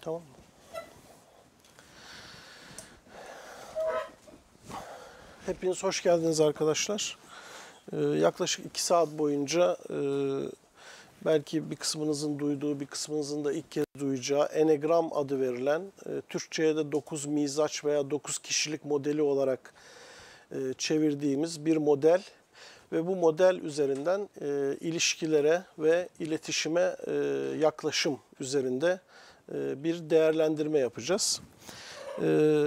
Tamam mı? Hepiniz hoş geldiniz arkadaşlar. Ee, yaklaşık iki saat boyunca e, belki bir kısmınızın duyduğu, bir kısmınızın da ilk kez duyacağı Enegram adı verilen, e, Türkçe'ye de 9 mizaç veya 9 kişilik modeli olarak e, çevirdiğimiz bir model ve bu model üzerinden e, ilişkilere ve iletişime e, yaklaşım üzerinde bir değerlendirme yapacağız. E,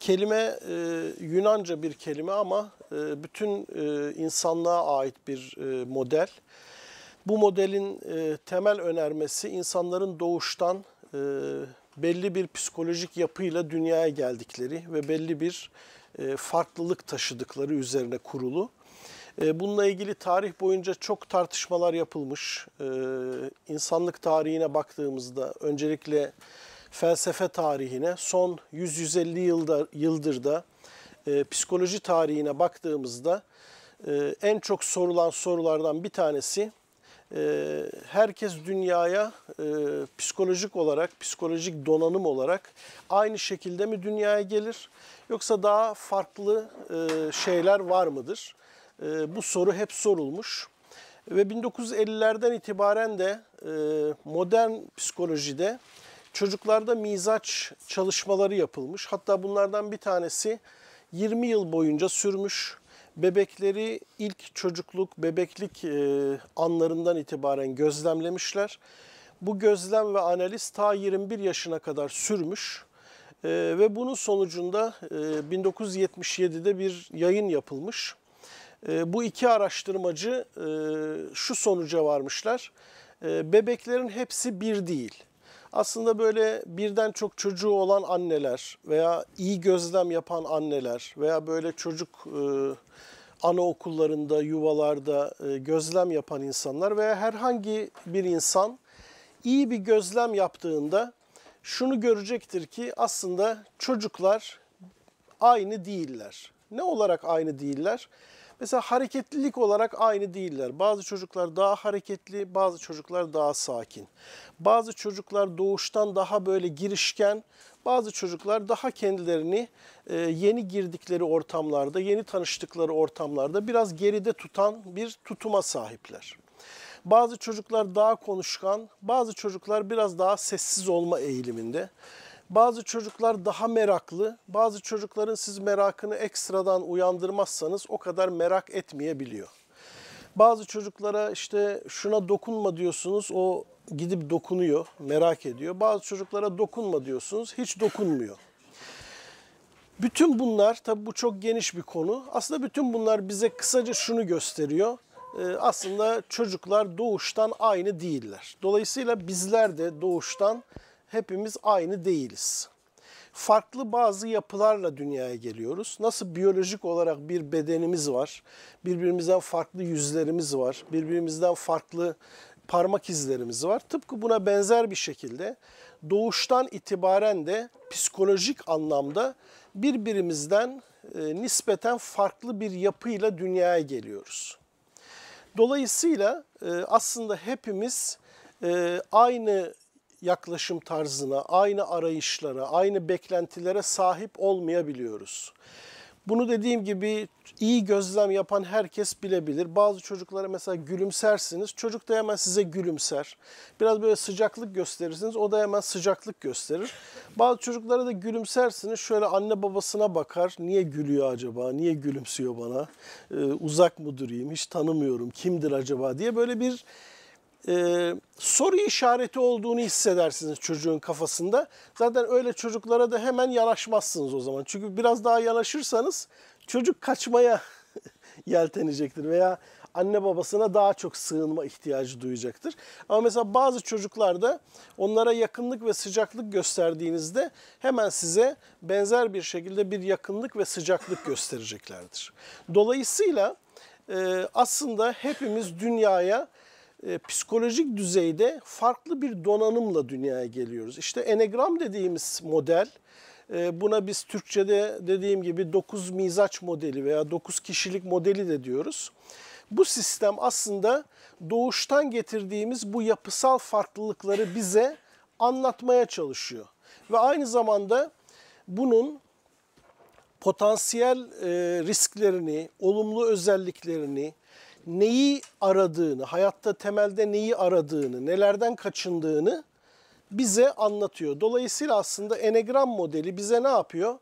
kelime e, Yunanca bir kelime ama e, bütün e, insanlığa ait bir e, model. Bu modelin e, temel önermesi insanların doğuştan e, belli bir psikolojik yapıyla dünyaya geldikleri ve belli bir e, farklılık taşıdıkları üzerine kurulu. E, bununla ilgili tarih boyunca çok tartışmalar yapılmış. E, insanlık tarihine baktığımızda öncelikle felsefe tarihine son 100-150 yılda, yıldır da e, psikoloji tarihine baktığımızda en çok sorulan sorulardan bir tanesi herkes dünyaya psikolojik olarak, psikolojik donanım olarak aynı şekilde mi dünyaya gelir yoksa daha farklı şeyler var mıdır? E, bu soru hep sorulmuş. Ve 1950'lerden itibaren de e, modern psikolojide çocuklarda mizaç çalışmaları yapılmış. Hatta bunlardan bir tanesi 20 yıl boyunca sürmüş. Bebekleri ilk çocukluk, bebeklik e, anlarından itibaren gözlemlemişler. Bu gözlem ve analiz ta 21 yaşına kadar sürmüş. E, ve bunun sonucunda e, 1977'de bir yayın yapılmış. E, bu iki araştırmacı e, şu sonuca varmışlar. E, bebeklerin hepsi bir değil. Aslında böyle birden çok çocuğu olan anneler veya iyi gözlem yapan anneler veya böyle çocuk e, anaokullarında, yuvalarda e, gözlem yapan insanlar veya herhangi bir insan iyi bir gözlem yaptığında şunu görecektir ki aslında çocuklar aynı değiller. Ne olarak aynı değiller? Mesela hareketlilik olarak aynı değiller. Bazı çocuklar daha hareketli, bazı çocuklar daha sakin. Bazı çocuklar doğuştan daha böyle girişken, bazı çocuklar daha kendilerini e, yeni girdikleri ortamlarda, yeni tanıştıkları ortamlarda biraz geride tutan bir tutuma sahipler. Bazı çocuklar daha konuşkan, bazı çocuklar biraz daha sessiz olma eğiliminde. Bazı çocuklar daha meraklı, bazı çocukların siz merakını ekstradan uyandırmazsanız o kadar merak etmeyebiliyor. Bazı çocuklara işte şuna dokunma diyorsunuz, o gidip dokunuyor, merak ediyor. Bazı çocuklara dokunma diyorsunuz, hiç dokunmuyor. Bütün bunlar, tabii bu çok geniş bir konu. Aslında bütün bunlar bize kısaca şunu gösteriyor. Ee, aslında çocuklar doğuştan aynı değiller. Dolayısıyla bizler de doğuştan hepimiz aynı değiliz. Farklı bazı yapılarla dünyaya geliyoruz. Nasıl biyolojik olarak bir bedenimiz var, birbirimizden farklı yüzlerimiz var, birbirimizden farklı parmak izlerimiz var. Tıpkı buna benzer bir şekilde doğuştan itibaren de psikolojik anlamda birbirimizden e, nispeten farklı bir yapıyla dünyaya geliyoruz. Dolayısıyla e, aslında hepimiz e, aynı yaklaşım tarzına, aynı arayışlara, aynı beklentilere sahip olmayabiliyoruz. Bunu dediğim gibi iyi gözlem yapan herkes bilebilir. Bazı çocuklara mesela gülümsersiniz, çocuk da hemen size gülümser. Biraz böyle sıcaklık gösterirsiniz, o da hemen sıcaklık gösterir. Bazı çocuklara da gülümsersiniz, şöyle anne babasına bakar, niye gülüyor acaba, niye gülümsüyor bana, ee, uzak mı durayım, hiç tanımıyorum, kimdir acaba diye böyle bir e, soru işareti olduğunu hissedersiniz çocuğun kafasında. Zaten öyle çocuklara da hemen yanaşmazsınız o zaman. Çünkü biraz daha yanaşırsanız çocuk kaçmaya yeltenecektir veya anne babasına daha çok sığınma ihtiyacı duyacaktır. Ama mesela bazı çocuklarda onlara yakınlık ve sıcaklık gösterdiğinizde hemen size benzer bir şekilde bir yakınlık ve sıcaklık göstereceklerdir. Dolayısıyla e, aslında hepimiz dünyaya e, psikolojik düzeyde farklı bir donanımla dünyaya geliyoruz. İşte enegram dediğimiz model, e, buna biz Türkçe'de dediğim gibi 9 mizaç modeli veya 9 kişilik modeli de diyoruz. Bu sistem aslında doğuştan getirdiğimiz bu yapısal farklılıkları bize anlatmaya çalışıyor. Ve aynı zamanda bunun potansiyel e, risklerini, olumlu özelliklerini, neyi aradığını, hayatta temelde neyi aradığını, nelerden kaçındığını bize anlatıyor. Dolayısıyla aslında enegram modeli bize ne yapıyor?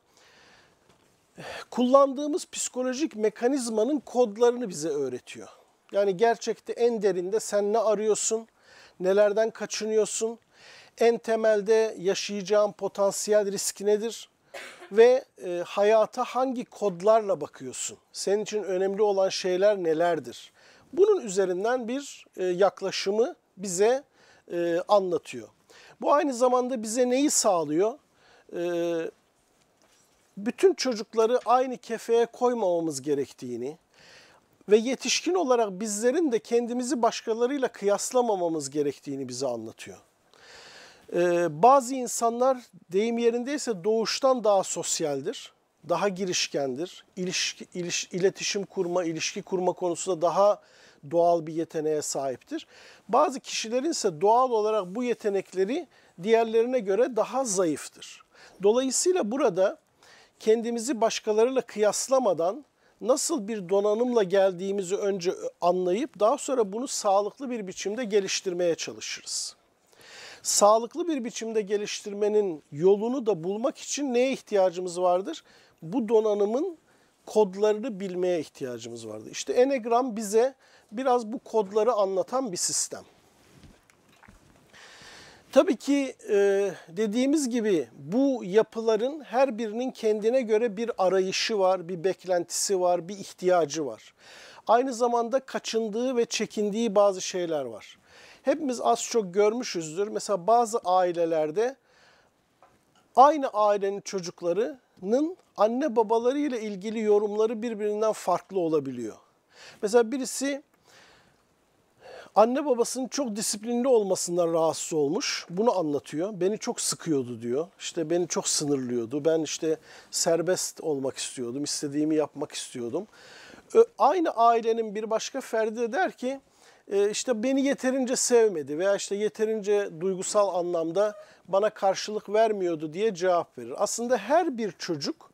Kullandığımız psikolojik mekanizmanın kodlarını bize öğretiyor. Yani gerçekte en derinde sen ne arıyorsun, nelerden kaçınıyorsun, en temelde yaşayacağın potansiyel risk nedir ve e, hayata hangi kodlarla bakıyorsun? Senin için önemli olan şeyler nelerdir? Bunun üzerinden bir e, yaklaşımı bize e, anlatıyor. Bu aynı zamanda bize neyi sağlıyor? E, bütün çocukları aynı kefeye koymamamız gerektiğini ve yetişkin olarak bizlerin de kendimizi başkalarıyla kıyaslamamamız gerektiğini bize anlatıyor. Bazı insanlar deyim yerindeyse doğuştan daha sosyaldir, daha girişkendir, ilişki, iliş, iletişim kurma, ilişki kurma konusunda daha doğal bir yeteneğe sahiptir. Bazı kişilerin ise doğal olarak bu yetenekleri diğerlerine göre daha zayıftır. Dolayısıyla burada kendimizi başkalarıyla kıyaslamadan nasıl bir donanımla geldiğimizi önce anlayıp daha sonra bunu sağlıklı bir biçimde geliştirmeye çalışırız. Sağlıklı bir biçimde geliştirmenin yolunu da bulmak için neye ihtiyacımız vardır? Bu donanımın kodlarını bilmeye ihtiyacımız vardır. İşte Enegram bize biraz bu kodları anlatan bir sistem. Tabii ki e, dediğimiz gibi bu yapıların her birinin kendine göre bir arayışı var, bir beklentisi var, bir ihtiyacı var. Aynı zamanda kaçındığı ve çekindiği bazı şeyler var. Hepimiz az çok görmüşüzdür. Mesela bazı ailelerde aynı ailenin çocuklarının anne babaları ile ilgili yorumları birbirinden farklı olabiliyor. Mesela birisi Anne babasının çok disiplinli olmasından rahatsız olmuş. Bunu anlatıyor. Beni çok sıkıyordu diyor. İşte beni çok sınırlıyordu. Ben işte serbest olmak istiyordum. istediğimi yapmak istiyordum. Aynı ailenin bir başka ferdi de der ki e, işte beni yeterince sevmedi veya işte yeterince duygusal anlamda bana karşılık vermiyordu diye cevap verir. Aslında her bir çocuk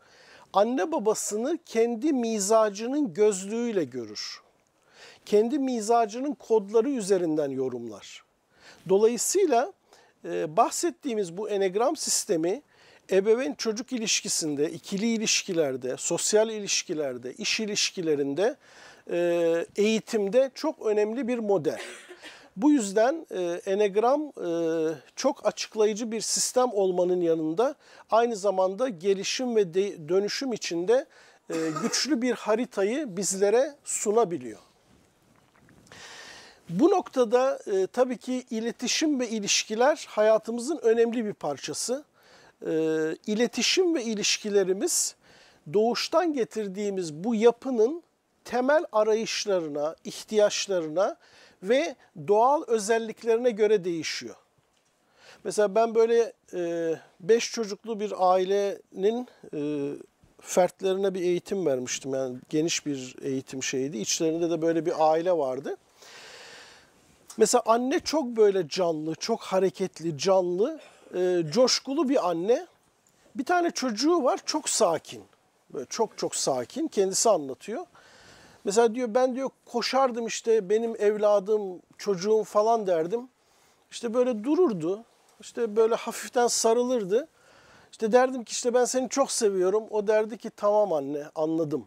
anne babasını kendi mizacının gözlüğüyle görür kendi mizacının kodları üzerinden yorumlar. Dolayısıyla e, bahsettiğimiz bu enegram sistemi ebeveyn çocuk ilişkisinde, ikili ilişkilerde, sosyal ilişkilerde, iş ilişkilerinde, e, eğitimde çok önemli bir model. Bu yüzden e, enegram e, çok açıklayıcı bir sistem olmanın yanında aynı zamanda gelişim ve de, dönüşüm içinde e, güçlü bir haritayı bizlere sunabiliyor. Bu noktada e, tabii ki iletişim ve ilişkiler hayatımızın önemli bir parçası. E, iletişim ve ilişkilerimiz doğuştan getirdiğimiz bu yapının temel arayışlarına, ihtiyaçlarına ve doğal özelliklerine göre değişiyor. Mesela ben böyle e, beş çocuklu bir ailenin e, fertlerine bir eğitim vermiştim. Yani geniş bir eğitim şeydi. İçlerinde de böyle bir aile vardı. Mesela anne çok böyle canlı, çok hareketli, canlı, e, coşkulu bir anne. Bir tane çocuğu var çok sakin. Böyle çok çok sakin. Kendisi anlatıyor. Mesela diyor ben diyor koşardım işte benim evladım, çocuğum falan derdim. İşte böyle dururdu. İşte böyle hafiften sarılırdı. İşte derdim ki işte ben seni çok seviyorum. O derdi ki tamam anne anladım.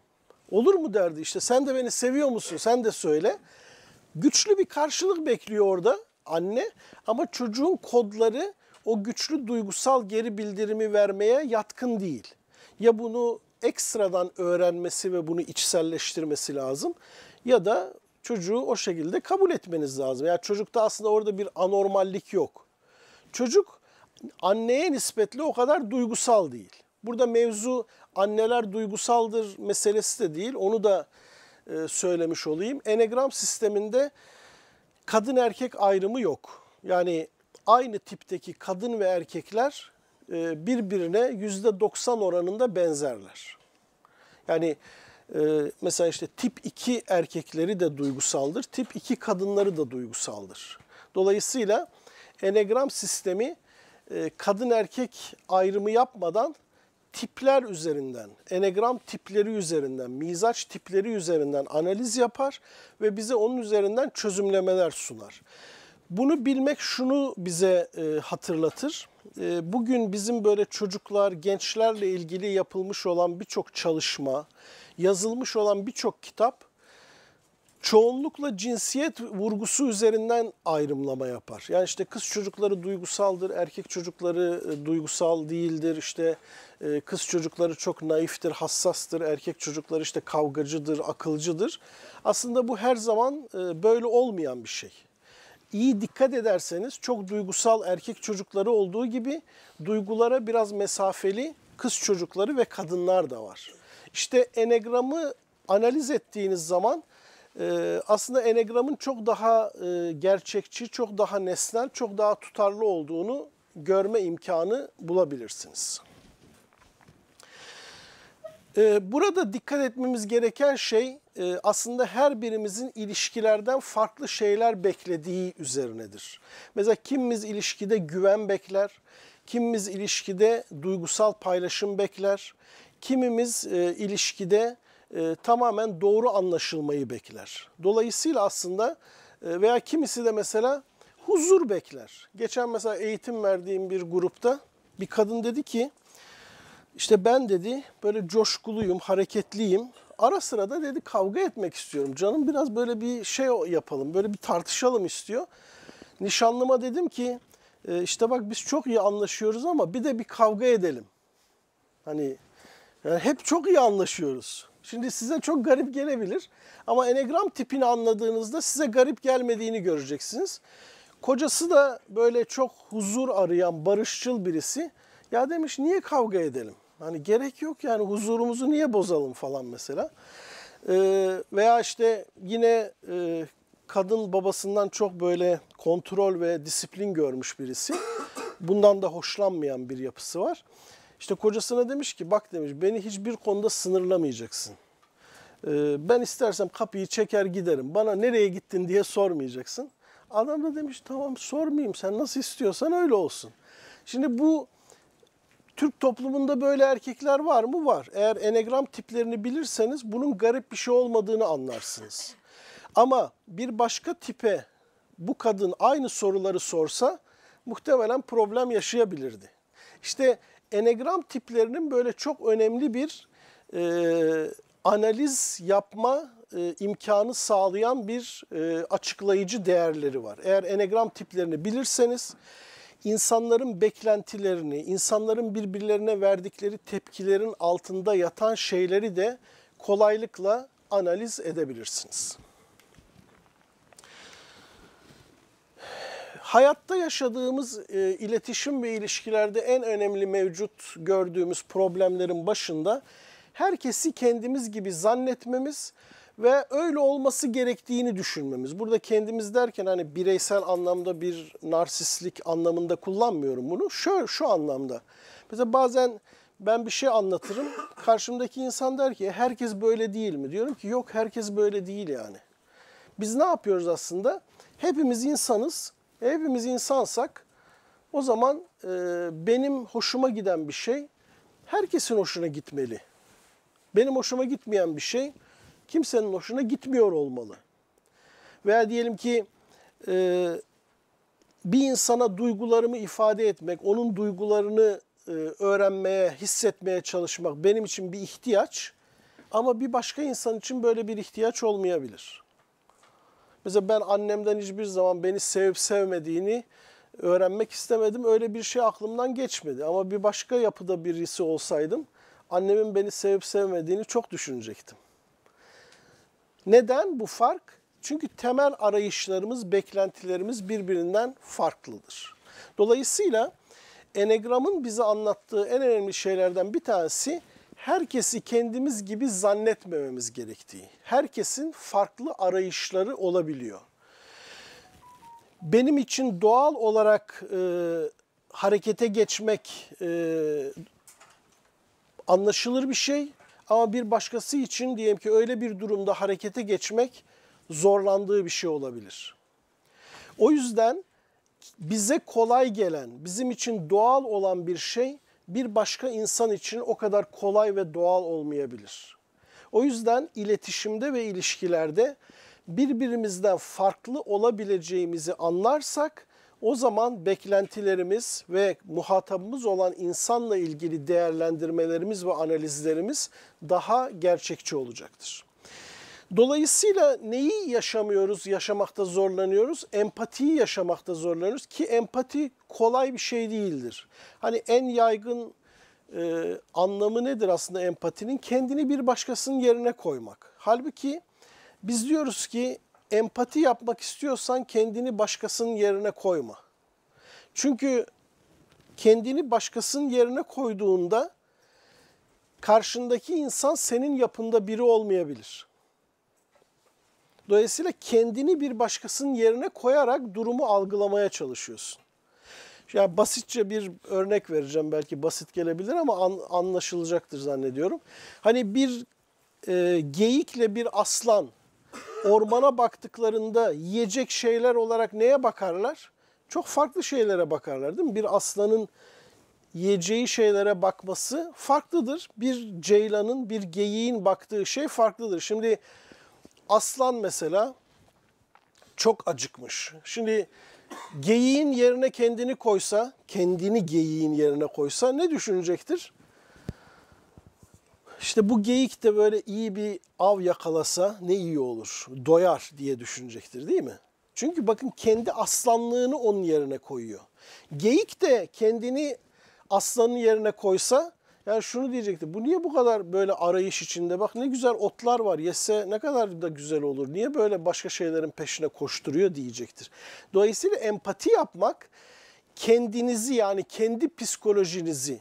Olur mu derdi işte sen de beni seviyor musun sen de söyle güçlü bir karşılık bekliyor orada anne ama çocuğun kodları o güçlü duygusal geri bildirimi vermeye yatkın değil. Ya bunu ekstradan öğrenmesi ve bunu içselleştirmesi lazım ya da çocuğu o şekilde kabul etmeniz lazım. Yani çocukta aslında orada bir anormallik yok. Çocuk anneye nispetle o kadar duygusal değil. Burada mevzu anneler duygusaldır meselesi de değil. Onu da e, söylemiş olayım. Enegram sisteminde kadın erkek ayrımı yok. Yani aynı tipteki kadın ve erkekler e, birbirine yüzde 90 oranında benzerler. Yani e, mesela işte tip 2 erkekleri de duygusaldır, tip 2 kadınları da duygusaldır. Dolayısıyla enegram sistemi kadın erkek ayrımı yapmadan tipler üzerinden, enegram tipleri üzerinden, mizaç tipleri üzerinden analiz yapar ve bize onun üzerinden çözümlemeler sunar. Bunu bilmek şunu bize e, hatırlatır. E, bugün bizim böyle çocuklar, gençlerle ilgili yapılmış olan birçok çalışma, yazılmış olan birçok kitap çoğunlukla cinsiyet vurgusu üzerinden ayrımlama yapar. Yani işte kız çocukları duygusaldır, erkek çocukları e, duygusal değildir. İşte e, kız çocukları çok naiftir, hassastır, erkek çocukları işte kavgacıdır, akılcıdır. Aslında bu her zaman e, böyle olmayan bir şey. İyi dikkat ederseniz çok duygusal erkek çocukları olduğu gibi duygulara biraz mesafeli kız çocukları ve kadınlar da var. İşte enegramı analiz ettiğiniz zaman e, aslında enegramın çok daha e, gerçekçi, çok daha nesnel, çok daha tutarlı olduğunu görme imkanı bulabilirsiniz. E, burada dikkat etmemiz gereken şey e, aslında her birimizin ilişkilerden farklı şeyler beklediği üzerinedir. Mesela kimimiz ilişkide güven bekler, kimimiz ilişkide duygusal paylaşım bekler, kimimiz e, ilişkide e, tamamen doğru anlaşılmayı bekler. Dolayısıyla aslında e, veya kimisi de mesela huzur bekler. Geçen mesela eğitim verdiğim bir grupta bir kadın dedi ki işte ben dedi böyle coşkuluyum, hareketliyim. Ara sıra da dedi kavga etmek istiyorum. Canım biraz böyle bir şey yapalım, böyle bir tartışalım istiyor. Nişanlıma dedim ki e, işte bak biz çok iyi anlaşıyoruz ama bir de bir kavga edelim. Hani yani hep çok iyi anlaşıyoruz. Şimdi size çok garip gelebilir ama enegram tipini anladığınızda size garip gelmediğini göreceksiniz. Kocası da böyle çok huzur arayan, barışçıl birisi. Ya demiş niye kavga edelim? Hani gerek yok yani huzurumuzu niye bozalım falan mesela. Ee, veya işte yine e, kadın babasından çok böyle kontrol ve disiplin görmüş birisi. Bundan da hoşlanmayan bir yapısı var. İşte kocasına demiş ki bak demiş beni hiçbir konuda sınırlamayacaksın. Ee, ben istersem kapıyı çeker giderim. Bana nereye gittin diye sormayacaksın. Adam da demiş tamam sormayayım sen nasıl istiyorsan öyle olsun. Şimdi bu Türk toplumunda böyle erkekler var mı? Var. Eğer enegram tiplerini bilirseniz bunun garip bir şey olmadığını anlarsınız. Ama bir başka tipe bu kadın aynı soruları sorsa muhtemelen problem yaşayabilirdi. İşte enegram tiplerinin böyle çok önemli bir e, analiz yapma e, imkanı sağlayan bir e, açıklayıcı değerleri var. Eğer enegram tiplerini bilirseniz insanların beklentilerini, insanların birbirlerine verdikleri tepkilerin altında yatan şeyleri de kolaylıkla analiz edebilirsiniz. Hayatta yaşadığımız e, iletişim ve ilişkilerde en önemli mevcut gördüğümüz problemlerin başında herkesi kendimiz gibi zannetmemiz ve öyle olması gerektiğini düşünmemiz. Burada kendimiz derken hani bireysel anlamda bir narsistlik anlamında kullanmıyorum bunu. Şu, şu anlamda. Mesela bazen ben bir şey anlatırım. Karşımdaki insan der ki herkes böyle değil mi? Diyorum ki yok herkes böyle değil yani. Biz ne yapıyoruz aslında? Hepimiz insanız. Hepimiz insansak o zaman e, benim hoşuma giden bir şey herkesin hoşuna gitmeli. Benim hoşuma gitmeyen bir şey kimsenin hoşuna gitmiyor olmalı. Veya diyelim ki e, bir insana duygularımı ifade etmek, onun duygularını e, öğrenmeye, hissetmeye çalışmak benim için bir ihtiyaç. Ama bir başka insan için böyle bir ihtiyaç olmayabilir. Mesela ben annemden hiçbir zaman beni sevip sevmediğini öğrenmek istemedim. Öyle bir şey aklımdan geçmedi. Ama bir başka yapıda birisi olsaydım annemin beni sevip sevmediğini çok düşünecektim. Neden bu fark? Çünkü temel arayışlarımız, beklentilerimiz birbirinden farklıdır. Dolayısıyla Enegram'ın bize anlattığı en önemli şeylerden bir tanesi herkesi kendimiz gibi zannetmememiz gerektiği. Herkesin farklı arayışları olabiliyor. Benim için doğal olarak e, harekete geçmek e, anlaşılır bir şey ama bir başkası için diyelim ki öyle bir durumda harekete geçmek zorlandığı bir şey olabilir. O yüzden bize kolay gelen, bizim için doğal olan bir şey bir başka insan için o kadar kolay ve doğal olmayabilir. O yüzden iletişimde ve ilişkilerde birbirimizden farklı olabileceğimizi anlarsak o zaman beklentilerimiz ve muhatabımız olan insanla ilgili değerlendirmelerimiz ve analizlerimiz daha gerçekçi olacaktır. Dolayısıyla neyi yaşamıyoruz, yaşamakta zorlanıyoruz? Empatiyi yaşamakta zorlanıyoruz ki empati kolay bir şey değildir. Hani en yaygın e, anlamı nedir aslında empatinin? Kendini bir başkasının yerine koymak. Halbuki biz diyoruz ki empati yapmak istiyorsan kendini başkasının yerine koyma. Çünkü kendini başkasının yerine koyduğunda karşındaki insan senin yapında biri olmayabilir. Dolayısıyla kendini bir başkasının yerine koyarak durumu algılamaya çalışıyorsun. Ya basitçe bir örnek vereceğim belki basit gelebilir ama an, anlaşılacaktır zannediyorum. Hani bir e, geyikle bir aslan ormana baktıklarında yiyecek şeyler olarak neye bakarlar? Çok farklı şeylere bakarlar değil mi? Bir aslanın yiyeceği şeylere bakması farklıdır. Bir ceylanın, bir geyiğin baktığı şey farklıdır. Şimdi aslan mesela çok acıkmış. Şimdi geyiğin yerine kendini koysa, kendini geyiğin yerine koysa ne düşünecektir? İşte bu geyik de böyle iyi bir av yakalasa ne iyi olur, doyar diye düşünecektir değil mi? Çünkü bakın kendi aslanlığını onun yerine koyuyor. Geyik de kendini aslanın yerine koysa yani şunu diyecekti. Bu niye bu kadar böyle arayış içinde? Bak ne güzel otlar var. Yese ne kadar da güzel olur. Niye böyle başka şeylerin peşine koşturuyor diyecektir. Dolayısıyla empati yapmak kendinizi yani kendi psikolojinizi,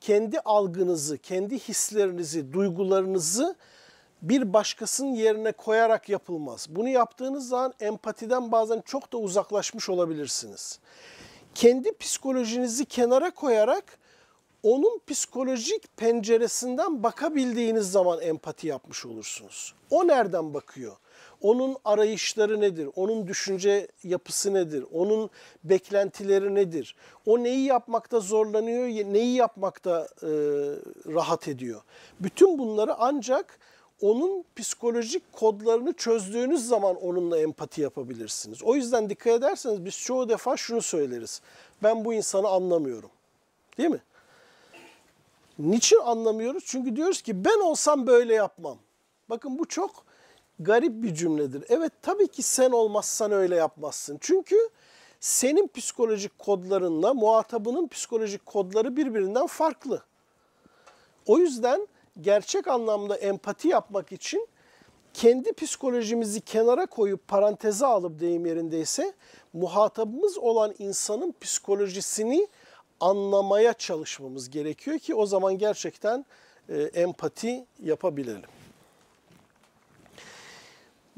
kendi algınızı, kendi hislerinizi, duygularınızı bir başkasının yerine koyarak yapılmaz. Bunu yaptığınız zaman empatiden bazen çok da uzaklaşmış olabilirsiniz. Kendi psikolojinizi kenara koyarak onun psikolojik penceresinden bakabildiğiniz zaman empati yapmış olursunuz. O nereden bakıyor? Onun arayışları nedir? Onun düşünce yapısı nedir? Onun beklentileri nedir? O neyi yapmakta zorlanıyor, neyi yapmakta e, rahat ediyor? Bütün bunları ancak onun psikolojik kodlarını çözdüğünüz zaman onunla empati yapabilirsiniz. O yüzden dikkat ederseniz biz çoğu defa şunu söyleriz. Ben bu insanı anlamıyorum. Değil mi? Niçin anlamıyoruz? Çünkü diyoruz ki ben olsam böyle yapmam. Bakın bu çok garip bir cümledir. Evet tabii ki sen olmazsan öyle yapmazsın. Çünkü senin psikolojik kodlarınla muhatabının psikolojik kodları birbirinden farklı. O yüzden gerçek anlamda empati yapmak için kendi psikolojimizi kenara koyup paranteze alıp deyim yerindeyse muhatabımız olan insanın psikolojisini anlamaya çalışmamız gerekiyor ki o zaman gerçekten e, empati yapabilelim.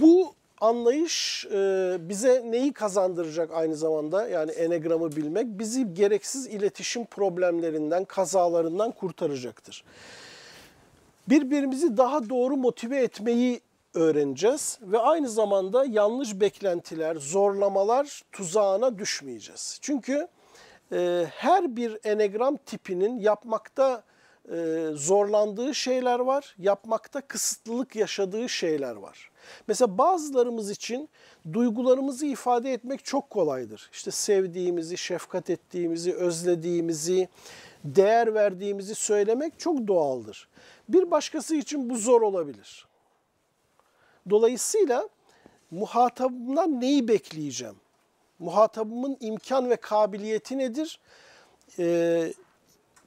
Bu anlayış e, bize neyi kazandıracak aynı zamanda yani enegramı bilmek bizi gereksiz iletişim problemlerinden, kazalarından kurtaracaktır. Birbirimizi daha doğru motive etmeyi öğreneceğiz ve aynı zamanda yanlış beklentiler, zorlamalar tuzağına düşmeyeceğiz. Çünkü e, her bir enegram tipinin yapmakta e, zorlandığı şeyler var, yapmakta kısıtlılık yaşadığı şeyler var. Mesela bazılarımız için duygularımızı ifade etmek çok kolaydır. İşte sevdiğimizi, şefkat ettiğimizi, özlediğimizi, değer verdiğimizi söylemek çok doğaldır. Bir başkası için bu zor olabilir. Dolayısıyla muhatabımdan neyi bekleyeceğim? Muhatabımın imkan ve kabiliyeti nedir? Ee,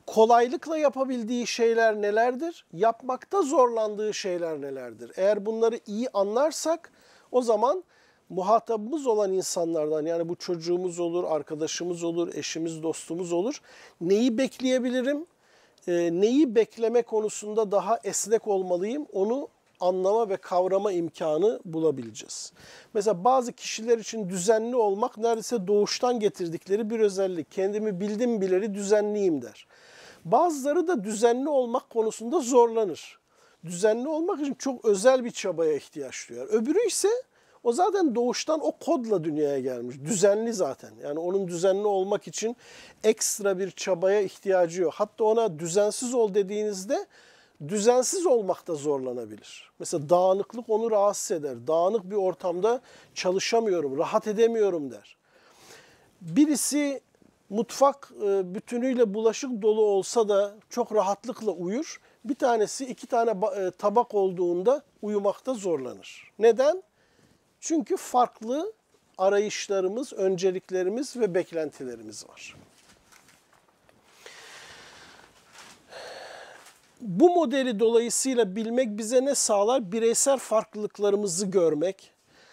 kolaylıkla yapabildiği şeyler nelerdir? Yapmakta zorlandığı şeyler nelerdir? Eğer bunları iyi anlarsak o zaman muhatabımız olan insanlardan yani bu çocuğumuz olur, arkadaşımız olur, eşimiz, dostumuz olur. Neyi bekleyebilirim? E, neyi bekleme konusunda daha esnek olmalıyım? Onu anlama ve kavrama imkanı bulabileceğiz. Mesela bazı kişiler için düzenli olmak neredeyse doğuştan getirdikleri bir özellik. Kendimi bildim bileli düzenliyim der. Bazıları da düzenli olmak konusunda zorlanır. Düzenli olmak için çok özel bir çabaya ihtiyaç duyar. Öbürü ise O zaten doğuştan o kodla dünyaya gelmiş. Düzenli zaten. Yani onun düzenli olmak için ekstra bir çabaya ihtiyacı yok. Hatta ona düzensiz ol dediğinizde düzensiz olmakta zorlanabilir. Mesela dağınıklık onu rahatsız eder. Dağınık bir ortamda çalışamıyorum, rahat edemiyorum der. Birisi mutfak e, bütünüyle bulaşık dolu olsa da çok rahatlıkla uyur. Bir tanesi iki tane e, tabak olduğunda uyumakta zorlanır. Neden? Çünkü farklı arayışlarımız, önceliklerimiz ve beklentilerimiz var. Bu modeli dolayısıyla bilmek bize ne sağlar? Bireysel farklılıklarımızı görmek,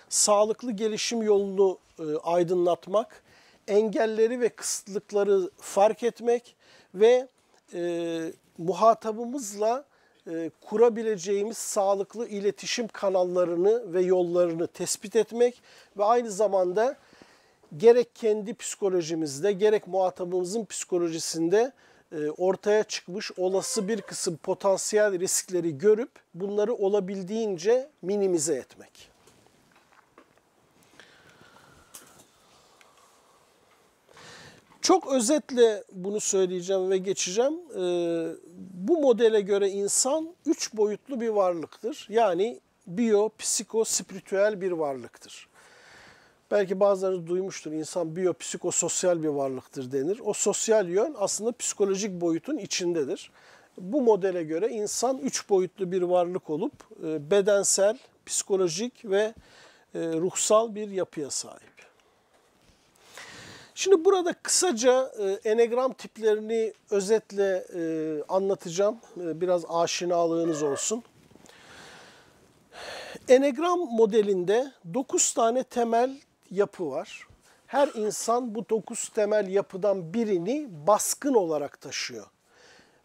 sağlıklı gelişim yolunu e, aydınlatmak, engelleri ve kısıtlıkları fark etmek ve e, muhatabımızla e, kurabileceğimiz sağlıklı iletişim kanallarını ve yollarını tespit etmek ve aynı zamanda gerek kendi psikolojimizde gerek muhatabımızın psikolojisinde ortaya çıkmış olası bir kısım potansiyel riskleri görüp bunları olabildiğince minimize etmek. Çok özetle bunu söyleyeceğim ve geçeceğim. Ee, bu modele göre insan üç boyutlu bir varlıktır. Yani biyo, psiko, spiritüel bir varlıktır. Belki bazıları duymuştur insan biyo, psikososyal bir varlıktır denir. O sosyal yön aslında psikolojik boyutun içindedir. Bu modele göre insan üç boyutlu bir varlık olup e, bedensel, psikolojik ve e, ruhsal bir yapıya sahip. Şimdi burada kısaca e, enegram tiplerini özetle anlatacağım. Biraz aşinalığınız olsun. Enegram modelinde 9 tane temel yapı var. Her insan bu 9 temel yapıdan birini baskın olarak taşıyor.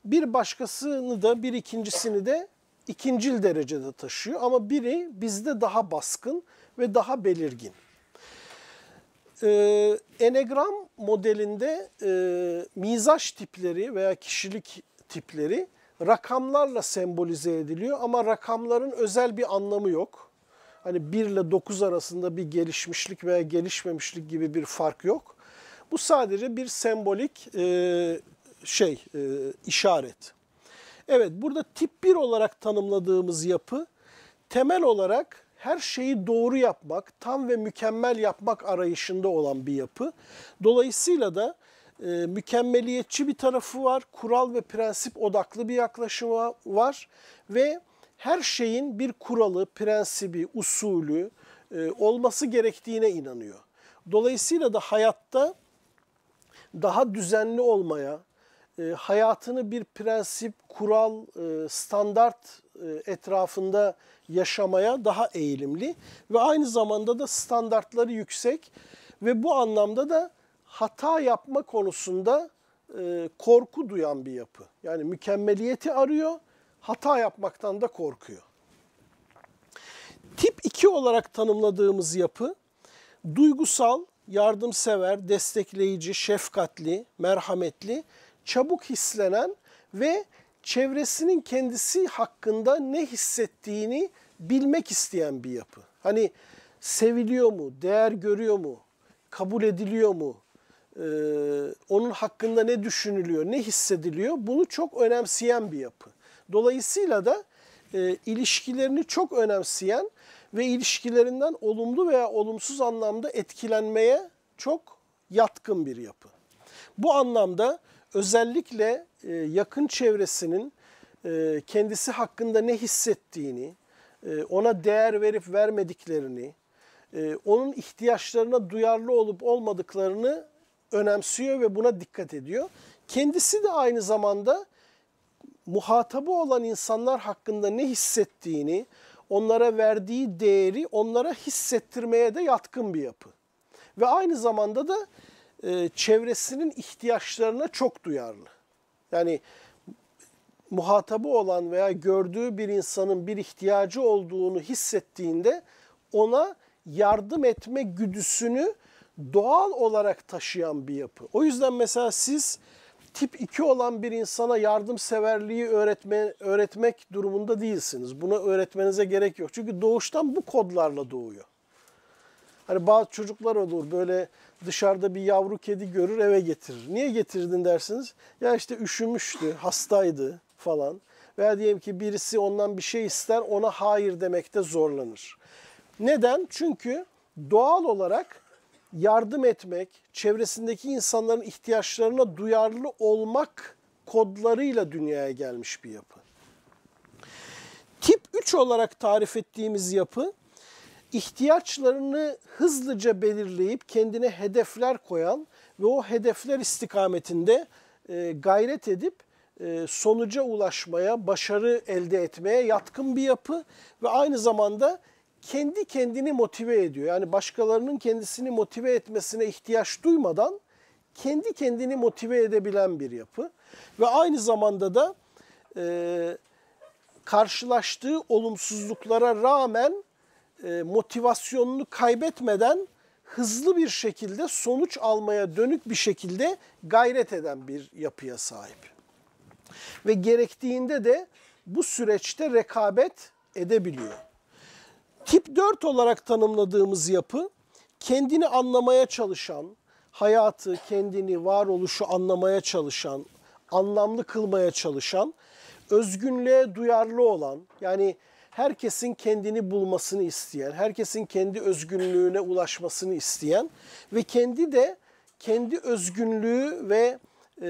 Bir başkasını da bir ikincisini de ikincil derecede taşıyor ama biri bizde daha baskın ve daha belirgin. Ee, Enegram modelinde e, mizaç tipleri veya kişilik tipleri rakamlarla sembolize ediliyor ama rakamların özel bir anlamı yok. Hani 1 ile 9 arasında bir gelişmişlik veya gelişmemişlik gibi bir fark yok. Bu sadece bir sembolik e, şey, e, işaret. Evet, burada tip 1 olarak tanımladığımız yapı temel olarak her şeyi doğru yapmak, tam ve mükemmel yapmak arayışında olan bir yapı. Dolayısıyla da e, mükemmeliyetçi bir tarafı var, kural ve prensip odaklı bir yaklaşımı var ve her şeyin bir kuralı, prensibi, usulü e, olması gerektiğine inanıyor. Dolayısıyla da hayatta daha düzenli olmaya, e, hayatını bir prensip, kural, e, standart e, etrafında yaşamaya daha eğilimli ve aynı zamanda da standartları yüksek ve bu anlamda da hata yapma konusunda e, korku duyan bir yapı. Yani mükemmeliyeti arıyor, hata yapmaktan da korkuyor. Tip 2 olarak tanımladığımız yapı duygusal, yardımsever, destekleyici, şefkatli, merhametli, çabuk hislenen ve çevresinin kendisi hakkında ne hissettiğini bilmek isteyen bir yapı. Hani seviliyor mu, değer görüyor mu, kabul ediliyor mu, ee, onun hakkında ne düşünülüyor, ne hissediliyor bunu çok önemseyen bir yapı. Dolayısıyla da e, ilişkilerini çok önemseyen ve ilişkilerinden olumlu veya olumsuz anlamda etkilenmeye çok yatkın bir yapı. Bu anlamda özellikle e, yakın çevresinin e, kendisi hakkında ne hissettiğini, e, ona değer verip vermediklerini, onun ihtiyaçlarına duyarlı olup olmadıklarını önemsiyor ve buna dikkat ediyor. Kendisi de aynı zamanda muhatabı olan insanlar hakkında ne hissettiğini, onlara verdiği değeri onlara hissettirmeye de yatkın bir yapı. Ve aynı zamanda da e, çevresinin ihtiyaçlarına çok duyarlı. Yani muhatabı olan veya gördüğü bir insanın bir ihtiyacı olduğunu hissettiğinde ona yardım etme güdüsünü doğal olarak taşıyan bir yapı. O yüzden mesela siz tip 2 olan bir insana yardımseverliği öğretme, öğretmek durumunda değilsiniz. Buna öğretmenize gerek yok. Çünkü doğuştan bu kodlarla doğuyor. Hani bazı çocuklar olur böyle dışarıda bir yavru kedi görür eve getirir. Niye getirdin dersiniz? Ya işte üşümüştü, hastaydı falan. Veya diyelim ki birisi ondan bir şey ister ona hayır demekte zorlanır. Neden? Çünkü doğal olarak yardım etmek, çevresindeki insanların ihtiyaçlarına duyarlı olmak kodlarıyla dünyaya gelmiş bir yapı. Tip 3 olarak tarif ettiğimiz yapı ihtiyaçlarını hızlıca belirleyip kendine hedefler koyan ve o hedefler istikametinde e, gayret edip e, sonuca ulaşmaya, başarı elde etmeye yatkın bir yapı ve aynı zamanda kendi kendini motive ediyor. Yani başkalarının kendisini motive etmesine ihtiyaç duymadan kendi kendini motive edebilen bir yapı. Ve aynı zamanda da e, karşılaştığı olumsuzluklara rağmen e, motivasyonunu kaybetmeden hızlı bir şekilde sonuç almaya dönük bir şekilde gayret eden bir yapıya sahip. Ve gerektiğinde de bu süreçte rekabet edebiliyor. Tip 4 olarak tanımladığımız yapı kendini anlamaya çalışan, hayatı, kendini, varoluşu anlamaya çalışan, anlamlı kılmaya çalışan, özgünlüğe duyarlı olan, yani herkesin kendini bulmasını isteyen, herkesin kendi özgünlüğüne ulaşmasını isteyen ve kendi de kendi özgünlüğü ve e,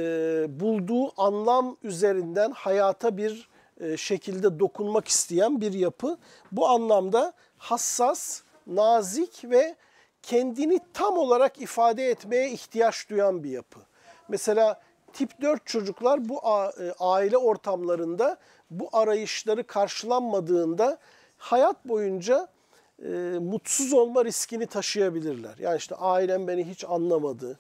bulduğu anlam üzerinden hayata bir şekilde dokunmak isteyen bir yapı. Bu anlamda hassas, nazik ve kendini tam olarak ifade etmeye ihtiyaç duyan bir yapı. Mesela tip 4 çocuklar bu e, aile ortamlarında bu arayışları karşılanmadığında hayat boyunca e, mutsuz olma riskini taşıyabilirler. Yani işte ailem beni hiç anlamadı, e,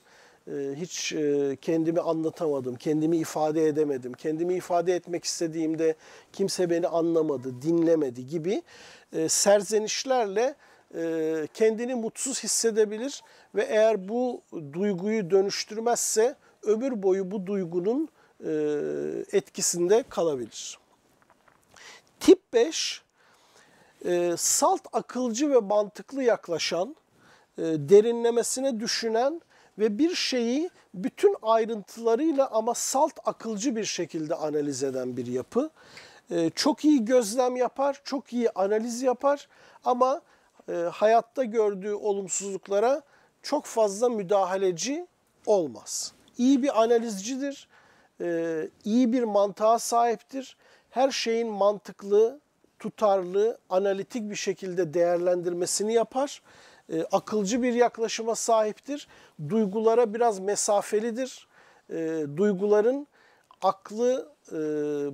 hiç e, kendimi anlatamadım, kendimi ifade edemedim, kendimi ifade etmek istediğimde kimse beni anlamadı, dinlemedi gibi e, serzenişlerle e, kendini mutsuz hissedebilir ve eğer bu duyguyu dönüştürmezse ömür boyu bu duygunun etkisinde kalabilir. Tip 5, e, salt akılcı ve mantıklı yaklaşan, derinlemesine düşünen ve bir şeyi bütün ayrıntılarıyla ama salt akılcı bir şekilde analiz eden bir yapı. E, çok iyi gözlem yapar, çok iyi analiz yapar ama e, hayatta gördüğü olumsuzluklara çok fazla müdahaleci olmaz. İyi bir analizcidir, e, iyi bir mantığa sahiptir her şeyin mantıklı, tutarlı, analitik bir şekilde değerlendirmesini yapar. E, akılcı bir yaklaşıma sahiptir. Duygulara biraz mesafelidir. E, duyguların aklı e,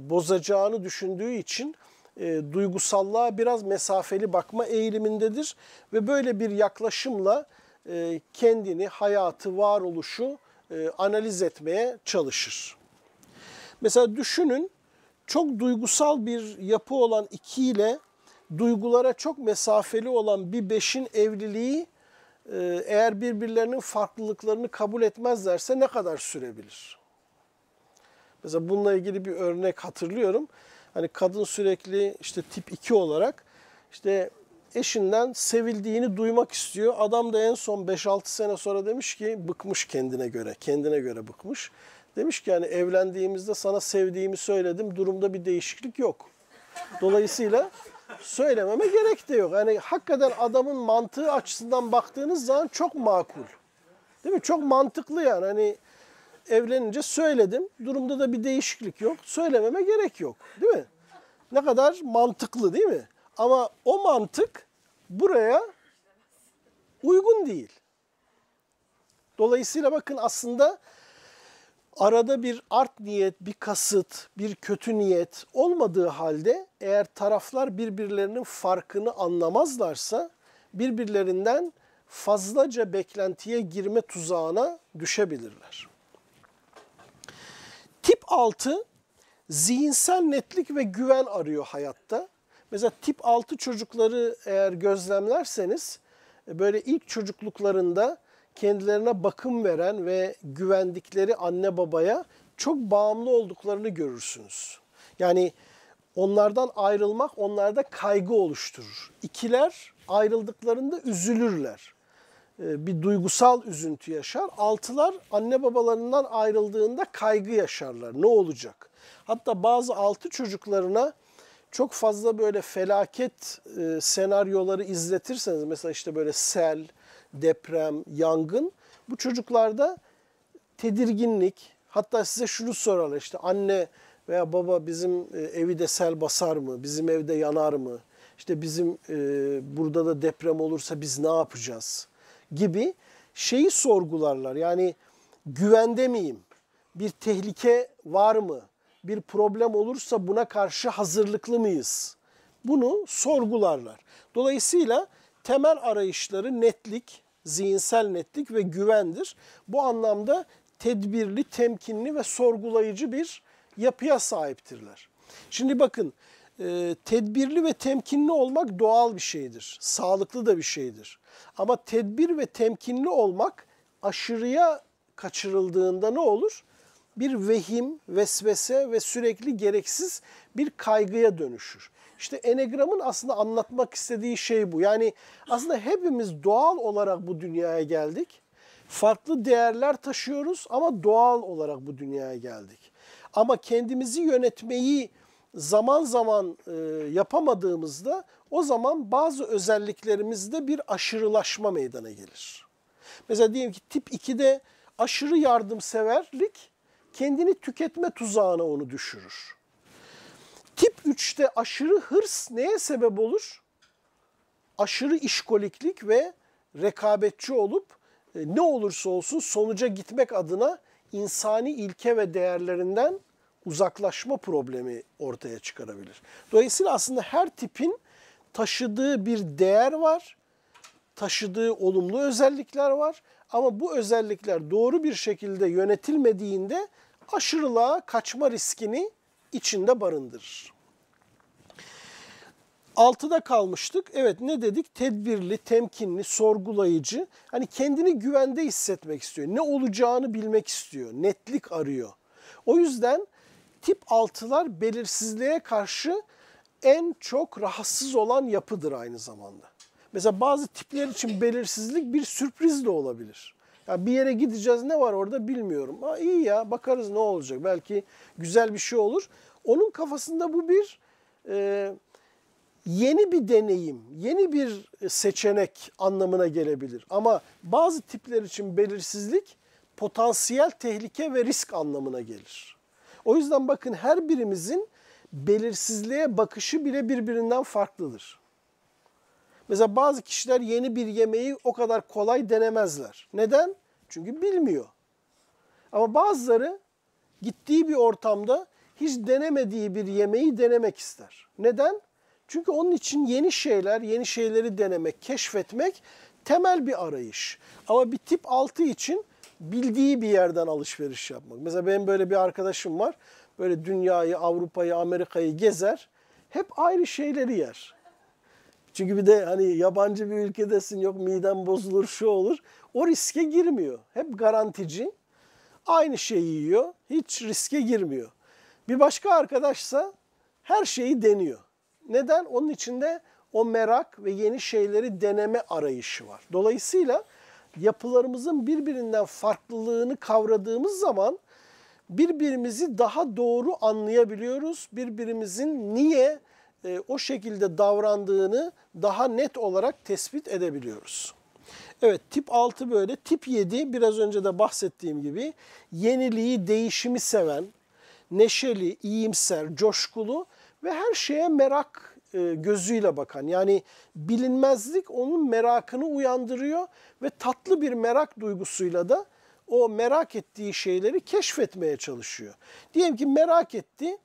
bozacağını düşündüğü için e, duygusallığa biraz mesafeli bakma eğilimindedir. Ve böyle bir yaklaşımla e, kendini, hayatı, varoluşu e, analiz etmeye çalışır. Mesela düşünün çok duygusal bir yapı olan iki ile duygulara çok mesafeli olan bir beşin evliliği e, eğer birbirlerinin farklılıklarını kabul etmezlerse ne kadar sürebilir? Mesela bununla ilgili bir örnek hatırlıyorum. Hani kadın sürekli işte tip 2 olarak işte eşinden sevildiğini duymak istiyor. Adam da en son 5-6 sene sonra demiş ki bıkmış kendine göre. Kendine göre bıkmış. Demiş ki yani evlendiğimizde sana sevdiğimi söyledim. Durumda bir değişiklik yok. Dolayısıyla söylememe gerek de yok. Yani hakikaten adamın mantığı açısından baktığınız zaman çok makul. Değil mi? Çok mantıklı yani. Hani evlenince söyledim. Durumda da bir değişiklik yok. Söylememe gerek yok. Değil mi? Ne kadar mantıklı değil mi? Ama o mantık buraya uygun değil. Dolayısıyla bakın aslında arada bir art niyet, bir kasıt, bir kötü niyet olmadığı halde eğer taraflar birbirlerinin farkını anlamazlarsa birbirlerinden fazlaca beklentiye girme tuzağına düşebilirler. Tip 6 zihinsel netlik ve güven arıyor hayatta. Mesela tip 6 çocukları eğer gözlemlerseniz böyle ilk çocukluklarında kendilerine bakım veren ve güvendikleri anne babaya çok bağımlı olduklarını görürsünüz. Yani onlardan ayrılmak onlarda kaygı oluşturur. İkiler ayrıldıklarında üzülürler. e, bir duygusal üzüntü yaşar. Altılar anne babalarından ayrıldığında kaygı yaşarlar. Ne olacak? Hatta bazı altı çocuklarına çok fazla böyle felaket e, senaryoları izletirseniz mesela işte böyle sel, deprem, yangın bu çocuklarda tedirginlik hatta size şunu sorarlar işte anne veya baba bizim e, evi de sel basar mı? Bizim evde yanar mı? İşte bizim e, burada da deprem olursa biz ne yapacağız? Gibi şeyi sorgularlar. Yani güvende miyim? Bir tehlike var mı? Bir problem olursa buna karşı hazırlıklı mıyız? Bunu sorgularlar. Dolayısıyla temel arayışları netlik, zihinsel netlik ve güvendir. Bu anlamda tedbirli, temkinli ve sorgulayıcı bir yapıya sahiptirler. Şimdi bakın e, tedbirli ve temkinli olmak doğal bir şeydir. Sağlıklı da bir şeydir. Ama tedbir ve temkinli olmak aşırıya kaçırıldığında ne olur? Bir vehim, vesvese ve sürekli gereksiz bir kaygıya dönüşür. İşte enegramın aslında anlatmak istediği şey bu. Yani aslında hepimiz doğal olarak bu dünyaya geldik. Farklı değerler taşıyoruz ama doğal olarak bu dünyaya geldik. Ama kendimizi yönetmeyi zaman zaman e, yapamadığımızda o zaman bazı özelliklerimizde bir aşırılaşma meydana gelir. Mesela diyelim ki tip 2'de aşırı yardımseverlik kendini tüketme tuzağına onu düşürür. Tip 3'te aşırı hırs neye sebep olur? Aşırı işkoliklik ve rekabetçi olup e, ne olursa olsun sonuca gitmek adına insani ilke ve değerlerinden uzaklaşma problemi ortaya çıkarabilir. Dolayısıyla aslında her tipin taşıdığı bir değer var, taşıdığı olumlu özellikler var ama bu özellikler doğru bir şekilde yönetilmediğinde aşırılığa kaçma riskini içinde barındırır. Altıda kalmıştık. Evet ne dedik? Tedbirli, temkinli, sorgulayıcı. Hani kendini güvende hissetmek istiyor. Ne olacağını bilmek istiyor. Netlik arıyor. O yüzden tip altılar belirsizliğe karşı en çok rahatsız olan yapıdır aynı zamanda. Mesela bazı tipler için belirsizlik bir sürpriz de olabilir. Ya bir yere gideceğiz ne var orada bilmiyorum. Ha iyi ya bakarız ne olacak. Belki güzel bir şey olur. Onun kafasında bu bir e, yeni bir deneyim, yeni bir seçenek anlamına gelebilir. Ama bazı tipler için belirsizlik potansiyel tehlike ve risk anlamına gelir. O yüzden bakın her birimizin belirsizliğe bakışı bile birbirinden farklıdır. Mesela bazı kişiler yeni bir yemeği o kadar kolay denemezler. Neden? Çünkü bilmiyor. Ama bazıları gittiği bir ortamda hiç denemediği bir yemeği denemek ister. Neden? Çünkü onun için yeni şeyler, yeni şeyleri denemek, keşfetmek temel bir arayış. Ama bir tip 6 için bildiği bir yerden alışveriş yapmak. Mesela benim böyle bir arkadaşım var. Böyle dünyayı, Avrupa'yı, Amerika'yı gezer. Hep ayrı şeyleri yer. Çünkü bir de hani yabancı bir ülkedesin yok miden bozulur şu olur. O riske girmiyor. Hep garantici. Aynı şeyi yiyor. Hiç riske girmiyor. Bir başka arkadaşsa her şeyi deniyor. Neden? Onun içinde o merak ve yeni şeyleri deneme arayışı var. Dolayısıyla yapılarımızın birbirinden farklılığını kavradığımız zaman birbirimizi daha doğru anlayabiliyoruz. Birbirimizin niye e, o şekilde davrandığını daha net olarak tespit edebiliyoruz. Evet tip 6 böyle. Tip 7 biraz önce de bahsettiğim gibi yeniliği, değişimi seven, neşeli, iyimser, coşkulu ve her şeye merak e, gözüyle bakan. Yani bilinmezlik onun merakını uyandırıyor ve tatlı bir merak duygusuyla da o merak ettiği şeyleri keşfetmeye çalışıyor. Diyelim ki merak etti,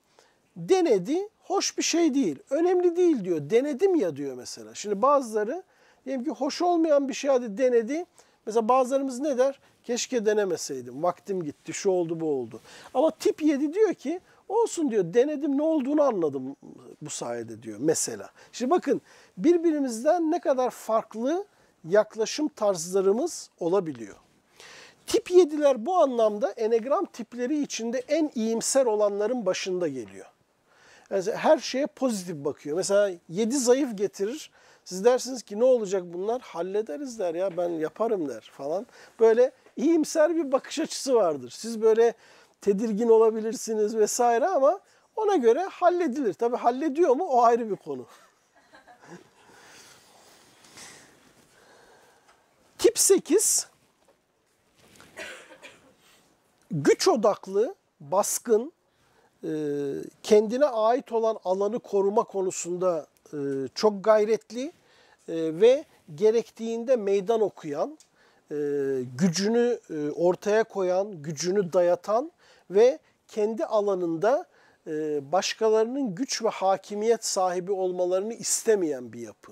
denedi, hoş bir şey değil, önemli değil diyor. Denedim ya diyor mesela. Şimdi bazıları diyelim ki hoş olmayan bir şey hadi denedi. Mesela bazılarımız ne der? Keşke denemeseydim, vaktim gitti, şu oldu bu oldu. Ama tip 7 diyor ki Olsun diyor denedim ne olduğunu anladım bu sayede diyor mesela. Şimdi bakın birbirimizden ne kadar farklı yaklaşım tarzlarımız olabiliyor. Tip 7'ler bu anlamda enegram tipleri içinde en iyimser olanların başında geliyor. Yani her şeye pozitif bakıyor. Mesela 7 zayıf getirir, Siz dersiniz ki ne olacak bunlar? Hallederiz der ya ben yaparım der falan. Böyle iyimser bir bakış açısı vardır. Siz böyle tedirgin olabilirsiniz vesaire ama ona göre halledilir. Tabii hallediyor mu o ayrı bir konu. Tip 8 güç odaklı, baskın, e, kendine ait olan alanı koruma konusunda e, çok gayretli e, ve gerektiğinde meydan okuyan, gücünü ortaya koyan, gücünü dayatan ve kendi alanında başkalarının güç ve hakimiyet sahibi olmalarını istemeyen bir yapı.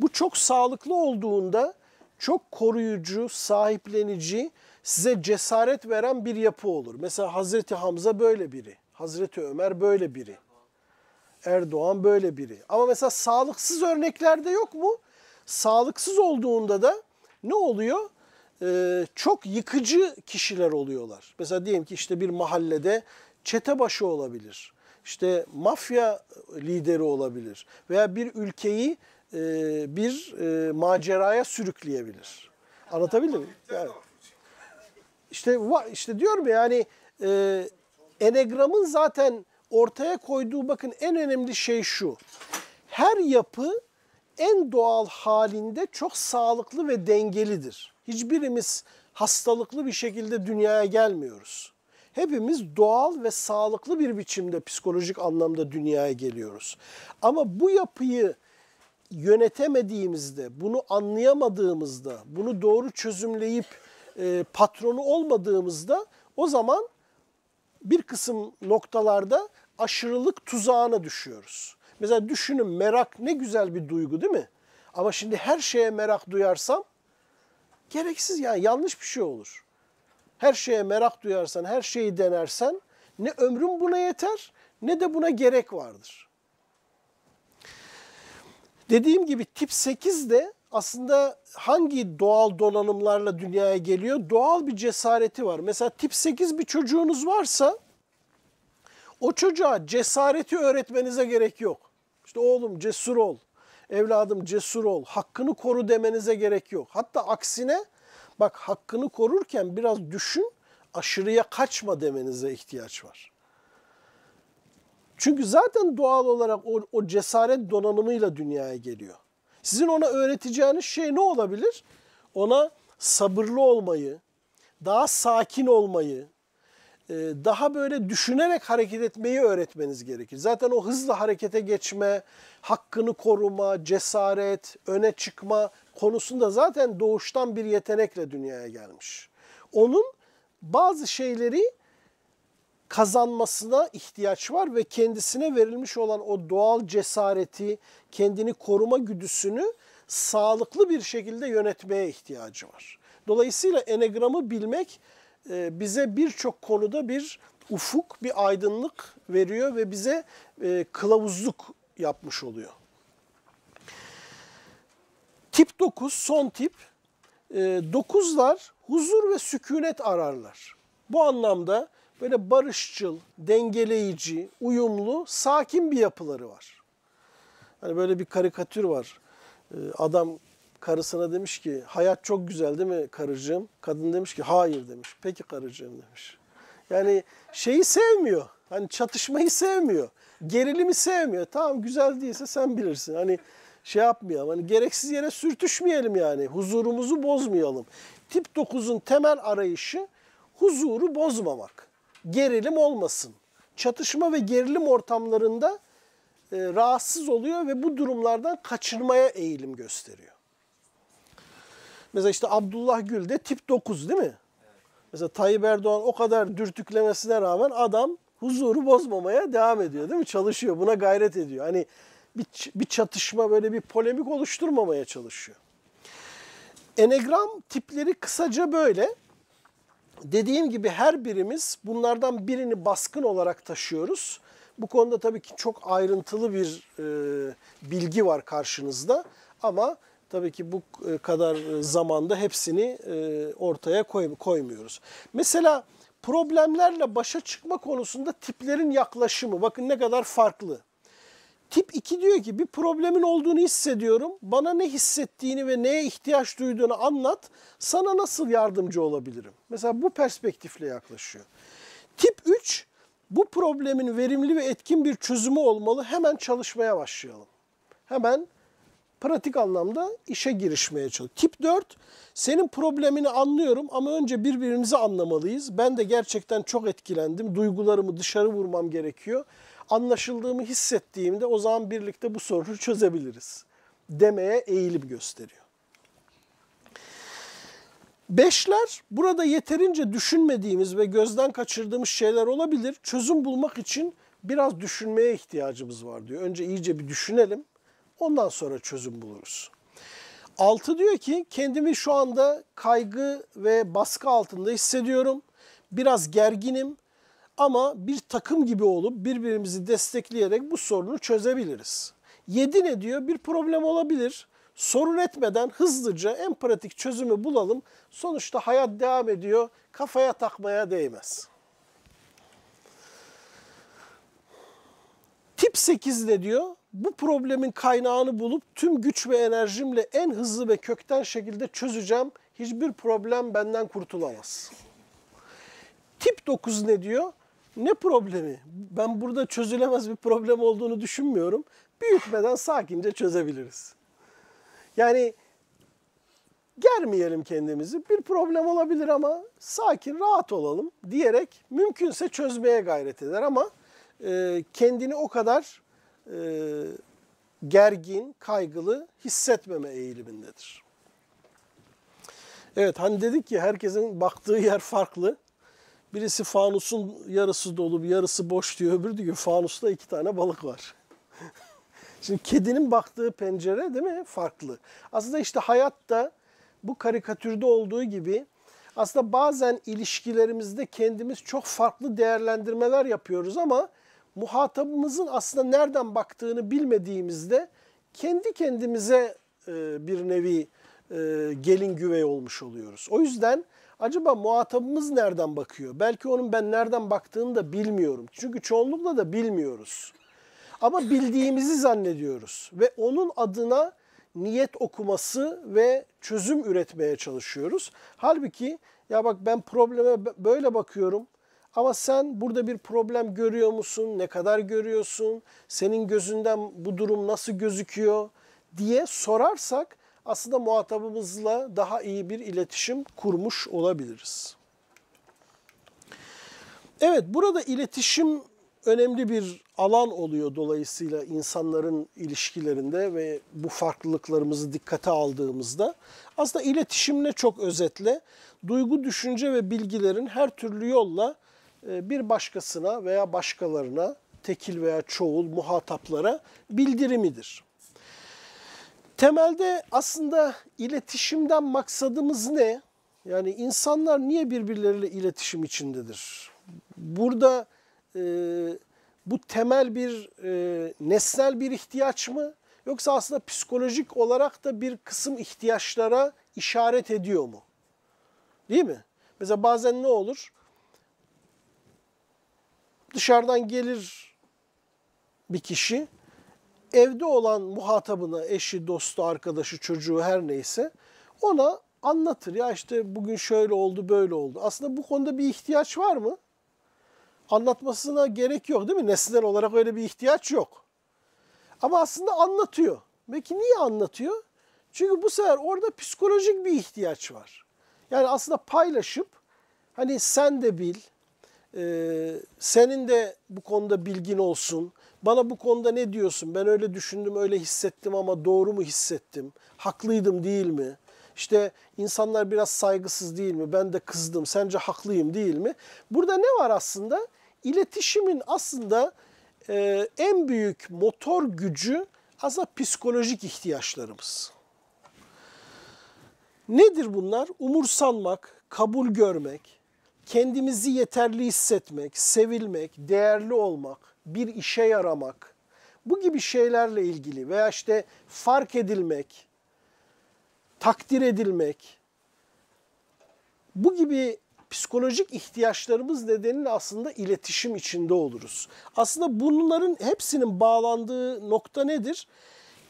Bu çok sağlıklı olduğunda çok koruyucu, sahiplenici, size cesaret veren bir yapı olur. Mesela Hazreti Hamza böyle biri. Hazreti Ömer böyle biri. Erdoğan böyle biri. Ama mesela sağlıksız örneklerde yok mu? Sağlıksız olduğunda da ne oluyor? Ee, çok yıkıcı kişiler oluyorlar. Mesela diyelim ki işte bir mahallede çete başı olabilir. İşte mafya lideri olabilir. Veya bir ülkeyi e, bir e, maceraya sürükleyebilir. Anlatabildim mi? Yani, işte işte diyorum ya yani e, enegramın zaten ortaya koyduğu bakın en önemli şey şu. Her yapı en doğal halinde çok sağlıklı ve dengelidir. Hiçbirimiz hastalıklı bir şekilde dünyaya gelmiyoruz. Hepimiz doğal ve sağlıklı bir biçimde psikolojik anlamda dünyaya geliyoruz. Ama bu yapıyı yönetemediğimizde, bunu anlayamadığımızda, bunu doğru çözümleyip e, patronu olmadığımızda o zaman bir kısım noktalarda aşırılık tuzağına düşüyoruz. Mesela düşünün merak ne güzel bir duygu değil mi? Ama şimdi her şeye merak duyarsam gereksiz yani yanlış bir şey olur. Her şeye merak duyarsan, her şeyi denersen ne ömrün buna yeter ne de buna gerek vardır. Dediğim gibi tip 8 de aslında hangi doğal donanımlarla dünyaya geliyor? Doğal bir cesareti var. Mesela tip 8 bir çocuğunuz varsa o çocuğa cesareti öğretmenize gerek yok. İşte oğlum cesur ol, evladım cesur ol, hakkını koru demenize gerek yok. Hatta aksine bak hakkını korurken biraz düşün, aşırıya kaçma demenize ihtiyaç var. Çünkü zaten doğal olarak o, o cesaret donanımıyla dünyaya geliyor. Sizin ona öğreteceğiniz şey ne olabilir? Ona sabırlı olmayı, daha sakin olmayı, daha böyle düşünerek hareket etmeyi öğretmeniz gerekir. Zaten o hızlı harekete geçme, hakkını koruma, cesaret, öne çıkma konusunda zaten doğuştan bir yetenekle dünyaya gelmiş. Onun bazı şeyleri kazanmasına ihtiyaç var ve kendisine verilmiş olan o doğal cesareti, kendini koruma güdüsünü sağlıklı bir şekilde yönetmeye ihtiyacı var. Dolayısıyla enegramı bilmek e, bize birçok konuda bir ufuk, bir aydınlık veriyor ve bize e, kılavuzluk yapmış oluyor. Tip 9, son tip. E, dokuzlar huzur ve sükunet ararlar. Bu anlamda böyle barışçıl, dengeleyici, uyumlu, sakin bir yapıları var. Hani böyle bir karikatür var. Adam karısına demiş ki hayat çok güzel değil mi karıcığım? Kadın demiş ki hayır demiş. Peki karıcığım demiş. Yani şeyi sevmiyor. Hani çatışmayı sevmiyor. Gerilimi sevmiyor. Tamam güzel değilse sen bilirsin. Hani şey yapmayalım. Hani gereksiz yere sürtüşmeyelim yani. Huzurumuzu bozmayalım. Tip 9'un temel arayışı huzuru bozmamak gerilim olmasın. Çatışma ve gerilim ortamlarında e, rahatsız oluyor ve bu durumlardan kaçırmaya eğilim gösteriyor. Mesela işte Abdullah Gül de tip 9 değil mi? Mesela Tayyip Erdoğan o kadar dürtüklemesine rağmen adam huzuru bozmamaya devam ediyor değil mi? Çalışıyor, buna gayret ediyor. Hani bir, bir çatışma, böyle bir polemik oluşturmamaya çalışıyor. Enegram tipleri kısaca böyle dediğim gibi her birimiz bunlardan birini baskın olarak taşıyoruz. Bu konuda tabii ki çok ayrıntılı bir e, bilgi var karşınızda ama tabii ki bu e, kadar zamanda hepsini e, ortaya koy, koymuyoruz. Mesela problemlerle başa çıkma konusunda tiplerin yaklaşımı bakın ne kadar farklı. Tip 2 diyor ki bir problemin olduğunu hissediyorum. Bana ne hissettiğini ve neye ihtiyaç duyduğunu anlat. Sana nasıl yardımcı olabilirim? Mesela bu perspektifle yaklaşıyor. Tip 3 bu problemin verimli ve etkin bir çözümü olmalı. Hemen çalışmaya başlayalım. Hemen pratik anlamda işe girişmeye çalış. Tip 4, senin problemini anlıyorum ama önce birbirimizi anlamalıyız. Ben de gerçekten çok etkilendim. Duygularımı dışarı vurmam gerekiyor. Anlaşıldığımı hissettiğimde o zaman birlikte bu sorunu çözebiliriz demeye eğilim gösteriyor. Beşler burada yeterince düşünmediğimiz ve gözden kaçırdığımız şeyler olabilir. Çözüm bulmak için biraz düşünmeye ihtiyacımız var diyor. Önce iyice bir düşünelim. Ondan sonra çözüm buluruz. Altı diyor ki kendimi şu anda kaygı ve baskı altında hissediyorum. Biraz gerginim ama bir takım gibi olup birbirimizi destekleyerek bu sorunu çözebiliriz. Yedi ne diyor? Bir problem olabilir. Sorun etmeden hızlıca en pratik çözümü bulalım. Sonuçta hayat devam ediyor. Kafaya takmaya değmez. Tip 8 ne diyor? Bu problemin kaynağını bulup tüm güç ve enerjimle en hızlı ve kökten şekilde çözeceğim. Hiçbir problem benden kurtulamaz. Tip 9 ne diyor? Ne problemi? Ben burada çözülemez bir problem olduğunu düşünmüyorum. Büyütmeden sakince çözebiliriz. Yani germeyelim kendimizi. Bir problem olabilir ama sakin, rahat olalım diyerek mümkünse çözmeye gayret eder ama e, kendini o kadar e, gergin, kaygılı hissetmeme eğilimindedir. Evet hani dedik ki herkesin baktığı yer farklı. Birisi fanusun yarısı dolu, yarısı boş diyor. Öbürü diyor fanusta iki tane balık var. Şimdi kedinin baktığı pencere değil mi? Farklı. Aslında işte hayatta bu karikatürde olduğu gibi aslında bazen ilişkilerimizde kendimiz çok farklı değerlendirmeler yapıyoruz ama muhatabımızın aslında nereden baktığını bilmediğimizde kendi kendimize e, bir nevi e, gelin güvey olmuş oluyoruz. O yüzden acaba muhatabımız nereden bakıyor? Belki onun ben nereden baktığını da bilmiyorum. Çünkü çoğunlukla da bilmiyoruz. Ama bildiğimizi zannediyoruz ve onun adına niyet okuması ve çözüm üretmeye çalışıyoruz. Halbuki ya bak ben probleme böyle bakıyorum ama sen burada bir problem görüyor musun? Ne kadar görüyorsun? Senin gözünden bu durum nasıl gözüküyor? diye sorarsak aslında muhatabımızla daha iyi bir iletişim kurmuş olabiliriz. Evet burada iletişim önemli bir alan oluyor dolayısıyla insanların ilişkilerinde ve bu farklılıklarımızı dikkate aldığımızda. Aslında iletişimle çok özetle duygu, düşünce ve bilgilerin her türlü yolla bir başkasına veya başkalarına, tekil veya çoğul muhataplara bildirimidir. Temelde aslında iletişimden maksadımız ne? Yani insanlar niye birbirleriyle iletişim içindedir? Burada e, bu temel bir e, nesnel bir ihtiyaç mı? Yoksa aslında psikolojik olarak da bir kısım ihtiyaçlara işaret ediyor mu? Değil mi? Mesela bazen ne olur? Dışarıdan gelir bir kişi, evde olan muhatabına, eşi, dostu, arkadaşı, çocuğu her neyse ona anlatır. Ya işte bugün şöyle oldu, böyle oldu. Aslında bu konuda bir ihtiyaç var mı? Anlatmasına gerek yok değil mi? Nesnel olarak öyle bir ihtiyaç yok. Ama aslında anlatıyor. Peki niye anlatıyor? Çünkü bu sefer orada psikolojik bir ihtiyaç var. Yani aslında paylaşıp hani sen de bil, e, senin de bu konuda bilgin olsun. Bana bu konuda ne diyorsun? Ben öyle düşündüm, öyle hissettim ama doğru mu hissettim? Haklıydım değil mi? İşte insanlar biraz saygısız değil mi? Ben de kızdım. Sence haklıyım değil mi? Burada ne var aslında? İletişimin aslında e, en büyük motor gücü aslında psikolojik ihtiyaçlarımız. Nedir bunlar? Umursanmak, kabul görmek, kendimizi yeterli hissetmek, sevilmek, değerli olmak, bir işe yaramak, bu gibi şeylerle ilgili veya işte fark edilmek, takdir edilmek, bu gibi psikolojik ihtiyaçlarımız nedeniyle aslında iletişim içinde oluruz. Aslında bunların hepsinin bağlandığı nokta nedir?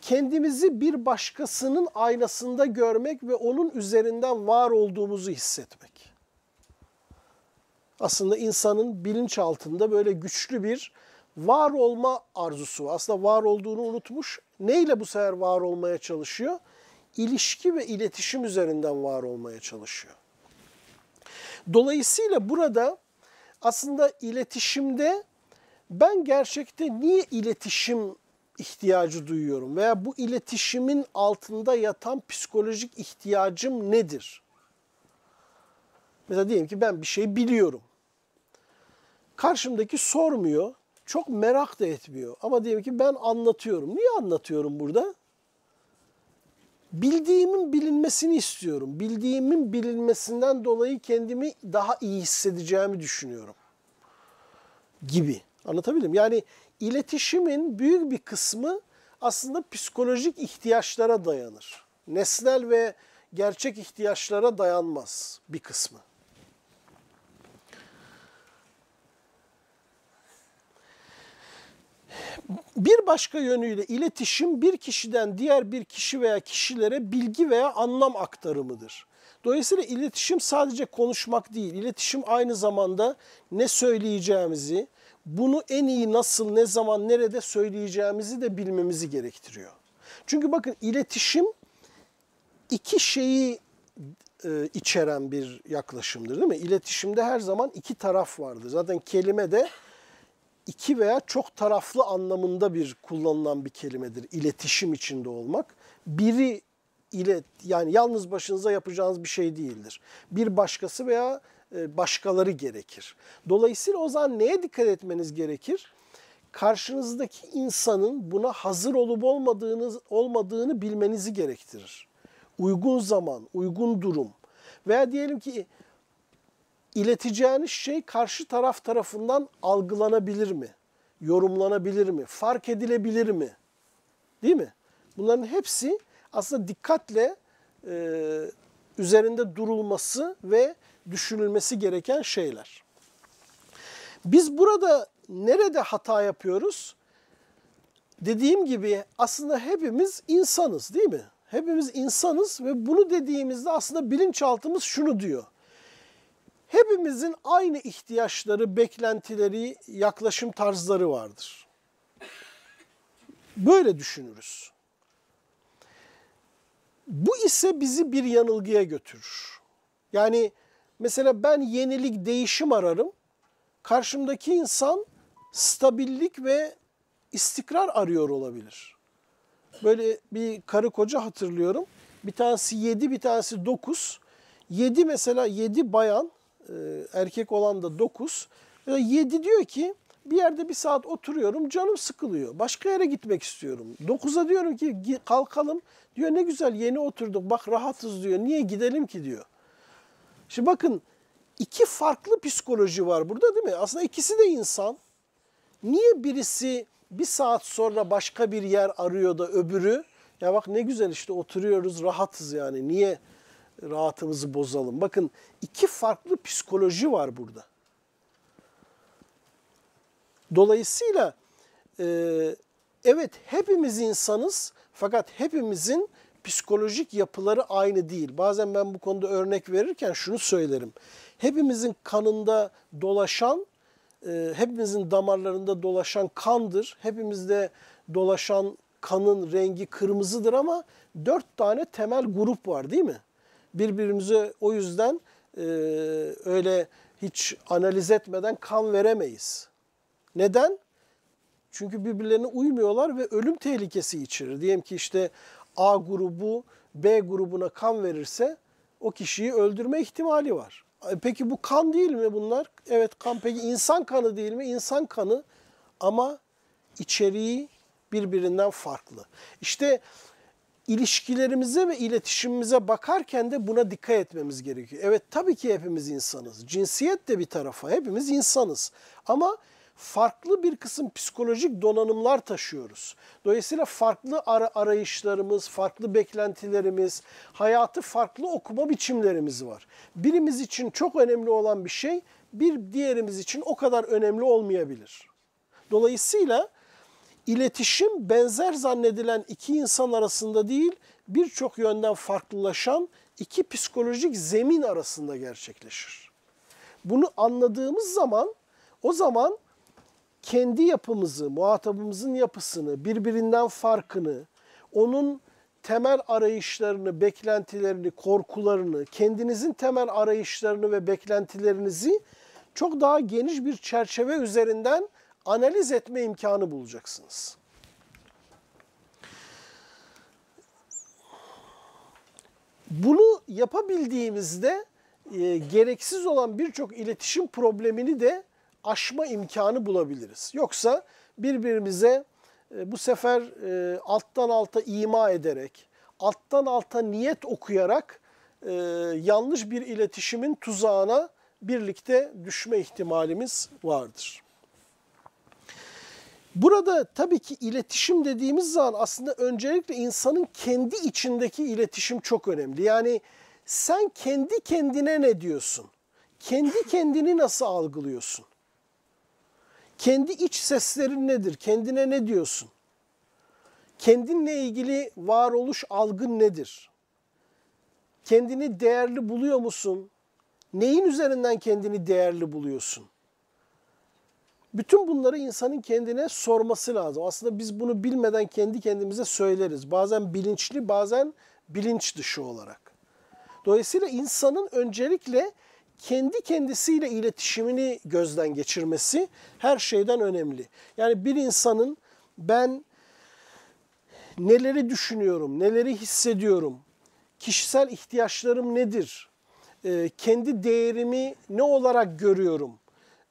Kendimizi bir başkasının aynasında görmek ve onun üzerinden var olduğumuzu hissetmek. Aslında insanın bilinçaltında böyle güçlü bir var olma arzusu. Aslında var olduğunu unutmuş. Neyle bu sefer var olmaya çalışıyor? İlişki ve iletişim üzerinden var olmaya çalışıyor. Dolayısıyla burada aslında iletişimde ben gerçekte niye iletişim ihtiyacı duyuyorum veya bu iletişimin altında yatan psikolojik ihtiyacım nedir? Mesela diyelim ki ben bir şey biliyorum. Karşımdaki sormuyor, çok merak da etmiyor. Ama diyelim ki ben anlatıyorum. Niye anlatıyorum burada? Bildiğimin bilinmesini istiyorum. Bildiğimin bilinmesinden dolayı kendimi daha iyi hissedeceğimi düşünüyorum. Gibi. Anlatabildim? Yani iletişimin büyük bir kısmı aslında psikolojik ihtiyaçlara dayanır. Nesnel ve gerçek ihtiyaçlara dayanmaz bir kısmı. Başka yönüyle iletişim bir kişiden diğer bir kişi veya kişilere bilgi veya anlam aktarımıdır. Dolayısıyla iletişim sadece konuşmak değil. İletişim aynı zamanda ne söyleyeceğimizi, bunu en iyi nasıl, ne zaman, nerede söyleyeceğimizi de bilmemizi gerektiriyor. Çünkü bakın iletişim iki şeyi e, içeren bir yaklaşımdır değil mi? İletişimde her zaman iki taraf vardır. Zaten kelime de iki veya çok taraflı anlamında bir kullanılan bir kelimedir. İletişim içinde olmak. Biri ile yani yalnız başınıza yapacağınız bir şey değildir. Bir başkası veya e, başkaları gerekir. Dolayısıyla o zaman neye dikkat etmeniz gerekir? Karşınızdaki insanın buna hazır olup olmadığınız olmadığını bilmenizi gerektirir. Uygun zaman, uygun durum veya diyelim ki ileteceğiniz şey karşı taraf tarafından algılanabilir mi? Yorumlanabilir mi? Fark edilebilir mi? Değil mi? Bunların hepsi aslında dikkatle e, üzerinde durulması ve düşünülmesi gereken şeyler. Biz burada nerede hata yapıyoruz? Dediğim gibi aslında hepimiz insanız değil mi? Hepimiz insanız ve bunu dediğimizde aslında bilinçaltımız şunu diyor. Hepimizin aynı ihtiyaçları, beklentileri, yaklaşım tarzları vardır. Böyle düşünürüz. Bu ise bizi bir yanılgıya götürür. Yani mesela ben yenilik, değişim ararım. Karşımdaki insan stabillik ve istikrar arıyor olabilir. Böyle bir karı koca hatırlıyorum. Bir tanesi 7, bir tanesi 9. 7 mesela 7 bayan, e, erkek olan da 9. 7 diyor ki bir yerde bir saat oturuyorum canım sıkılıyor. Başka yere gitmek istiyorum. 9'a diyorum ki kalkalım. Diyor ne güzel yeni oturduk bak rahatız diyor. Niye gidelim ki diyor. Şimdi bakın iki farklı psikoloji var burada değil mi? Aslında ikisi de insan. Niye birisi bir saat sonra başka bir yer arıyor da öbürü ya bak ne güzel işte oturuyoruz rahatız yani niye rahatımızı bozalım. Bakın iki farklı psikoloji var burada. Dolayısıyla e, evet hepimiz insanız fakat hepimizin psikolojik yapıları aynı değil. Bazen ben bu konuda örnek verirken şunu söylerim. Hepimizin kanında dolaşan, e, hepimizin damarlarında dolaşan kandır. Hepimizde dolaşan kanın rengi kırmızıdır ama dört tane temel grup var değil mi? Birbirimize o yüzden e, öyle hiç analiz etmeden kan veremeyiz. Neden? Çünkü birbirlerine uymuyorlar ve ölüm tehlikesi içerir. Diyelim ki işte A grubu B grubuna kan verirse o kişiyi öldürme ihtimali var. E peki bu kan değil mi bunlar? Evet kan. Peki insan kanı değil mi? İnsan kanı ama içeriği birbirinden farklı. İşte ilişkilerimize ve iletişimimize bakarken de buna dikkat etmemiz gerekiyor. Evet tabii ki hepimiz insanız. Cinsiyet de bir tarafa. Hepimiz insanız. Ama farklı bir kısım psikolojik donanımlar taşıyoruz. Dolayısıyla farklı ara arayışlarımız, farklı beklentilerimiz, hayatı farklı okuma biçimlerimiz var. Birimiz için çok önemli olan bir şey bir diğerimiz için o kadar önemli olmayabilir. Dolayısıyla iletişim benzer zannedilen iki insan arasında değil, birçok yönden farklılaşan iki psikolojik zemin arasında gerçekleşir. Bunu anladığımız zaman o zaman kendi yapımızı, muhatabımızın yapısını, birbirinden farkını, onun temel arayışlarını, beklentilerini, korkularını, kendinizin temel arayışlarını ve beklentilerinizi çok daha geniş bir çerçeve üzerinden analiz etme imkanı bulacaksınız. Bunu yapabildiğimizde e, gereksiz olan birçok iletişim problemini de aşma imkanı bulabiliriz. Yoksa birbirimize e, bu sefer e, alttan alta ima ederek, alttan alta niyet okuyarak e, yanlış bir iletişimin tuzağına birlikte düşme ihtimalimiz vardır. Burada tabii ki iletişim dediğimiz zaman aslında öncelikle insanın kendi içindeki iletişim çok önemli. Yani sen kendi kendine ne diyorsun? Kendi kendini nasıl algılıyorsun? Kendi iç seslerin nedir? Kendine ne diyorsun? Kendinle ilgili varoluş algın nedir? Kendini değerli buluyor musun? Neyin üzerinden kendini değerli buluyorsun? Bütün bunları insanın kendine sorması lazım. Aslında biz bunu bilmeden kendi kendimize söyleriz. Bazen bilinçli, bazen bilinç dışı olarak. Dolayısıyla insanın öncelikle kendi kendisiyle iletişimini gözden geçirmesi her şeyden önemli. Yani bir insanın ben neleri düşünüyorum, neleri hissediyorum, kişisel ihtiyaçlarım nedir, ee, kendi değerimi ne olarak görüyorum,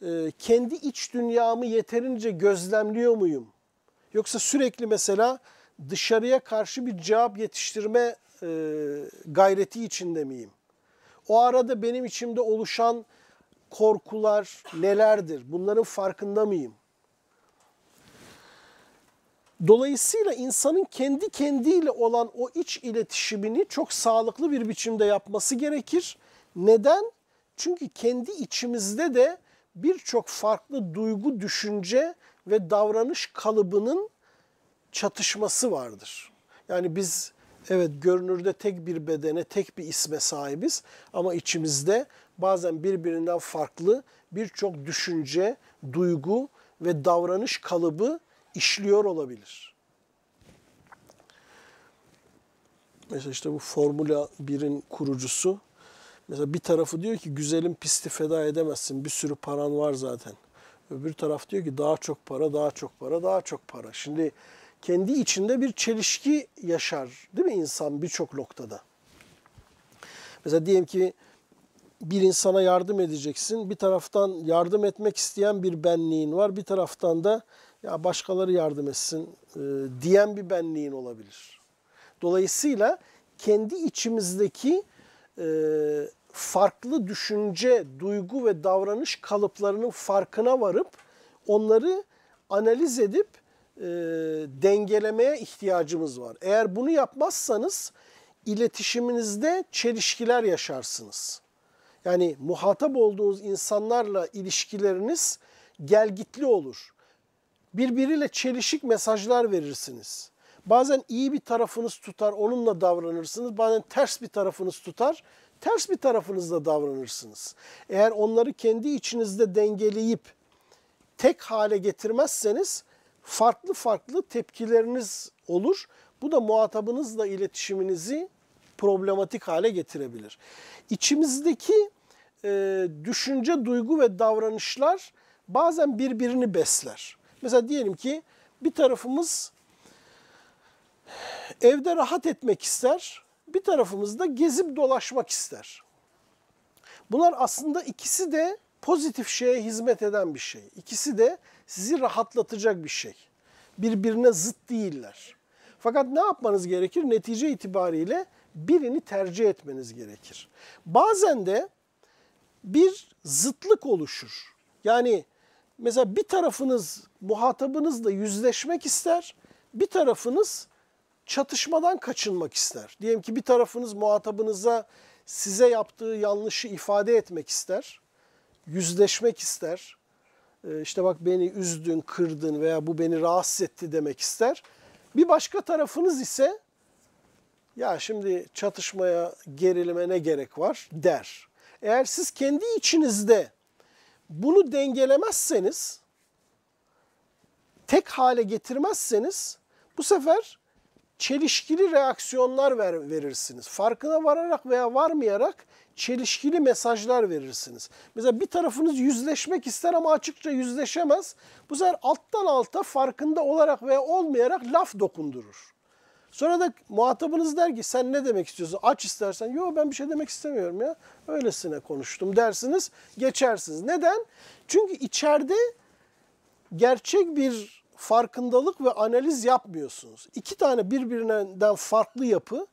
ee, kendi iç dünyamı yeterince gözlemliyor muyum? Yoksa sürekli mesela dışarıya karşı bir cevap yetiştirme e, gayreti içinde miyim? O arada benim içimde oluşan korkular nelerdir? Bunların farkında mıyım? Dolayısıyla insanın kendi kendiyle olan o iç iletişimini çok sağlıklı bir biçimde yapması gerekir. Neden? Çünkü kendi içimizde de birçok farklı duygu, düşünce ve davranış kalıbının çatışması vardır. Yani biz evet görünürde tek bir bedene, tek bir isme sahibiz ama içimizde bazen birbirinden farklı birçok düşünce, duygu ve davranış kalıbı işliyor olabilir. Mesela işte bu Formula 1'in kurucusu Mesela bir tarafı diyor ki güzelim pisti feda edemezsin. Bir sürü paran var zaten. Öbür taraf diyor ki daha çok para, daha çok para, daha çok para. Şimdi kendi içinde bir çelişki yaşar değil mi insan birçok noktada? Mesela diyelim ki bir insana yardım edeceksin. Bir taraftan yardım etmek isteyen bir benliğin var. Bir taraftan da ya başkaları yardım etsin e, diyen bir benliğin olabilir. Dolayısıyla kendi içimizdeki e, farklı düşünce, duygu ve davranış kalıplarının farkına varıp onları analiz edip e, dengelemeye ihtiyacımız var. Eğer bunu yapmazsanız iletişiminizde çelişkiler yaşarsınız. Yani muhatap olduğunuz insanlarla ilişkileriniz gelgitli olur. Birbiriyle çelişik mesajlar verirsiniz. Bazen iyi bir tarafınız tutar, onunla davranırsınız. Bazen ters bir tarafınız tutar, ters bir tarafınızda davranırsınız. Eğer onları kendi içinizde dengeleyip tek hale getirmezseniz farklı farklı tepkileriniz olur. Bu da muhatabınızla iletişiminizi problematik hale getirebilir. İçimizdeki e, düşünce, duygu ve davranışlar bazen birbirini besler. Mesela diyelim ki bir tarafımız evde rahat etmek ister, bir tarafımız da gezip dolaşmak ister. Bunlar aslında ikisi de pozitif şeye hizmet eden bir şey. İkisi de sizi rahatlatacak bir şey. Birbirine zıt değiller. Fakat ne yapmanız gerekir? Netice itibariyle birini tercih etmeniz gerekir. Bazen de bir zıtlık oluşur. Yani mesela bir tarafınız muhatabınızla yüzleşmek ister, bir tarafınız çatışmadan kaçınmak ister. Diyelim ki bir tarafınız muhatabınıza size yaptığı yanlışı ifade etmek ister, yüzleşmek ister. Ee, işte bak beni üzdün, kırdın veya bu beni rahatsız etti demek ister. Bir başka tarafınız ise ya şimdi çatışmaya, gerilime ne gerek var der. Eğer siz kendi içinizde bunu dengelemezseniz, tek hale getirmezseniz bu sefer çelişkili reaksiyonlar ver, verirsiniz. Farkına vararak veya varmayarak çelişkili mesajlar verirsiniz. Mesela bir tarafınız yüzleşmek ister ama açıkça yüzleşemez. Bu sefer alttan alta farkında olarak veya olmayarak laf dokundurur. Sonra da muhatabınız der ki sen ne demek istiyorsun? Aç istersen. Yok ben bir şey demek istemiyorum ya. Öylesine konuştum dersiniz. Geçersiniz. Neden? Çünkü içeride gerçek bir farkındalık ve analiz yapmıyorsunuz. İki tane birbirinden farklı yapı.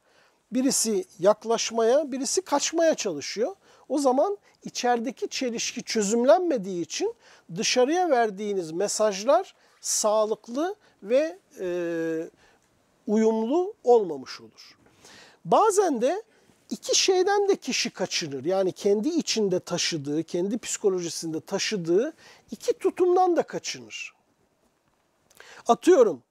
Birisi yaklaşmaya, birisi kaçmaya çalışıyor. O zaman içerideki çelişki çözümlenmediği için dışarıya verdiğiniz mesajlar sağlıklı ve e, uyumlu olmamış olur. Bazen de iki şeyden de kişi kaçınır. Yani kendi içinde taşıdığı, kendi psikolojisinde taşıdığı iki tutumdan da kaçınır. Atıyorum.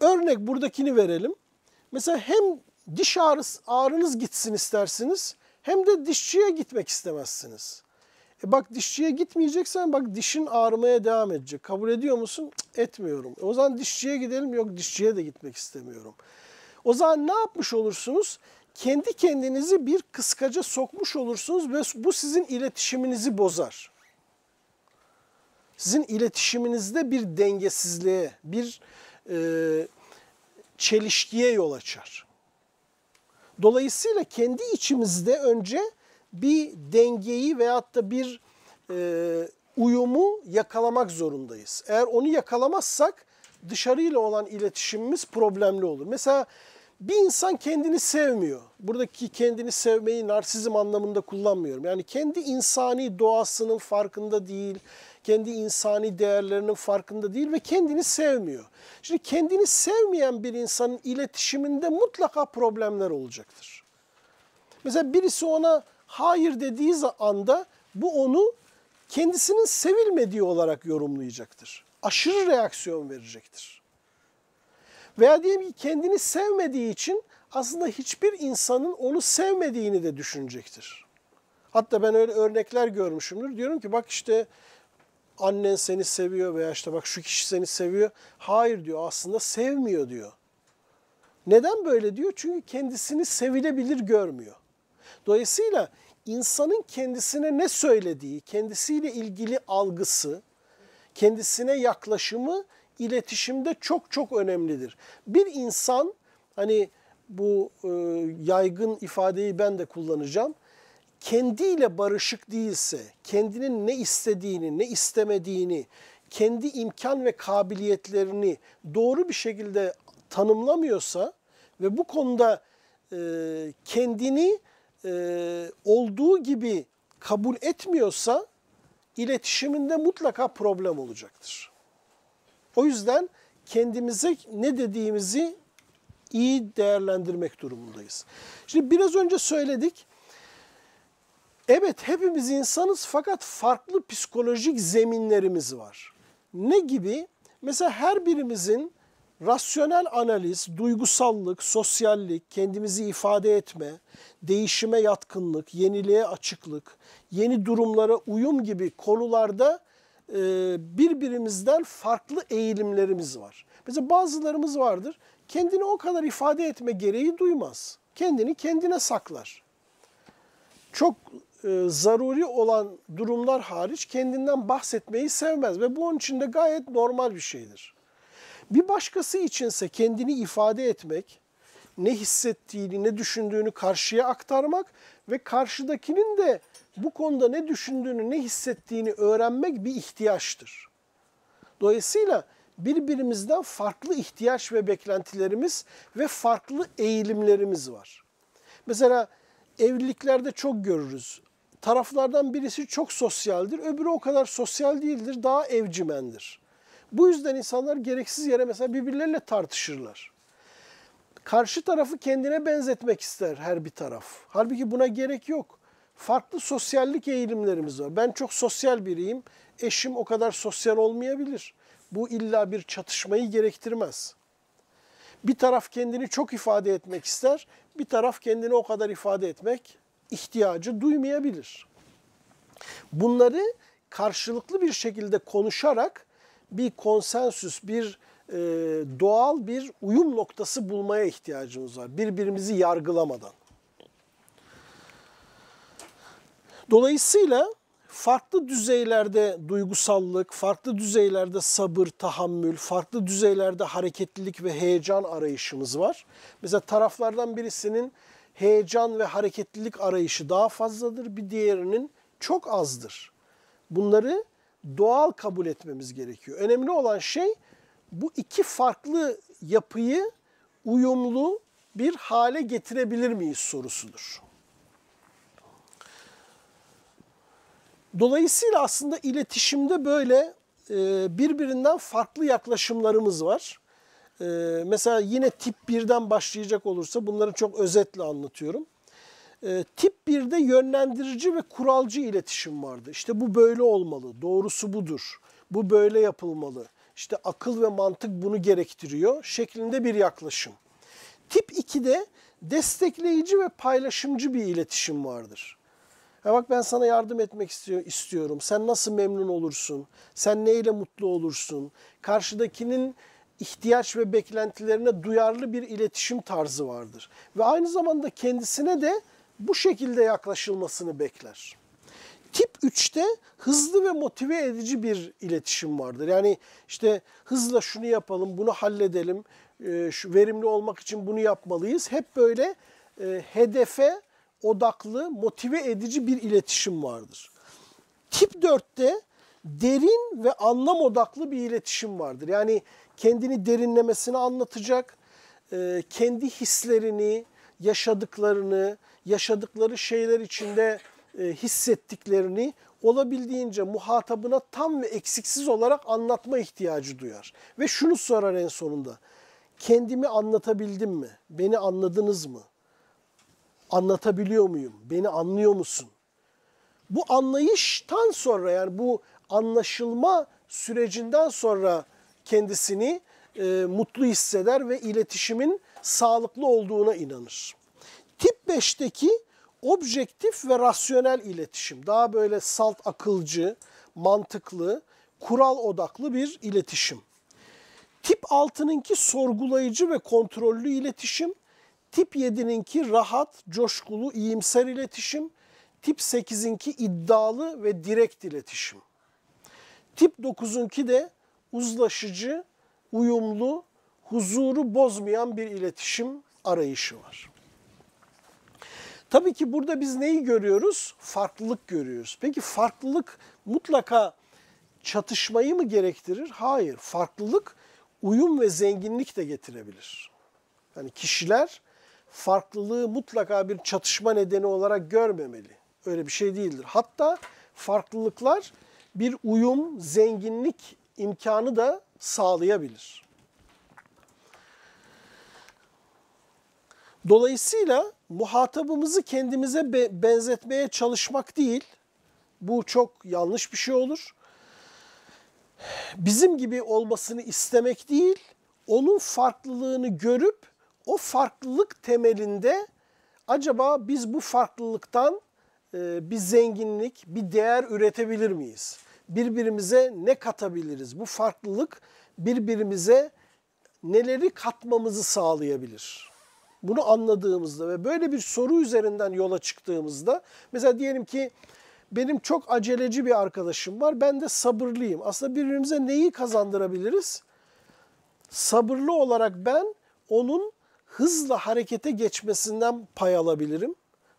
Örnek buradakini verelim. Mesela hem diş ağrısı, ağrınız gitsin istersiniz hem de dişçiye gitmek istemezsiniz. E bak dişçiye gitmeyeceksen bak dişin ağrımaya devam edecek. Kabul ediyor musun? Etmiyorum. E o zaman dişçiye gidelim. Yok dişçiye de gitmek istemiyorum. O zaman ne yapmış olursunuz? Kendi kendinizi bir kıskaca sokmuş olursunuz ve bu sizin iletişiminizi bozar. Sizin iletişiminizde bir dengesizliğe, bir e, çelişkiye yol açar. Dolayısıyla kendi içimizde önce bir dengeyi veyahut da bir e, uyumu yakalamak zorundayız. Eğer onu yakalamazsak dışarıyla olan iletişimimiz problemli olur. Mesela bir insan kendini sevmiyor. Buradaki kendini sevmeyi narsizm anlamında kullanmıyorum. Yani kendi insani doğasının farkında değil, kendi insani değerlerinin farkında değil ve kendini sevmiyor. Şimdi kendini sevmeyen bir insanın iletişiminde mutlaka problemler olacaktır. Mesela birisi ona hayır dediği anda bu onu kendisinin sevilmediği olarak yorumlayacaktır. Aşırı reaksiyon verecektir. Veya diyelim ki kendini sevmediği için aslında hiçbir insanın onu sevmediğini de düşünecektir. Hatta ben öyle örnekler görmüşümdür. Diyorum ki bak işte annen seni seviyor veya işte bak şu kişi seni seviyor. Hayır diyor aslında sevmiyor diyor. Neden böyle diyor? Çünkü kendisini sevilebilir görmüyor. Dolayısıyla insanın kendisine ne söylediği, kendisiyle ilgili algısı, kendisine yaklaşımı iletişimde çok çok önemlidir. Bir insan hani bu e, yaygın ifadeyi ben de kullanacağım. Kendiyle barışık değilse, kendinin ne istediğini, ne istemediğini, kendi imkan ve kabiliyetlerini doğru bir şekilde tanımlamıyorsa ve bu konuda e, kendini e, olduğu gibi kabul etmiyorsa iletişiminde mutlaka problem olacaktır. O yüzden kendimize ne dediğimizi iyi değerlendirmek durumundayız. Şimdi biraz önce söyledik. Evet hepimiz insanız fakat farklı psikolojik zeminlerimiz var. Ne gibi? Mesela her birimizin rasyonel analiz, duygusallık, sosyallik, kendimizi ifade etme, değişime yatkınlık, yeniliğe açıklık, yeni durumlara uyum gibi konularda e, birbirimizden farklı eğilimlerimiz var. Mesela bazılarımız vardır, kendini o kadar ifade etme gereği duymaz. Kendini kendine saklar. Çok e, zaruri olan durumlar hariç kendinden bahsetmeyi sevmez ve bu onun için de gayet normal bir şeydir. Bir başkası içinse kendini ifade etmek, ne hissettiğini, ne düşündüğünü karşıya aktarmak ve karşıdakinin de bu konuda ne düşündüğünü, ne hissettiğini öğrenmek bir ihtiyaçtır. Dolayısıyla birbirimizden farklı ihtiyaç ve beklentilerimiz ve farklı eğilimlerimiz var. Mesela evliliklerde çok görürüz. Taraflardan birisi çok sosyaldir, öbürü o kadar sosyal değildir, daha evcimendir. Bu yüzden insanlar gereksiz yere mesela birbirleriyle tartışırlar. Karşı tarafı kendine benzetmek ister her bir taraf. Halbuki buna gerek yok. Farklı sosyallik eğilimlerimiz var. Ben çok sosyal biriyim, eşim o kadar sosyal olmayabilir. Bu illa bir çatışmayı gerektirmez. Bir taraf kendini çok ifade etmek ister, bir taraf kendini o kadar ifade etmek ihtiyacı duymayabilir. Bunları karşılıklı bir şekilde konuşarak bir konsensüs, bir e, doğal bir uyum noktası bulmaya ihtiyacımız var. Birbirimizi yargılamadan. Dolayısıyla farklı düzeylerde duygusallık, farklı düzeylerde sabır, tahammül, farklı düzeylerde hareketlilik ve heyecan arayışımız var. Mesela taraflardan birisinin heyecan ve hareketlilik arayışı daha fazladır, bir diğerinin çok azdır. Bunları doğal kabul etmemiz gerekiyor. Önemli olan şey bu iki farklı yapıyı uyumlu bir hale getirebilir miyiz sorusudur. Dolayısıyla aslında iletişimde böyle e, birbirinden farklı yaklaşımlarımız var. E, mesela yine tip 1'den başlayacak olursa bunları çok özetle anlatıyorum. E, tip 1'de yönlendirici ve kuralcı iletişim vardı. İşte bu böyle olmalı, doğrusu budur, bu böyle yapılmalı, işte akıl ve mantık bunu gerektiriyor şeklinde bir yaklaşım. Tip 2'de destekleyici ve paylaşımcı bir iletişim vardır. Ya bak ben sana yardım etmek istiyorum. Sen nasıl memnun olursun? Sen neyle mutlu olursun? Karşıdakinin ihtiyaç ve beklentilerine duyarlı bir iletişim tarzı vardır. Ve aynı zamanda kendisine de bu şekilde yaklaşılmasını bekler. Tip 3'te hızlı ve motive edici bir iletişim vardır. Yani işte hızla şunu yapalım, bunu halledelim, e, şu verimli olmak için bunu yapmalıyız. Hep böyle e, hedefe odaklı, motive edici bir iletişim vardır. Tip 4'te derin ve anlam odaklı bir iletişim vardır. Yani kendini derinlemesine anlatacak, e, kendi hislerini, yaşadıklarını, yaşadıkları şeyler içinde e, hissettiklerini olabildiğince muhatabına tam ve eksiksiz olarak anlatma ihtiyacı duyar. Ve şunu sorar en sonunda. Kendimi anlatabildim mi? Beni anladınız mı? Anlatabiliyor muyum? Beni anlıyor musun? Bu anlayıştan sonra yani bu anlaşılma sürecinden sonra kendisini e, mutlu hisseder ve iletişimin sağlıklı olduğuna inanır. Tip 5'teki objektif ve rasyonel iletişim. Daha böyle salt akılcı, mantıklı, kural odaklı bir iletişim. Tip 6'nınki sorgulayıcı ve kontrollü iletişim. Tip 7'ninki rahat, coşkulu, iyimser iletişim. Tip 8'inki iddialı ve direkt iletişim. Tip 9'unki de uzlaşıcı, uyumlu, huzuru bozmayan bir iletişim arayışı var. Tabii ki burada biz neyi görüyoruz? Farklılık görüyoruz. Peki farklılık mutlaka çatışmayı mı gerektirir? Hayır. Farklılık uyum ve zenginlik de getirebilir. Yani kişiler farklılığı mutlaka bir çatışma nedeni olarak görmemeli. Öyle bir şey değildir. Hatta farklılıklar bir uyum, zenginlik imkanı da sağlayabilir. Dolayısıyla muhatabımızı kendimize be benzetmeye çalışmak değil, bu çok yanlış bir şey olur. Bizim gibi olmasını istemek değil, onun farklılığını görüp o farklılık temelinde acaba biz bu farklılıktan e, bir zenginlik, bir değer üretebilir miyiz? Birbirimize ne katabiliriz? Bu farklılık birbirimize neleri katmamızı sağlayabilir? Bunu anladığımızda ve böyle bir soru üzerinden yola çıktığımızda mesela diyelim ki benim çok aceleci bir arkadaşım var. Ben de sabırlıyım. Aslında birbirimize neyi kazandırabiliriz? Sabırlı olarak ben onun hızla harekete geçmesinden pay alabilirim.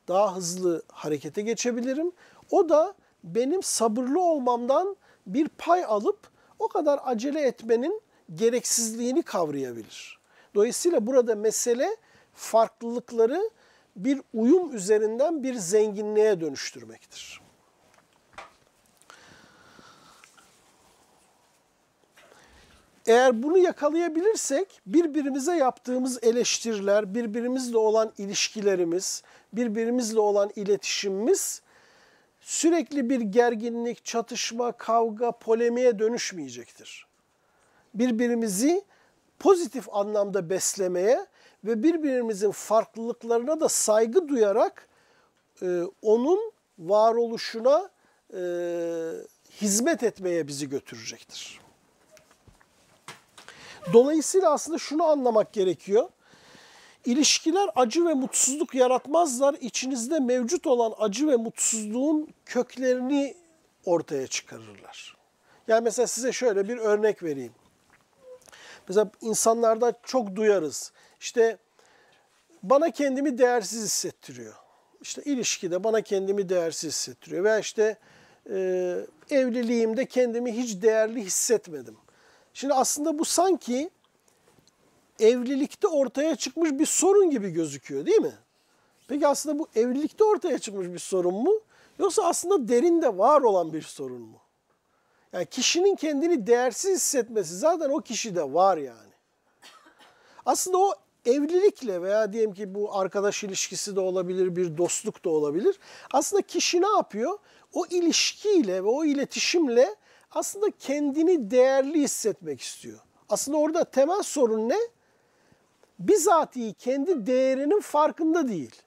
Daha hızlı harekete geçebilirim. O da benim sabırlı olmamdan bir pay alıp o kadar acele etmenin gereksizliğini kavrayabilir. Dolayısıyla burada mesele farklılıkları bir uyum üzerinden bir zenginliğe dönüştürmektir. Eğer bunu yakalayabilirsek birbirimize yaptığımız eleştiriler, birbirimizle olan ilişkilerimiz, birbirimizle olan iletişimimiz sürekli bir gerginlik, çatışma, kavga, polemiğe dönüşmeyecektir. Birbirimizi pozitif anlamda beslemeye ve birbirimizin farklılıklarına da saygı duyarak e, onun varoluşuna e, hizmet etmeye bizi götürecektir. Dolayısıyla aslında şunu anlamak gerekiyor. İlişkiler acı ve mutsuzluk yaratmazlar. İçinizde mevcut olan acı ve mutsuzluğun köklerini ortaya çıkarırlar. Yani mesela size şöyle bir örnek vereyim. Mesela insanlarda çok duyarız. İşte bana kendimi değersiz hissettiriyor. İşte ilişkide bana kendimi değersiz hissettiriyor. Veya işte e, evliliğimde kendimi hiç değerli hissetmedim. Şimdi aslında bu sanki evlilikte ortaya çıkmış bir sorun gibi gözüküyor değil mi? Peki aslında bu evlilikte ortaya çıkmış bir sorun mu? Yoksa aslında derinde var olan bir sorun mu? Yani kişinin kendini değersiz hissetmesi zaten o kişide var yani. Aslında o evlilikle veya diyelim ki bu arkadaş ilişkisi de olabilir, bir dostluk da olabilir. Aslında kişi ne yapıyor? O ilişkiyle ve o iletişimle aslında kendini değerli hissetmek istiyor. Aslında orada temel sorun ne? Bizatihi kendi değerinin farkında değil.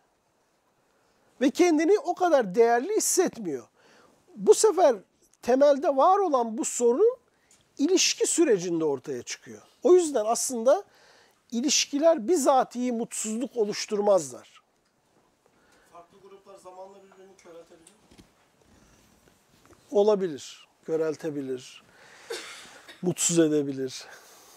Ve kendini o kadar değerli hissetmiyor. Bu sefer temelde var olan bu sorun ilişki sürecinde ortaya çıkıyor. O yüzden aslında ilişkiler bizatihi mutsuzluk oluşturmazlar. Farklı gruplar zamanla birbirini köreltebilir? Olabilir, köreltebilir, mutsuz edebilir.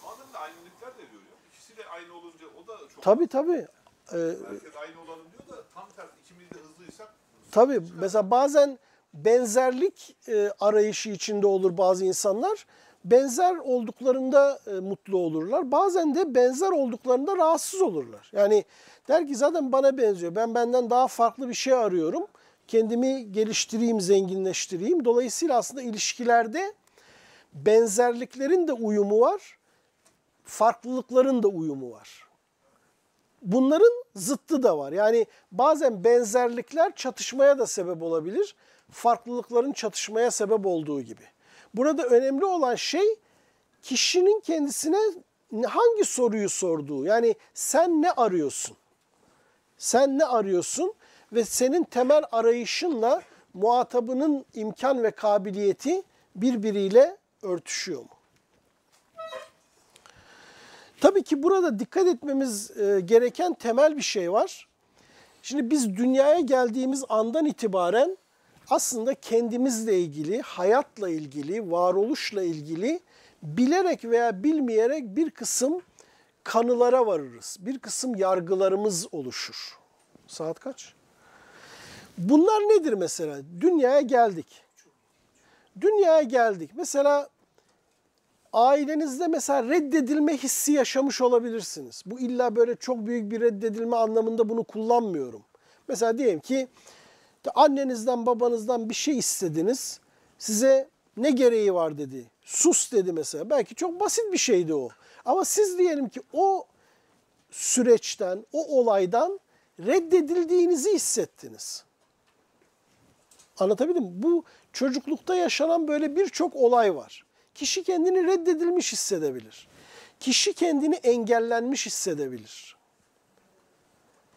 Bazen de aynılıklar da görüyor. İkisi de aynı olunca o da çok... Tabii tabii. Ee, Herkes aynı olalım diyor da tam tersi ikimiz de hızlıysak Tabii mesela bazen benzerlik e, arayışı içinde olur bazı insanlar. Benzer olduklarında e, mutlu olurlar. Bazen de benzer olduklarında rahatsız olurlar. Yani der ki zaten bana benziyor. Ben benden daha farklı bir şey arıyorum. Kendimi geliştireyim, zenginleştireyim. Dolayısıyla aslında ilişkilerde benzerliklerin de uyumu var. Farklılıkların da uyumu var. Bunların zıttı da var. Yani bazen benzerlikler çatışmaya da sebep olabilir. Farklılıkların çatışmaya sebep olduğu gibi. Burada önemli olan şey kişinin kendisine hangi soruyu sorduğu. Yani sen ne arıyorsun? Sen ne arıyorsun? Ve senin temel arayışınla muhatabının imkan ve kabiliyeti birbiriyle örtüşüyor mu? Tabii ki burada dikkat etmemiz e, gereken temel bir şey var. Şimdi biz dünyaya geldiğimiz andan itibaren aslında kendimizle ilgili, hayatla ilgili, varoluşla ilgili bilerek veya bilmeyerek bir kısım kanılara varırız. Bir kısım yargılarımız oluşur. Saat kaç? Bunlar nedir mesela? Dünyaya geldik. Dünyaya geldik. Mesela ailenizde mesela reddedilme hissi yaşamış olabilirsiniz. Bu illa böyle çok büyük bir reddedilme anlamında bunu kullanmıyorum. Mesela diyelim ki annenizden babanızdan bir şey istediniz. Size ne gereği var dedi. Sus dedi mesela. Belki çok basit bir şeydi o. Ama siz diyelim ki o süreçten, o olaydan reddedildiğinizi hissettiniz. Anlatabildim mi? Bu çocuklukta yaşanan böyle birçok olay var. Kişi kendini reddedilmiş hissedebilir. Kişi kendini engellenmiş hissedebilir.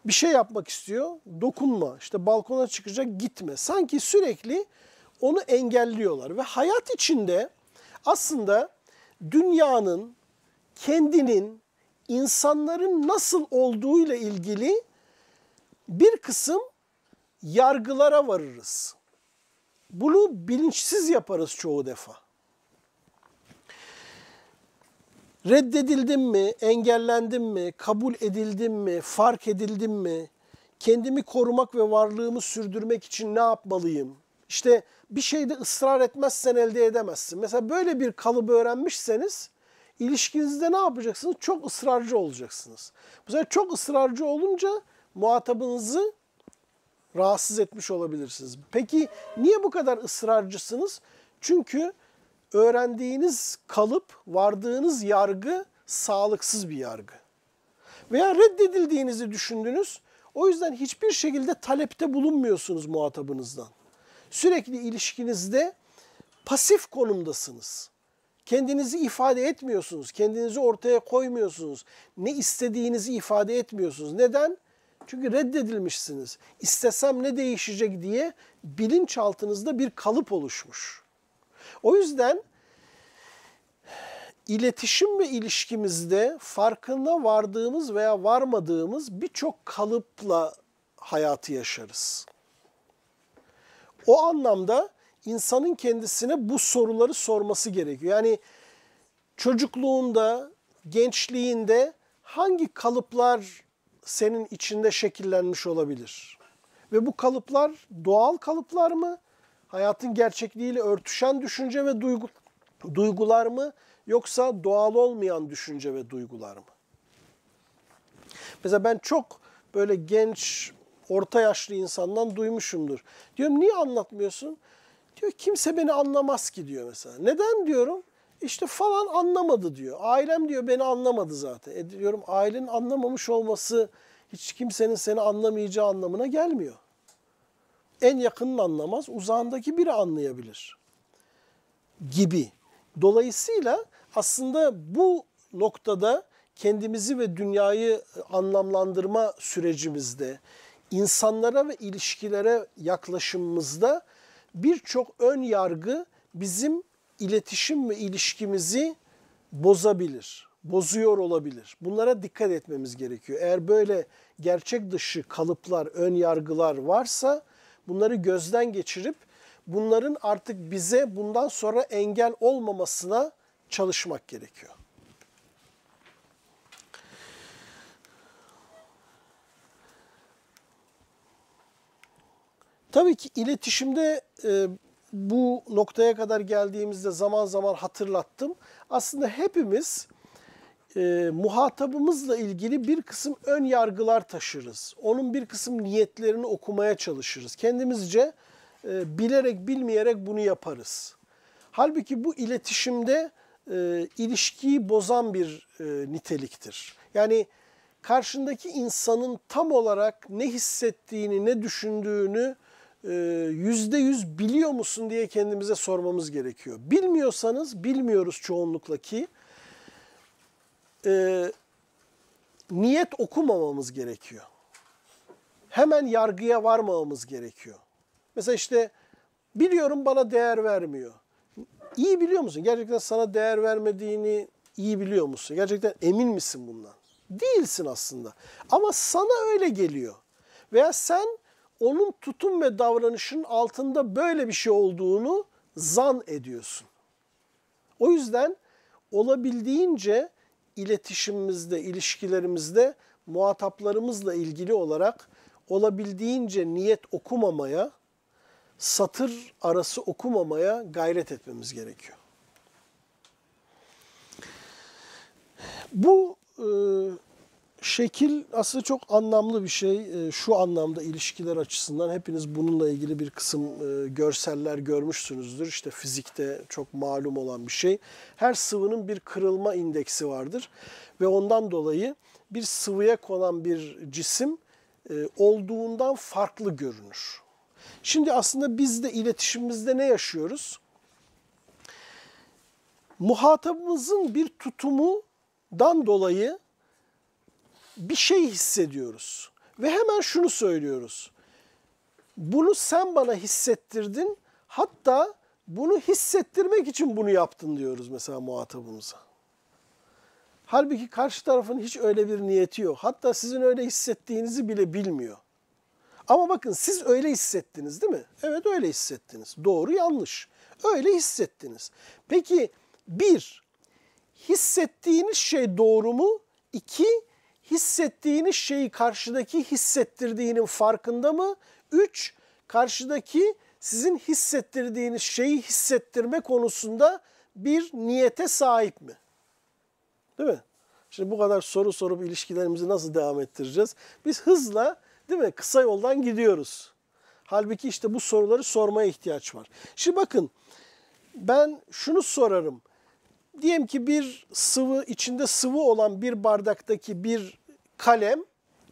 Bir şey yapmak istiyor, dokunma. İşte balkona çıkacak, gitme. Sanki sürekli onu engelliyorlar ve hayat içinde aslında dünyanın, kendinin, insanların nasıl olduğuyla ilgili bir kısım yargılara varırız. Bunu bilinçsiz yaparız çoğu defa. Reddedildim mi, engellendim mi, kabul edildim mi, fark edildim mi, kendimi korumak ve varlığımı sürdürmek için ne yapmalıyım? İşte bir şeyde ısrar etmezsen elde edemezsin. Mesela böyle bir kalıbı öğrenmişseniz ilişkinizde ne yapacaksınız? Çok ısrarcı olacaksınız. Bu sefer çok ısrarcı olunca muhatabınızı rahatsız etmiş olabilirsiniz. Peki niye bu kadar ısrarcısınız? Çünkü öğrendiğiniz kalıp, vardığınız yargı sağlıksız bir yargı. Veya reddedildiğinizi düşündünüz. O yüzden hiçbir şekilde talepte bulunmuyorsunuz muhatabınızdan. Sürekli ilişkinizde pasif konumdasınız. Kendinizi ifade etmiyorsunuz. Kendinizi ortaya koymuyorsunuz. Ne istediğinizi ifade etmiyorsunuz. Neden? Çünkü reddedilmişsiniz. İstesem ne değişecek diye bilinçaltınızda bir kalıp oluşmuş. O yüzden iletişim ve ilişkimizde farkında vardığımız veya varmadığımız birçok kalıpla hayatı yaşarız. O anlamda insanın kendisine bu soruları sorması gerekiyor. Yani çocukluğunda, gençliğinde hangi kalıplar senin içinde şekillenmiş olabilir? Ve bu kalıplar doğal kalıplar mı? Hayatın gerçekliğiyle örtüşen düşünce ve duygu, duygular mı? Yoksa doğal olmayan düşünce ve duygular mı? Mesela ben çok böyle genç, orta yaşlı insandan duymuşumdur. Diyorum niye anlatmıyorsun? Diyor kimse beni anlamaz ki diyor mesela. Neden diyorum? İşte falan anlamadı diyor. Ailem diyor beni anlamadı zaten. E diyorum ailenin anlamamış olması hiç kimsenin seni anlamayacağı anlamına gelmiyor. En yakının anlamaz, uzağındaki biri anlayabilir. Gibi. Dolayısıyla aslında bu noktada kendimizi ve dünyayı anlamlandırma sürecimizde, insanlara ve ilişkilere yaklaşımımızda birçok ön yargı bizim iletişim ve ilişkimizi bozabilir, bozuyor olabilir. Bunlara dikkat etmemiz gerekiyor. Eğer böyle gerçek dışı kalıplar, ön yargılar varsa bunları gözden geçirip bunların artık bize bundan sonra engel olmamasına çalışmak gerekiyor. Tabii ki iletişimde e, bu noktaya kadar geldiğimizde zaman zaman hatırlattım. Aslında hepimiz e, muhatabımızla ilgili bir kısım ön yargılar taşırız. Onun bir kısım niyetlerini okumaya çalışırız. Kendimizce e, bilerek bilmeyerek bunu yaparız. Halbuki bu iletişimde e, ilişkiyi bozan bir e, niteliktir. Yani karşındaki insanın tam olarak ne hissettiğini, ne düşündüğünü e, yüzde yüz biliyor musun diye kendimize sormamız gerekiyor. Bilmiyorsanız, bilmiyoruz çoğunlukla ki, e, niyet okumamamız gerekiyor. Hemen yargıya varmamamız gerekiyor. Mesela işte biliyorum bana değer vermiyor. İyi biliyor musun? Gerçekten sana değer vermediğini iyi biliyor musun? Gerçekten emin misin bundan? Değilsin aslında. Ama sana öyle geliyor. Veya sen onun tutum ve davranışının altında böyle bir şey olduğunu zan ediyorsun. O yüzden olabildiğince iletişimimizde, ilişkilerimizde muhataplarımızla ilgili olarak olabildiğince niyet okumamaya, satır arası okumamaya gayret etmemiz gerekiyor. Bu e, şekil aslında çok anlamlı bir şey. E, şu anlamda ilişkiler açısından hepiniz bununla ilgili bir kısım e, görseller görmüşsünüzdür. İşte fizikte çok malum olan bir şey. Her sıvının bir kırılma indeksi vardır ve ondan dolayı bir sıvıya konan bir cisim e, olduğundan farklı görünür. Şimdi aslında biz de iletişimimizde ne yaşıyoruz? Muhatabımızın bir tutumundan dolayı bir şey hissediyoruz. Ve hemen şunu söylüyoruz. Bunu sen bana hissettirdin. Hatta bunu hissettirmek için bunu yaptın diyoruz mesela muhatabımıza. Halbuki karşı tarafın hiç öyle bir niyeti yok. Hatta sizin öyle hissettiğinizi bile bilmiyor. Ama bakın siz öyle hissettiniz değil mi? Evet öyle hissettiniz. Doğru yanlış. Öyle hissettiniz. Peki bir, hissettiğiniz şey doğru mu? İki, hissettiğiniz şeyi karşıdaki hissettirdiğinin farkında mı? Üç, karşıdaki sizin hissettirdiğiniz şeyi hissettirme konusunda bir niyete sahip mi? Değil mi? Şimdi bu kadar soru sorup ilişkilerimizi nasıl devam ettireceğiz? Biz hızla değil mi kısa yoldan gidiyoruz. Halbuki işte bu soruları sormaya ihtiyaç var. Şimdi bakın ben şunu sorarım. Diyelim ki bir sıvı içinde sıvı olan bir bardaktaki bir kalem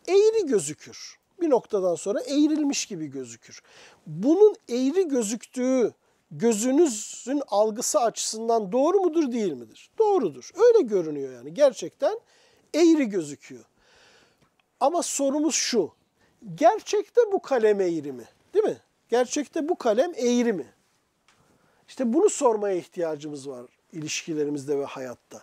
eğri gözükür. Bir noktadan sonra eğrilmiş gibi gözükür. Bunun eğri gözüktüğü gözünüzün algısı açısından doğru mudur değil midir? Doğrudur. Öyle görünüyor yani. Gerçekten eğri gözüküyor. Ama sorumuz şu. Gerçekte bu kalem eğri mi? Değil mi? Gerçekte bu kalem eğri mi? İşte bunu sormaya ihtiyacımız var ilişkilerimizde ve hayatta.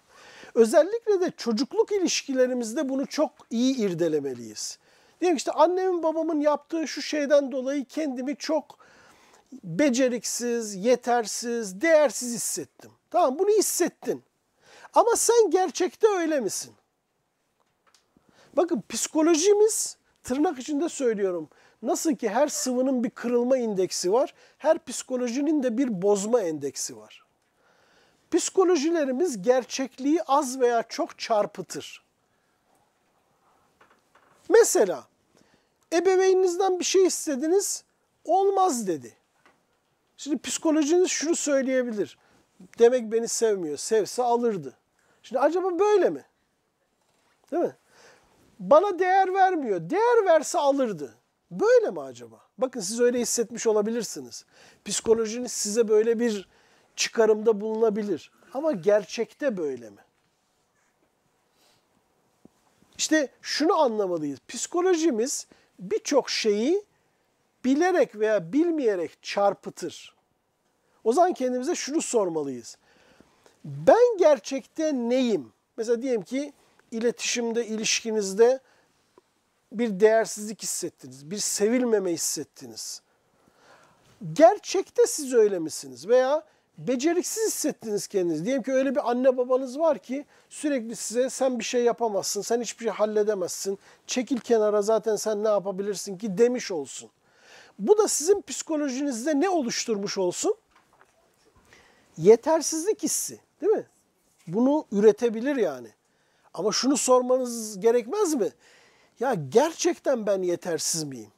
Özellikle de çocukluk ilişkilerimizde bunu çok iyi irdelemeliyiz. Diyelim işte annemin babamın yaptığı şu şeyden dolayı kendimi çok beceriksiz, yetersiz, değersiz hissettim. Tamam bunu hissettin. Ama sen gerçekte öyle misin? Bakın psikolojimiz tırnak içinde söylüyorum. Nasıl ki her sıvının bir kırılma indeksi var, her psikolojinin de bir bozma endeksi var. Psikolojilerimiz gerçekliği az veya çok çarpıtır. Mesela ebeveyninizden bir şey istediniz, olmaz dedi. Şimdi psikolojiniz şunu söyleyebilir. Demek beni sevmiyor. Sevse alırdı. Şimdi acaba böyle mi? Değil mi? Bana değer vermiyor. Değer verse alırdı. Böyle mi acaba? Bakın siz öyle hissetmiş olabilirsiniz. Psikolojiniz size böyle bir çıkarımda bulunabilir. Ama gerçekte böyle mi? İşte şunu anlamalıyız. Psikolojimiz birçok şeyi bilerek veya bilmeyerek çarpıtır. O zaman kendimize şunu sormalıyız. Ben gerçekte neyim? Mesela diyelim ki iletişimde, ilişkinizde bir değersizlik hissettiniz, bir sevilmeme hissettiniz. Gerçekte siz öyle misiniz? Veya beceriksiz hissettiniz kendinizi. Diyelim ki öyle bir anne babanız var ki sürekli size sen bir şey yapamazsın, sen hiçbir şey halledemezsin, çekil kenara zaten sen ne yapabilirsin ki demiş olsun. Bu da sizin psikolojinizde ne oluşturmuş olsun? Yetersizlik hissi değil mi? Bunu üretebilir yani. Ama şunu sormanız gerekmez mi? Ya gerçekten ben yetersiz miyim?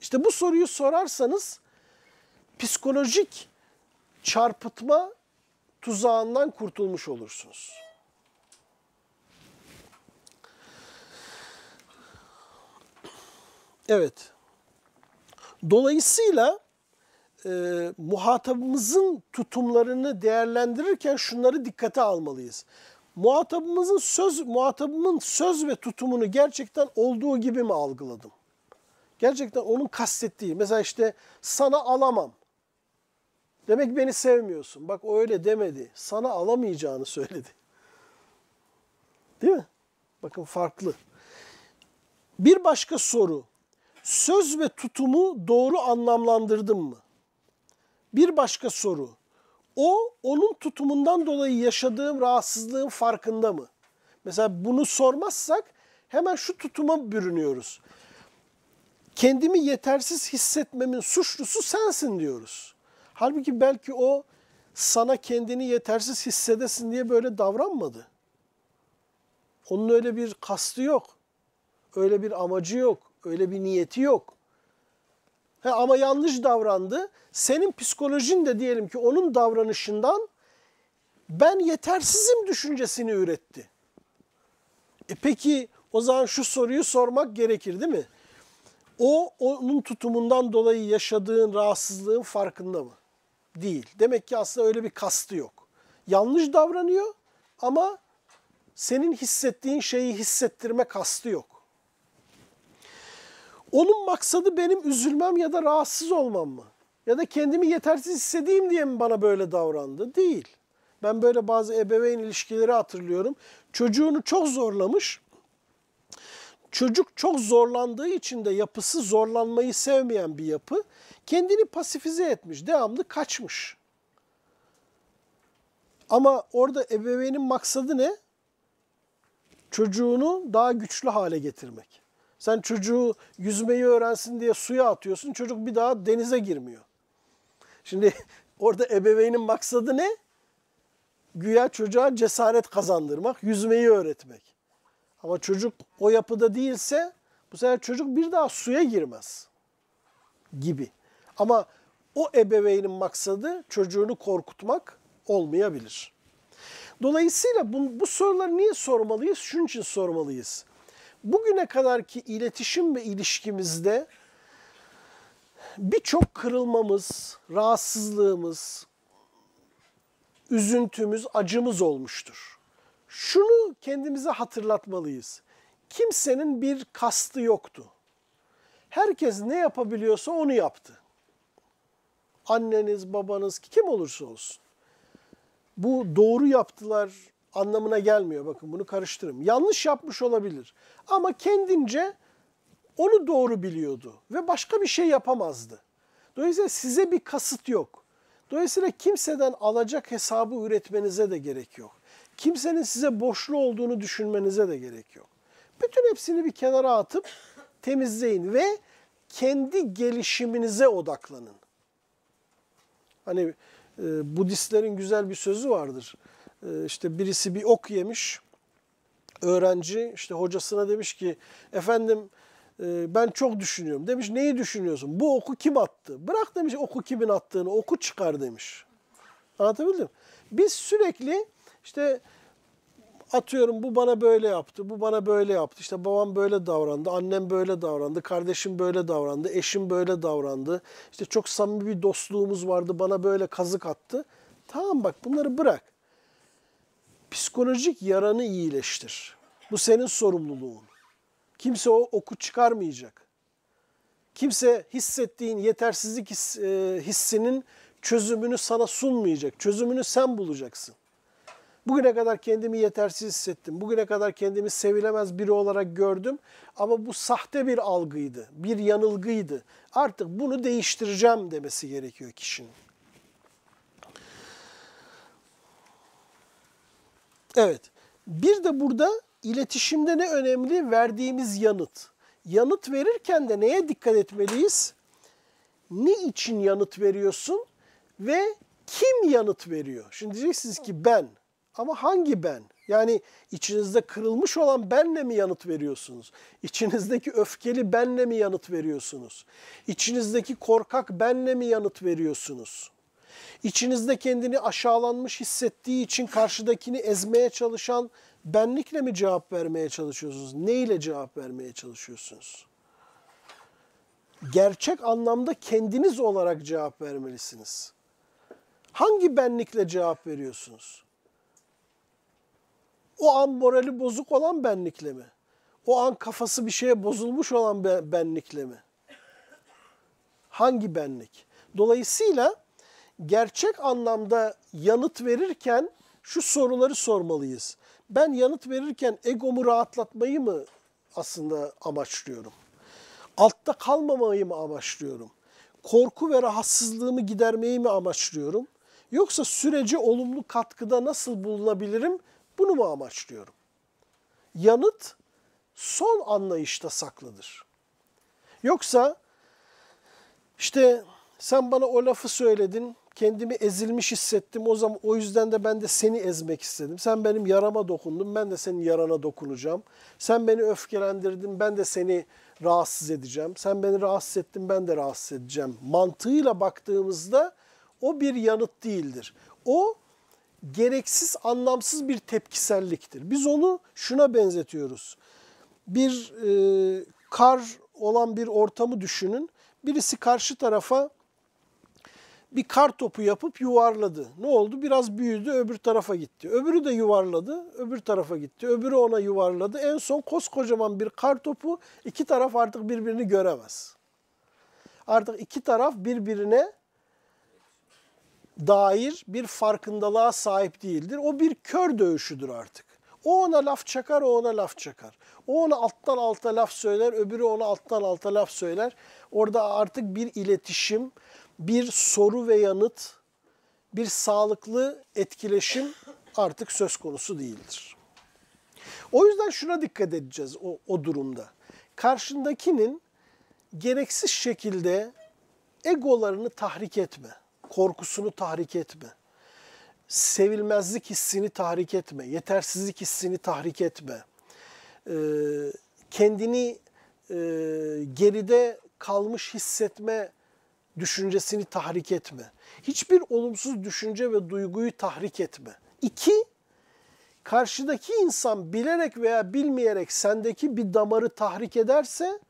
İşte bu soruyu sorarsanız psikolojik çarpıtma tuzağından kurtulmuş olursunuz. Evet. Dolayısıyla e, muhatabımızın tutumlarını değerlendirirken şunları dikkate almalıyız. Muhatabımızın söz muhatabımın söz ve tutumunu gerçekten olduğu gibi mi algıladım? Gerçekten onun kastettiği. Mesela işte sana alamam. Demek beni sevmiyorsun. Bak o öyle demedi. Sana alamayacağını söyledi. Değil mi? Bakın farklı. Bir başka soru. Söz ve tutumu doğru anlamlandırdım mı? Bir başka soru. O onun tutumundan dolayı yaşadığım rahatsızlığın farkında mı? Mesela bunu sormazsak hemen şu tutuma bürünüyoruz. Kendimi yetersiz hissetmemin suçlusu sensin diyoruz. Halbuki belki o sana kendini yetersiz hissedesin diye böyle davranmadı. Onun öyle bir kastı yok. Öyle bir amacı yok. Öyle bir niyeti yok. He, ama yanlış davrandı. Senin psikolojin de diyelim ki onun davranışından ben yetersizim düşüncesini üretti. E peki o zaman şu soruyu sormak gerekir değil mi? O onun tutumundan dolayı yaşadığın rahatsızlığın farkında mı? Değil. Demek ki aslında öyle bir kastı yok. Yanlış davranıyor ama senin hissettiğin şeyi hissettirme kastı yok. Onun maksadı benim üzülmem ya da rahatsız olmam mı? Ya da kendimi yetersiz hissedeyim diye mi bana böyle davrandı? Değil. Ben böyle bazı ebeveyn ilişkileri hatırlıyorum. Çocuğunu çok zorlamış. Çocuk çok zorlandığı için de yapısı zorlanmayı sevmeyen bir yapı. Kendini pasifize etmiş, devamlı kaçmış. Ama orada ebeveynin maksadı ne? Çocuğunu daha güçlü hale getirmek. Sen çocuğu yüzmeyi öğrensin diye suya atıyorsun, çocuk bir daha denize girmiyor. Şimdi orada ebeveynin maksadı ne? güya çocuğa cesaret kazandırmak, yüzmeyi öğretmek. Ama çocuk o yapıda değilse bu sefer çocuk bir daha suya girmez gibi. Ama o ebeveynin maksadı çocuğunu korkutmak olmayabilir. Dolayısıyla bu, bu soruları niye sormalıyız? Şunun için sormalıyız. Bugüne kadarki iletişim ve ilişkimizde birçok kırılmamız, rahatsızlığımız, üzüntümüz, acımız olmuştur. Şunu kendimize hatırlatmalıyız. Kimsenin bir kastı yoktu. Herkes ne yapabiliyorsa onu yaptı. Anneniz, babanız, kim olursa olsun. Bu doğru yaptılar anlamına gelmiyor. Bakın bunu karıştırın. Yanlış yapmış olabilir. Ama kendince onu doğru biliyordu ve başka bir şey yapamazdı. Dolayısıyla size bir kasıt yok. Dolayısıyla kimseden alacak hesabı üretmenize de gerek yok. Kimsenin size borçlu olduğunu düşünmenize de gerek yok. Bütün hepsini bir kenara atıp temizleyin ve kendi gelişiminize odaklanın. Hani e, Budistlerin güzel bir sözü vardır. E, işte birisi bir ok yemiş. Öğrenci işte hocasına demiş ki efendim e, ben çok düşünüyorum. Demiş neyi düşünüyorsun? Bu oku kim attı? Bırak demiş oku kimin attığını. Oku çıkar demiş. Anlatabildim? Biz sürekli işte atıyorum bu bana böyle yaptı, bu bana böyle yaptı. İşte babam böyle davrandı, annem böyle davrandı, kardeşim böyle davrandı, eşim böyle davrandı. İşte çok samimi bir dostluğumuz vardı, bana böyle kazık attı. Tamam bak bunları bırak. Psikolojik yaranı iyileştir. Bu senin sorumluluğun. Kimse o oku çıkarmayacak. Kimse hissettiğin yetersizlik e, hissinin çözümünü sana sunmayacak. Çözümünü sen bulacaksın. Bugüne kadar kendimi yetersiz hissettim. Bugüne kadar kendimi sevilemez biri olarak gördüm. Ama bu sahte bir algıydı, bir yanılgıydı. Artık bunu değiştireceğim demesi gerekiyor kişinin. Evet. Bir de burada iletişimde ne önemli? Verdiğimiz yanıt. Yanıt verirken de neye dikkat etmeliyiz? Ne için yanıt veriyorsun ve kim yanıt veriyor? Şimdi diyeceksiniz ki ben. Ama hangi ben? Yani içinizde kırılmış olan benle mi yanıt veriyorsunuz? İçinizdeki öfkeli benle mi yanıt veriyorsunuz? İçinizdeki korkak benle mi yanıt veriyorsunuz? İçinizde kendini aşağılanmış hissettiği için karşıdakini ezmeye çalışan benlikle mi cevap vermeye çalışıyorsunuz? Ne ile cevap vermeye çalışıyorsunuz? Gerçek anlamda kendiniz olarak cevap vermelisiniz. Hangi benlikle cevap veriyorsunuz? O an morali bozuk olan benlikle mi? O an kafası bir şeye bozulmuş olan benlikle mi? Hangi benlik? Dolayısıyla gerçek anlamda yanıt verirken şu soruları sormalıyız. Ben yanıt verirken egomu rahatlatmayı mı aslında amaçlıyorum? Altta kalmamayı mı amaçlıyorum? Korku ve rahatsızlığımı gidermeyi mi amaçlıyorum? Yoksa sürece olumlu katkıda nasıl bulunabilirim? Bunu mu amaçlıyorum? Yanıt son anlayışta saklıdır. Yoksa işte sen bana o lafı söyledin, kendimi ezilmiş hissettim. O zaman o yüzden de ben de seni ezmek istedim. Sen benim yarama dokundun, ben de senin yarana dokunacağım. Sen beni öfkelendirdin, ben de seni rahatsız edeceğim. Sen beni rahatsız ettin, ben de rahatsız edeceğim. Mantığıyla baktığımızda o bir yanıt değildir. O gereksiz, anlamsız bir tepkiselliktir. Biz onu şuna benzetiyoruz. Bir e, kar olan bir ortamı düşünün. Birisi karşı tarafa bir kar topu yapıp yuvarladı. Ne oldu? Biraz büyüdü, öbür tarafa gitti. Öbürü de yuvarladı, öbür tarafa gitti. Öbürü ona yuvarladı. En son koskocaman bir kar topu iki taraf artık birbirini göremez. Artık iki taraf birbirine dair bir farkındalığa sahip değildir. O bir kör dövüşüdür artık. O ona laf çakar, o ona laf çakar. O ona alttan alta laf söyler, öbürü ona alttan alta laf söyler. Orada artık bir iletişim, bir soru ve yanıt, bir sağlıklı etkileşim artık söz konusu değildir. O yüzden şuna dikkat edeceğiz o, o durumda. Karşındakinin gereksiz şekilde egolarını tahrik etme, korkusunu tahrik etme. sevilmezlik hissini tahrik etme, yetersizlik hissini tahrik etme, e, kendini e, geride kalmış hissetme düşüncesini tahrik etme. Hiçbir olumsuz düşünce ve duyguyu tahrik etme. İki, karşıdaki insan bilerek veya bilmeyerek sendeki bir damarı tahrik ederse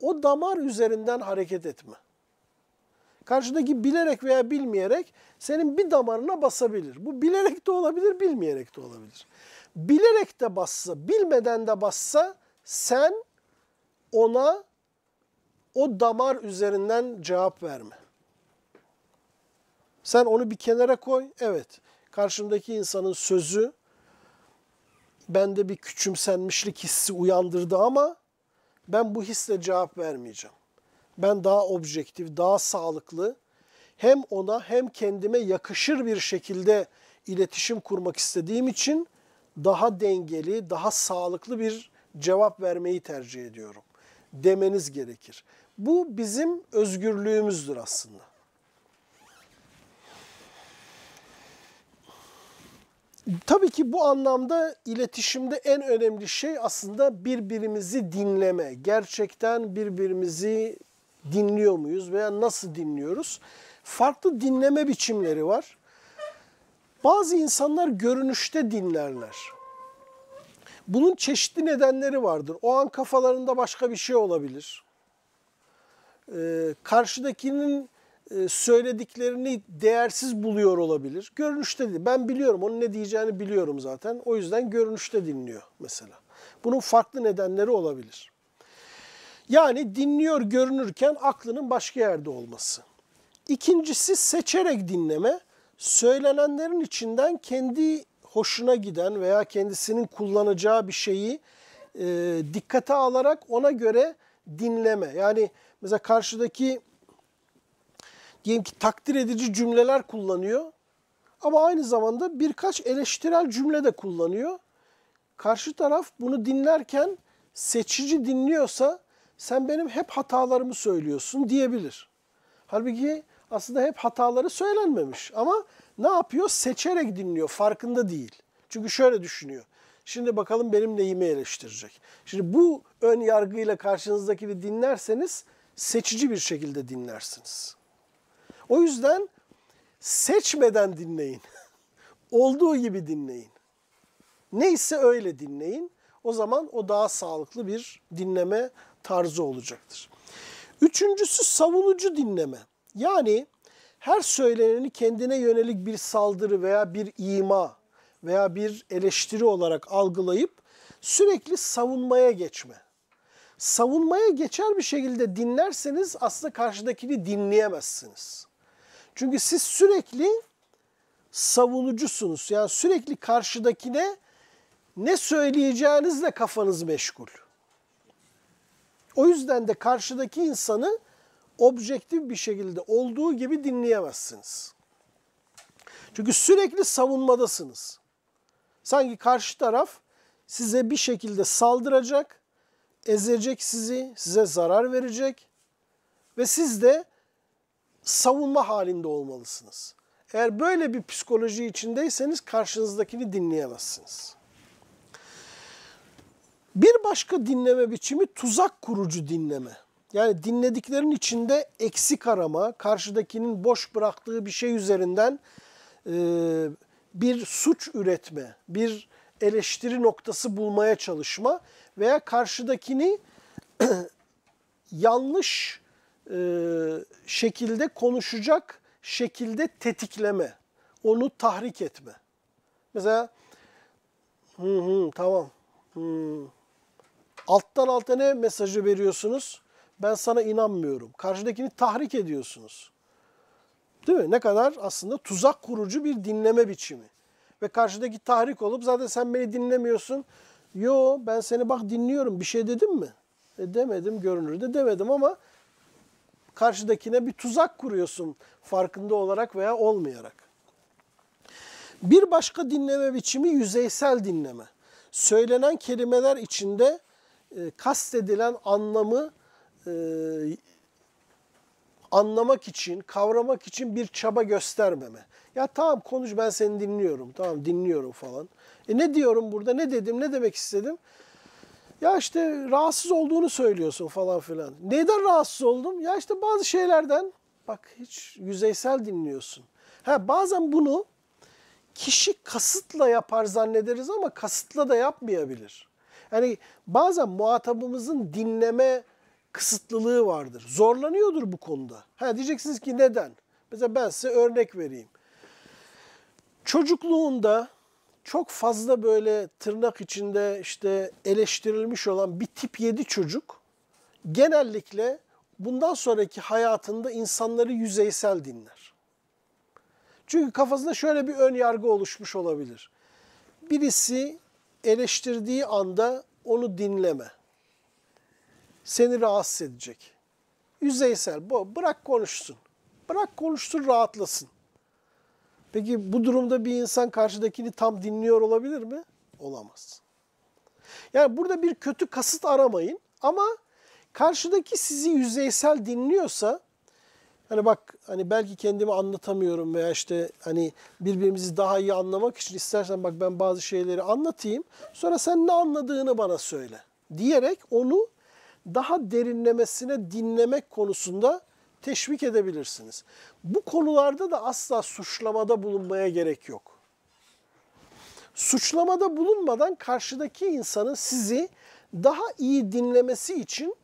o damar üzerinden hareket etme. Karşıdaki bilerek veya bilmeyerek senin bir damarına basabilir. Bu bilerek de olabilir, bilmeyerek de olabilir. Bilerek de bassa, bilmeden de bassa sen ona o damar üzerinden cevap verme. Sen onu bir kenara koy. Evet, karşımdaki insanın sözü bende bir küçümsenmişlik hissi uyandırdı ama ben bu hisle cevap vermeyeceğim. Ben daha objektif, daha sağlıklı hem ona hem kendime yakışır bir şekilde iletişim kurmak istediğim için daha dengeli, daha sağlıklı bir cevap vermeyi tercih ediyorum demeniz gerekir. Bu bizim özgürlüğümüzdür aslında. Tabii ki bu anlamda iletişimde en önemli şey aslında birbirimizi dinleme. Gerçekten birbirimizi dinliyor muyuz veya nasıl dinliyoruz? Farklı dinleme biçimleri var. Bazı insanlar görünüşte dinlerler. Bunun çeşitli nedenleri vardır. O an kafalarında başka bir şey olabilir. Ee, karşıdakinin e, söylediklerini değersiz buluyor olabilir. Görünüşte değil. Ben biliyorum, onun ne diyeceğini biliyorum zaten. O yüzden görünüşte dinliyor mesela. Bunun farklı nedenleri olabilir. Yani dinliyor görünürken aklının başka yerde olması. İkincisi seçerek dinleme. Söylenenlerin içinden kendi hoşuna giden veya kendisinin kullanacağı bir şeyi e, dikkate alarak ona göre dinleme. Yani mesela karşıdaki diyelim ki takdir edici cümleler kullanıyor ama aynı zamanda birkaç eleştirel cümle de kullanıyor. Karşı taraf bunu dinlerken seçici dinliyorsa sen benim hep hatalarımı söylüyorsun diyebilir. Halbuki aslında hep hataları söylenmemiş ama ne yapıyor? Seçerek dinliyor, farkında değil. Çünkü şöyle düşünüyor. Şimdi bakalım benim neyimi eleştirecek. Şimdi bu ön yargıyla karşınızdakini dinlerseniz seçici bir şekilde dinlersiniz. O yüzden seçmeden dinleyin. Olduğu gibi dinleyin. Neyse öyle dinleyin. O zaman o daha sağlıklı bir dinleme tarzı olacaktır. Üçüncüsü savunucu dinleme. Yani her söyleneni kendine yönelik bir saldırı veya bir ima veya bir eleştiri olarak algılayıp sürekli savunmaya geçme. Savunmaya geçer bir şekilde dinlerseniz aslında karşıdakini dinleyemezsiniz. Çünkü siz sürekli savunucusunuz. Yani sürekli karşıdakine ne söyleyeceğinizle kafanız meşgul. O yüzden de karşıdaki insanı objektif bir şekilde olduğu gibi dinleyemezsiniz. Çünkü sürekli savunmadasınız. Sanki karşı taraf size bir şekilde saldıracak, ezecek sizi, size zarar verecek ve siz de savunma halinde olmalısınız. Eğer böyle bir psikoloji içindeyseniz karşınızdakini dinleyemezsiniz. Bir başka dinleme biçimi tuzak kurucu dinleme. Yani dinlediklerin içinde eksik arama, karşıdakinin boş bıraktığı bir şey üzerinden e, bir suç üretme, bir eleştiri noktası bulmaya çalışma veya karşıdakini yanlış e, şekilde konuşacak şekilde tetikleme, onu tahrik etme. Mesela hı hı tamam. Hı. Alttan alta ne mesajı veriyorsunuz? Ben sana inanmıyorum. Karşıdakini tahrik ediyorsunuz. Değil mi? Ne kadar aslında tuzak kurucu bir dinleme biçimi. Ve karşıdaki tahrik olup zaten sen beni dinlemiyorsun. Yo ben seni bak dinliyorum bir şey dedim mi? E demedim görünür de demedim ama karşıdakine bir tuzak kuruyorsun farkında olarak veya olmayarak. Bir başka dinleme biçimi yüzeysel dinleme. Söylenen kelimeler içinde e, kastedilen anlamı e, anlamak için, kavramak için bir çaba göstermeme. Ya tamam konuş ben seni dinliyorum. Tamam dinliyorum falan. E ne diyorum burada? Ne dedim? Ne demek istedim? Ya işte rahatsız olduğunu söylüyorsun falan filan. Neyden rahatsız oldum? Ya işte bazı şeylerden bak hiç yüzeysel dinliyorsun. Ha bazen bunu kişi kasıtla yapar zannederiz ama kasıtla da yapmayabilir. Yani bazen muhatabımızın dinleme kısıtlılığı vardır. Zorlanıyordur bu konuda. Ha diyeceksiniz ki neden? Mesela ben size örnek vereyim. Çocukluğunda çok fazla böyle tırnak içinde işte eleştirilmiş olan bir tip 7 çocuk genellikle bundan sonraki hayatında insanları yüzeysel dinler. Çünkü kafasında şöyle bir ön yargı oluşmuş olabilir. Birisi eleştirdiği anda onu dinleme. Seni rahatsız edecek. Yüzeysel. Bırak konuşsun. Bırak konuşsun rahatlasın. Peki bu durumda bir insan karşıdakini tam dinliyor olabilir mi? Olamaz. Yani burada bir kötü kasıt aramayın ama karşıdaki sizi yüzeysel dinliyorsa hani bak hani belki kendimi anlatamıyorum veya işte hani birbirimizi daha iyi anlamak için istersen bak ben bazı şeyleri anlatayım sonra sen ne anladığını bana söyle diyerek onu daha derinlemesine dinlemek konusunda teşvik edebilirsiniz. Bu konularda da asla suçlamada bulunmaya gerek yok. Suçlamada bulunmadan karşıdaki insanın sizi daha iyi dinlemesi için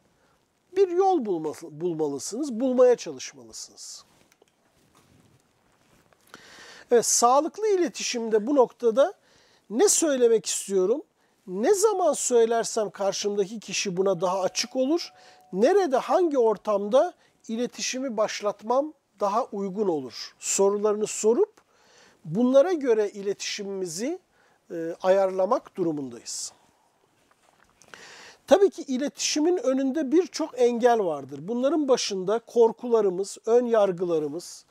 bir yol bulmalısınız, bulmaya çalışmalısınız. Evet, sağlıklı iletişimde bu noktada ne söylemek istiyorum? Ne zaman söylersem karşımdaki kişi buna daha açık olur? Nerede, hangi ortamda iletişimi başlatmam daha uygun olur? Sorularını sorup bunlara göre iletişimimizi e, ayarlamak durumundayız. Tabii ki iletişimin önünde birçok engel vardır. Bunların başında korkularımız, ön yargılarımız,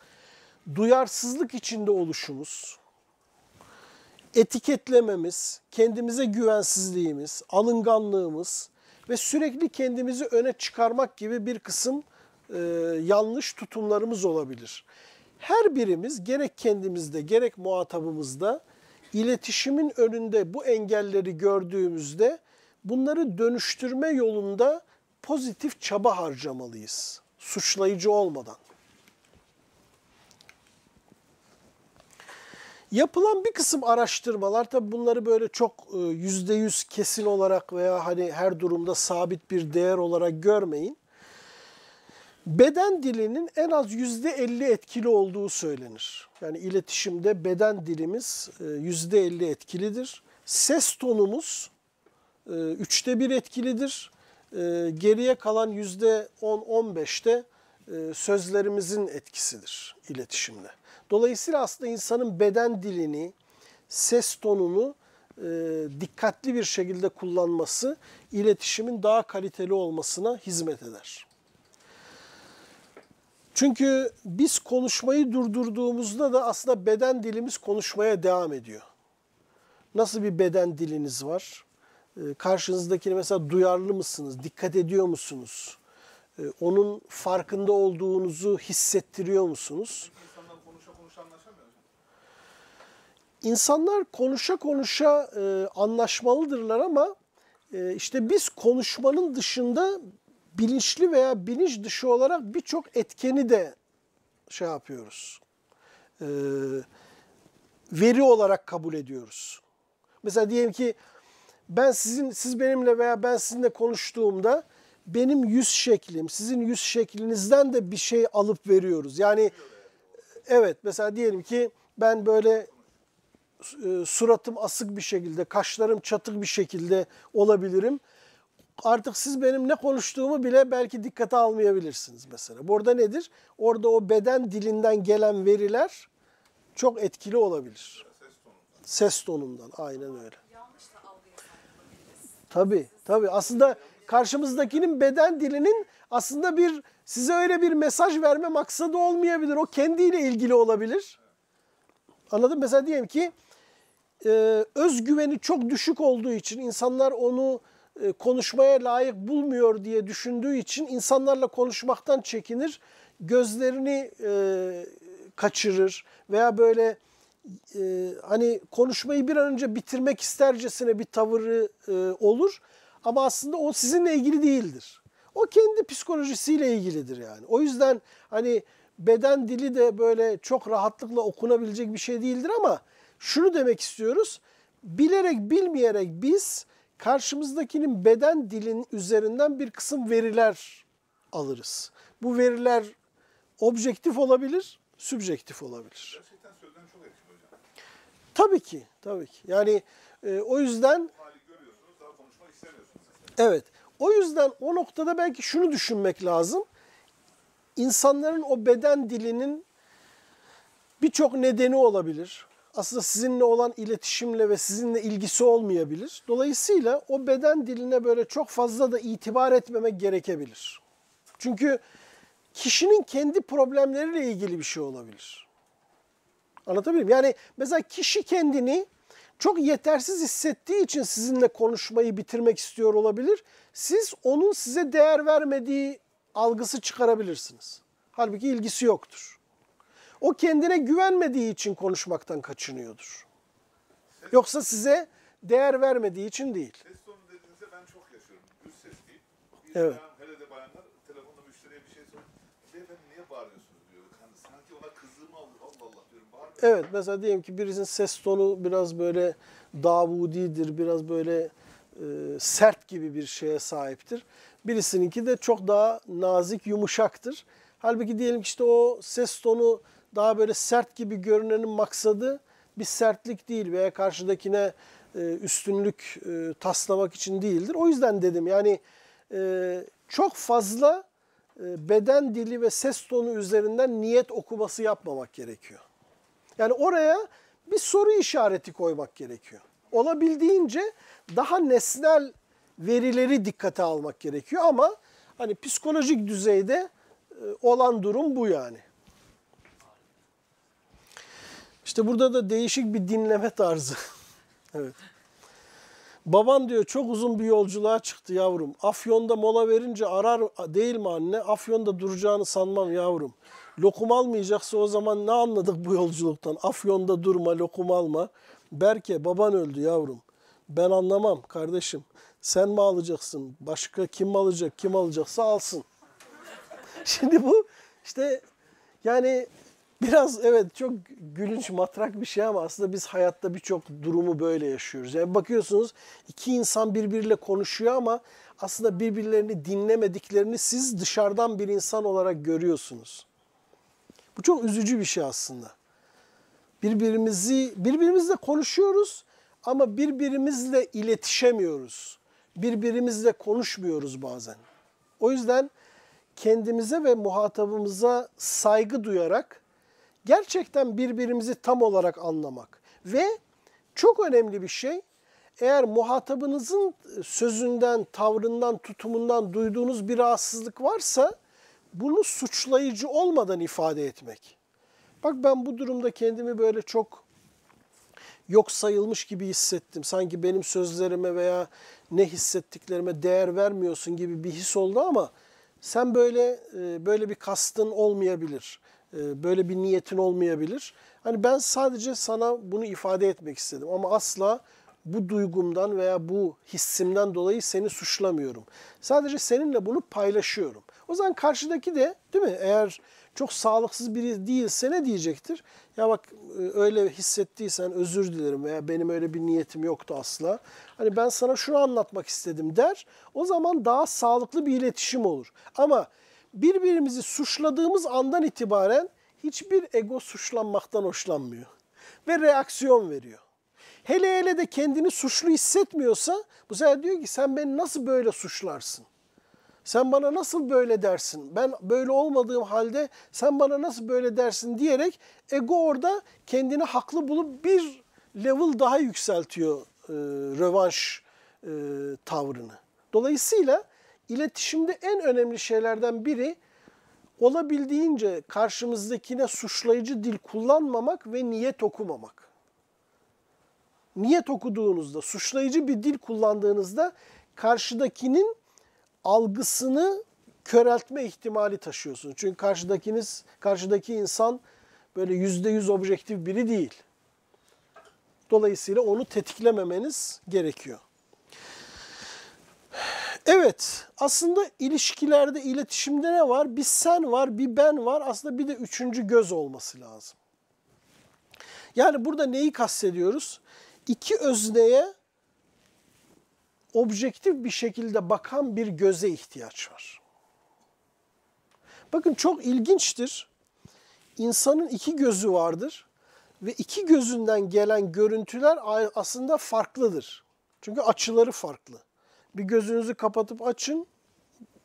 duyarsızlık içinde oluşumuz, etiketlememiz, kendimize güvensizliğimiz, alınganlığımız ve sürekli kendimizi öne çıkarmak gibi bir kısım e, yanlış tutumlarımız olabilir. Her birimiz gerek kendimizde gerek muhatabımızda iletişimin önünde bu engelleri gördüğümüzde bunları dönüştürme yolunda pozitif çaba harcamalıyız. Suçlayıcı olmadan. Yapılan bir kısım araştırmalar tabi bunları böyle çok e, yüzde yüz kesin olarak veya hani her durumda sabit bir değer olarak görmeyin. Beden dilinin en az yüzde elli etkili olduğu söylenir. Yani iletişimde beden dilimiz e, yüzde elli etkilidir. Ses tonumuz e, üçte bir etkilidir. Geriye kalan yüzde on, on beşte sözlerimizin etkisidir iletişimde. Dolayısıyla aslında insanın beden dilini, ses tonunu e, dikkatli bir şekilde kullanması iletişimin daha kaliteli olmasına hizmet eder. Çünkü biz konuşmayı durdurduğumuzda da aslında beden dilimiz konuşmaya devam ediyor. Nasıl bir beden diliniz var? E, karşınızdakine mesela duyarlı mısınız? Dikkat ediyor musunuz? E, onun farkında olduğunuzu hissettiriyor musunuz? İnsanlar konuşa konuşa anlaşamıyor. İnsanlar konuşa konuşa e, anlaşmalıdırlar ama e, işte biz konuşmanın dışında bilinçli veya bilinç dışı olarak birçok etkeni de şey yapıyoruz. E, veri olarak kabul ediyoruz. Mesela diyelim ki ben sizin siz benimle veya ben sizinle konuştuğumda benim yüz şeklim, sizin yüz şeklinizden de bir şey alıp veriyoruz. Yani evet mesela diyelim ki ben böyle e, suratım asık bir şekilde, kaşlarım çatık bir şekilde olabilirim. Artık siz benim ne konuştuğumu bile belki dikkate almayabilirsiniz mesela. Burada nedir? Orada o beden dilinden gelen veriler çok etkili olabilir. Ses tonu. Ses tonundan aynen öyle. Yanlış da algı yapabiliriz. Tabii tabii. Aslında karşımızdakinin beden dilinin aslında bir size öyle bir mesaj verme maksadı olmayabilir. O kendiyle ilgili olabilir. Anladın? mı? Mesela diyelim ki e, özgüveni çok düşük olduğu için insanlar onu e, konuşmaya layık bulmuyor diye düşündüğü için insanlarla konuşmaktan çekinir, gözlerini e, kaçırır veya böyle e, hani konuşmayı bir an önce bitirmek istercesine bir tavırı e, olur ama aslında o sizinle ilgili değildir. O kendi psikolojisiyle ilgilidir yani. O yüzden hani beden dili de böyle çok rahatlıkla okunabilecek bir şey değildir ama şunu demek istiyoruz. Bilerek bilmeyerek biz karşımızdakinin beden dilin üzerinden bir kısım veriler alırız. Bu veriler objektif olabilir, sübjektif olabilir. Gerçekten sözden çok etkili hocam. Tabii ki, tabii ki. Yani e, o yüzden evet, o yüzden o noktada belki şunu düşünmek lazım. İnsanların o beden dilinin birçok nedeni olabilir. Aslında sizinle olan iletişimle ve sizinle ilgisi olmayabilir. Dolayısıyla o beden diline böyle çok fazla da itibar etmemek gerekebilir. Çünkü kişinin kendi problemleriyle ilgili bir şey olabilir. Anlatabiliyor muyum? Yani mesela kişi kendini çok yetersiz hissettiği için sizinle konuşmayı bitirmek istiyor olabilir. Siz onun size değer vermediği algısı çıkarabilirsiniz. Halbuki ilgisi yoktur. O kendine güvenmediği için konuşmaktan kaçınıyordur. Yoksa size değer vermediği için değil. Ses tonu dediğinizde ben çok yaşıyorum. Üst ses değil. Bir Evet. bayan, hele de bayanlar telefonda müşteriye bir şey soruyor. Beyefendi niye bağırıyorsunuz diyor. Hani sanki ona kızdığımı aldı. Allah Allah diyorum. Bağırmıyor. Evet mesela diyelim ki birisinin ses tonu biraz böyle Davudidir, biraz böyle e, sert gibi bir şeye sahiptir. Birisininki de çok daha nazik, yumuşaktır. Halbuki diyelim ki işte o ses tonu daha böyle sert gibi görünenin maksadı bir sertlik değil veya karşıdakine e, üstünlük e, taslamak için değildir. O yüzden dedim yani e, çok fazla e, beden dili ve ses tonu üzerinden niyet okuması yapmamak gerekiyor. Yani oraya bir soru işareti koymak gerekiyor. Olabildiğince daha nesnel verileri dikkate almak gerekiyor ama hani psikolojik düzeyde e, olan durum bu yani. İşte burada da değişik bir dinleme tarzı. evet. Baban diyor çok uzun bir yolculuğa çıktı yavrum. Afyon'da mola verince arar değil mi anne? Afyon'da duracağını sanmam yavrum. Lokum almayacaksa o zaman ne anladık bu yolculuktan? Afyon'da durma, lokum alma. Berke baban öldü yavrum. Ben anlamam kardeşim. Sen mi alacaksın? Başka kim alacak? Kim alacaksa alsın. Şimdi bu işte yani biraz evet çok gülünç matrak bir şey ama aslında biz hayatta birçok durumu böyle yaşıyoruz. Yani bakıyorsunuz iki insan birbiriyle konuşuyor ama aslında birbirlerini dinlemediklerini siz dışarıdan bir insan olarak görüyorsunuz. Bu çok üzücü bir şey aslında. Birbirimizi birbirimizle konuşuyoruz ama birbirimizle iletişemiyoruz. Birbirimizle konuşmuyoruz bazen. O yüzden kendimize ve muhatabımıza saygı duyarak gerçekten birbirimizi tam olarak anlamak ve çok önemli bir şey eğer muhatabınızın sözünden, tavrından, tutumundan duyduğunuz bir rahatsızlık varsa bunu suçlayıcı olmadan ifade etmek. Bak ben bu durumda kendimi böyle çok yok sayılmış gibi hissettim. Sanki benim sözlerime veya ne hissettiklerime değer vermiyorsun gibi bir his oldu ama sen böyle e, böyle bir kastın olmayabilir. E, Böyle bir niyetin olmayabilir. Hani ben sadece sana bunu ifade etmek istedim ama asla bu duygumdan veya bu hissimden dolayı seni suçlamıyorum. Sadece seninle bunu paylaşıyorum. O zaman karşıdaki de değil mi? Eğer çok sağlıksız biri değilse ne diyecektir? Ya bak e, öyle hissettiysen özür dilerim veya benim öyle bir niyetim yoktu asla. Hani ben sana şunu anlatmak istedim der. O zaman daha sağlıklı bir iletişim olur. Ama birbirimizi suçladığımız andan itibaren hiçbir ego suçlanmaktan hoşlanmıyor. Ve reaksiyon veriyor. Hele hele de kendini suçlu hissetmiyorsa bu sefer diyor ki sen beni nasıl böyle suçlarsın? Sen bana nasıl böyle dersin? Ben böyle olmadığım halde sen bana nasıl böyle dersin diyerek ego orada kendini haklı bulup bir level daha yükseltiyor e, rövanş e, tavrını. Dolayısıyla iletişimde en önemli şeylerden biri olabildiğince karşımızdakine suçlayıcı dil kullanmamak ve niyet okumamak. Niyet okuduğunuzda, suçlayıcı bir dil kullandığınızda karşıdakinin algısını köreltme ihtimali taşıyorsunuz. Çünkü karşıdakiniz, karşıdaki insan böyle yüzde yüz objektif biri değil. Dolayısıyla onu tetiklememeniz gerekiyor. Evet, aslında ilişkilerde, iletişimde ne var? Bir sen var, bir ben var. Aslında bir de üçüncü göz olması lazım. Yani burada neyi kastediyoruz? İki özneye objektif bir şekilde bakan bir göze ihtiyaç var. Bakın çok ilginçtir. İnsanın iki gözü vardır ve iki gözünden gelen görüntüler aslında farklıdır. Çünkü açıları farklı. Bir gözünüzü kapatıp açın,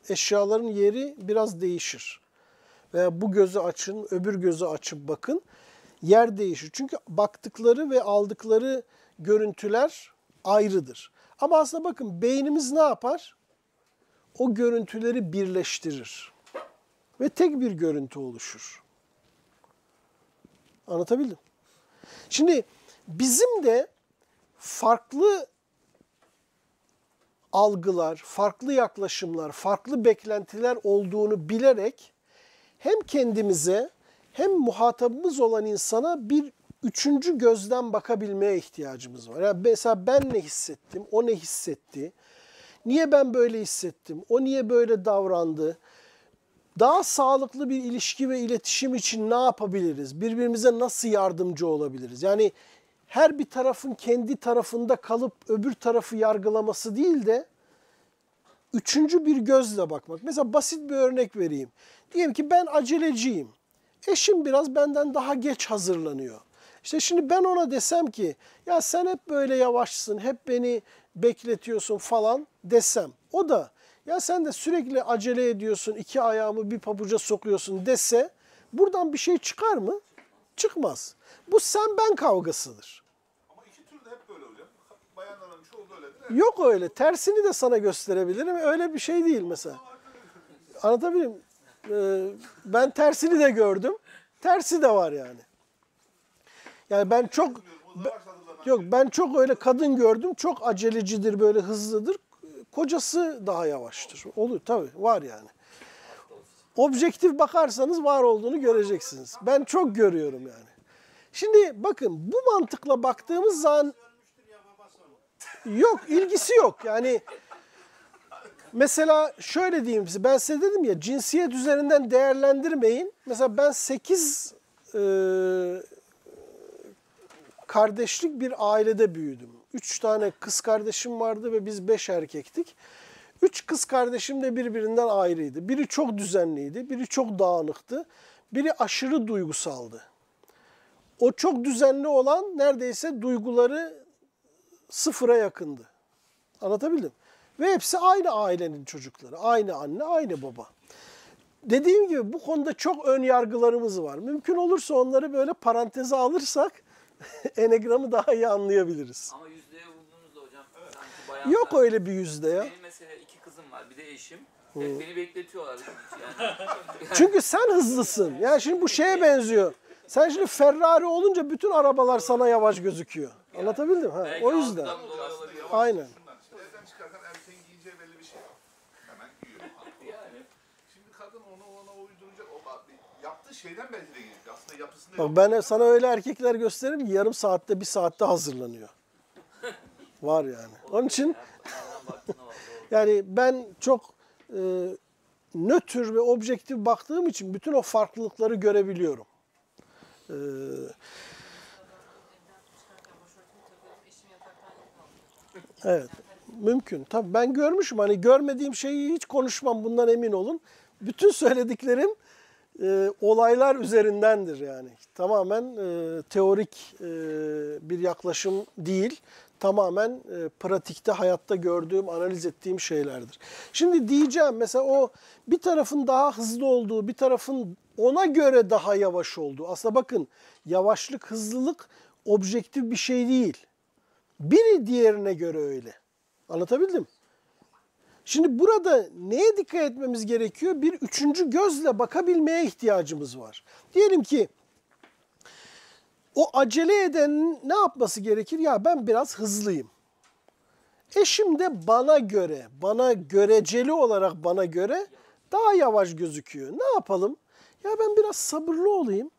eşyaların yeri biraz değişir. Veya bu gözü açın, öbür gözü açıp bakın, yer değişir. Çünkü baktıkları ve aldıkları görüntüler ayrıdır. Ama aslında bakın beynimiz ne yapar? O görüntüleri birleştirir. Ve tek bir görüntü oluşur. Anlatabildim? Şimdi bizim de farklı algılar, farklı yaklaşımlar, farklı beklentiler olduğunu bilerek hem kendimize hem muhatabımız olan insana bir üçüncü gözden bakabilmeye ihtiyacımız var. Yani mesela ben ne hissettim, o ne hissetti, niye ben böyle hissettim, o niye böyle davrandı, daha sağlıklı bir ilişki ve iletişim için ne yapabiliriz, birbirimize nasıl yardımcı olabiliriz? Yani her bir tarafın kendi tarafında kalıp öbür tarafı yargılaması değil de üçüncü bir gözle bakmak. Mesela basit bir örnek vereyim. Diyelim ki ben aceleciyim. Eşim biraz benden daha geç hazırlanıyor. İşte şimdi ben ona desem ki ya sen hep böyle yavaşsın, hep beni bekletiyorsun falan desem. O da ya sen de sürekli acele ediyorsun, iki ayağımı bir pabuca sokuyorsun dese buradan bir şey çıkar mı? Çıkmaz. Bu sen ben kavgasıdır. Ama iki tür de hep böyle hocam. Bayanların çoğu da öyledir. Yok öyle. Tersini de sana gösterebilirim. Öyle bir şey değil mesela. Anlatabilirim. Ee, ben tersini de gördüm. Tersi de var yani. Yani ben çok başladılar. yok ben çok öyle kadın gördüm. Çok acelecidir, böyle hızlıdır. Kocası daha yavaştır. Olur tabii var yani. Objektif bakarsanız var olduğunu göreceksiniz. Ben çok görüyorum yani. Şimdi bakın bu mantıkla baktığımız zaman yok ilgisi yok. Yani mesela şöyle diyeyim size ben size dedim ya cinsiyet üzerinden değerlendirmeyin. Mesela ben 8 kardeşlik bir ailede büyüdüm. Üç tane kız kardeşim vardı ve biz beş erkektik. Üç kız kardeşim de birbirinden ayrıydı. Biri çok düzenliydi, biri çok dağınıktı, biri aşırı duygusaldı. O çok düzenli olan neredeyse duyguları sıfıra yakındı. Anlatabildim? Ve hepsi aynı ailenin çocukları. Aynı anne, aynı baba. Dediğim gibi bu konuda çok ön yargılarımız var. Mümkün olursa onları böyle paranteze alırsak enegramı daha iyi anlayabiliriz. Ama yüzdeye vurduğunuzda hocam sanki bayanlar... Yok öyle bir yüzde ya. Benim mesela iki kızım var bir de eşim. Hep beni bekletiyorlar. Yani, Çünkü sen hızlısın. Yani şimdi bu şeye benziyor. Sen şimdi Ferrari olunca bütün arabalar sana yavaş gözüküyor. Anlatabildim ha? O yüzden. Aynen. Şundan, Şimdi evden çıkarken erkeğin giyeceği belli bir şey var. Hemen giyiyor. Yani. Şimdi kadın onu ona uyduracak. O yaptığı şeyden belki de. Aslında yapısında Bak ben sana öyle erkekler gösteririm ki yarım saatte bir saatte hazırlanıyor. Var yani. Onun için yani ben çok e, nötr ve objektif baktığım için bütün o farklılıkları görebiliyorum. E, evet. Mümkün. Tabii ben görmüşüm. Hani görmediğim şeyi hiç konuşmam. Bundan emin olun. Bütün söylediklerim e, olaylar üzerindendir yani. Tamamen e, teorik e, bir yaklaşım değil. Tamamen e, pratikte, hayatta gördüğüm, analiz ettiğim şeylerdir. Şimdi diyeceğim mesela o bir tarafın daha hızlı olduğu, bir tarafın ona göre daha yavaş olduğu. Aslında bakın yavaşlık, hızlılık objektif bir şey değil. Biri diğerine göre öyle. Anlatabildim? Şimdi burada neye dikkat etmemiz gerekiyor? Bir üçüncü gözle bakabilmeye ihtiyacımız var. Diyelim ki o acele edenin ne yapması gerekir? Ya ben biraz hızlıyım. Eşim de bana göre, bana göreceli olarak bana göre daha yavaş gözüküyor. Ne yapalım? Ya ben biraz sabırlı olayım.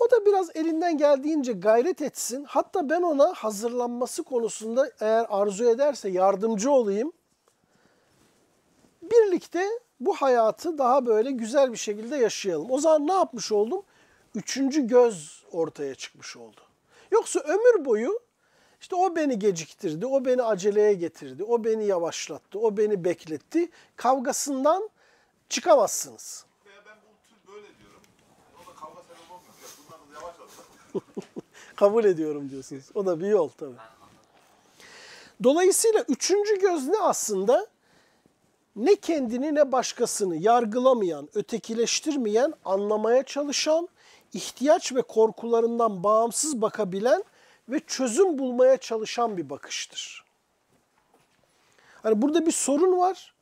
O da biraz elinden geldiğince gayret etsin. Hatta ben ona hazırlanması konusunda eğer arzu ederse yardımcı olayım. Birlikte bu hayatı daha böyle güzel bir şekilde yaşayalım. O zaman ne yapmış oldum? Üçüncü göz ortaya çıkmış oldu. Yoksa ömür boyu işte o beni geciktirdi, o beni aceleye getirdi, o beni yavaşlattı, o beni bekletti. Kavgasından çıkamazsınız. Ben bu böyle diyorum. O da kavga sebep olmuyor. Ya bundan da yavaş alın. Kabul ediyorum diyorsunuz. O da bir yol tabii. Dolayısıyla üçüncü göz ne aslında? Ne kendini ne başkasını yargılamayan, ötekileştirmeyen, anlamaya çalışan, ihtiyaç ve korkularından bağımsız bakabilen ve çözüm bulmaya çalışan bir bakıştır. Hani burada bir sorun var.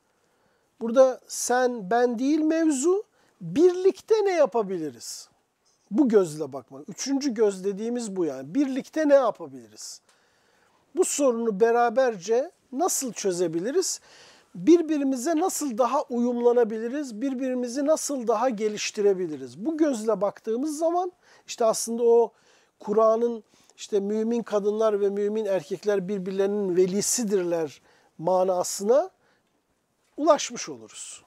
Burada sen ben değil mevzu. Birlikte ne yapabiliriz? Bu gözle bakmak. Üçüncü göz dediğimiz bu yani. Birlikte ne yapabiliriz? Bu sorunu beraberce nasıl çözebiliriz? Birbirimize nasıl daha uyumlanabiliriz? Birbirimizi nasıl daha geliştirebiliriz? Bu gözle baktığımız zaman işte aslında o Kur'an'ın işte mümin kadınlar ve mümin erkekler birbirlerinin velisidirler manasına ulaşmış oluruz.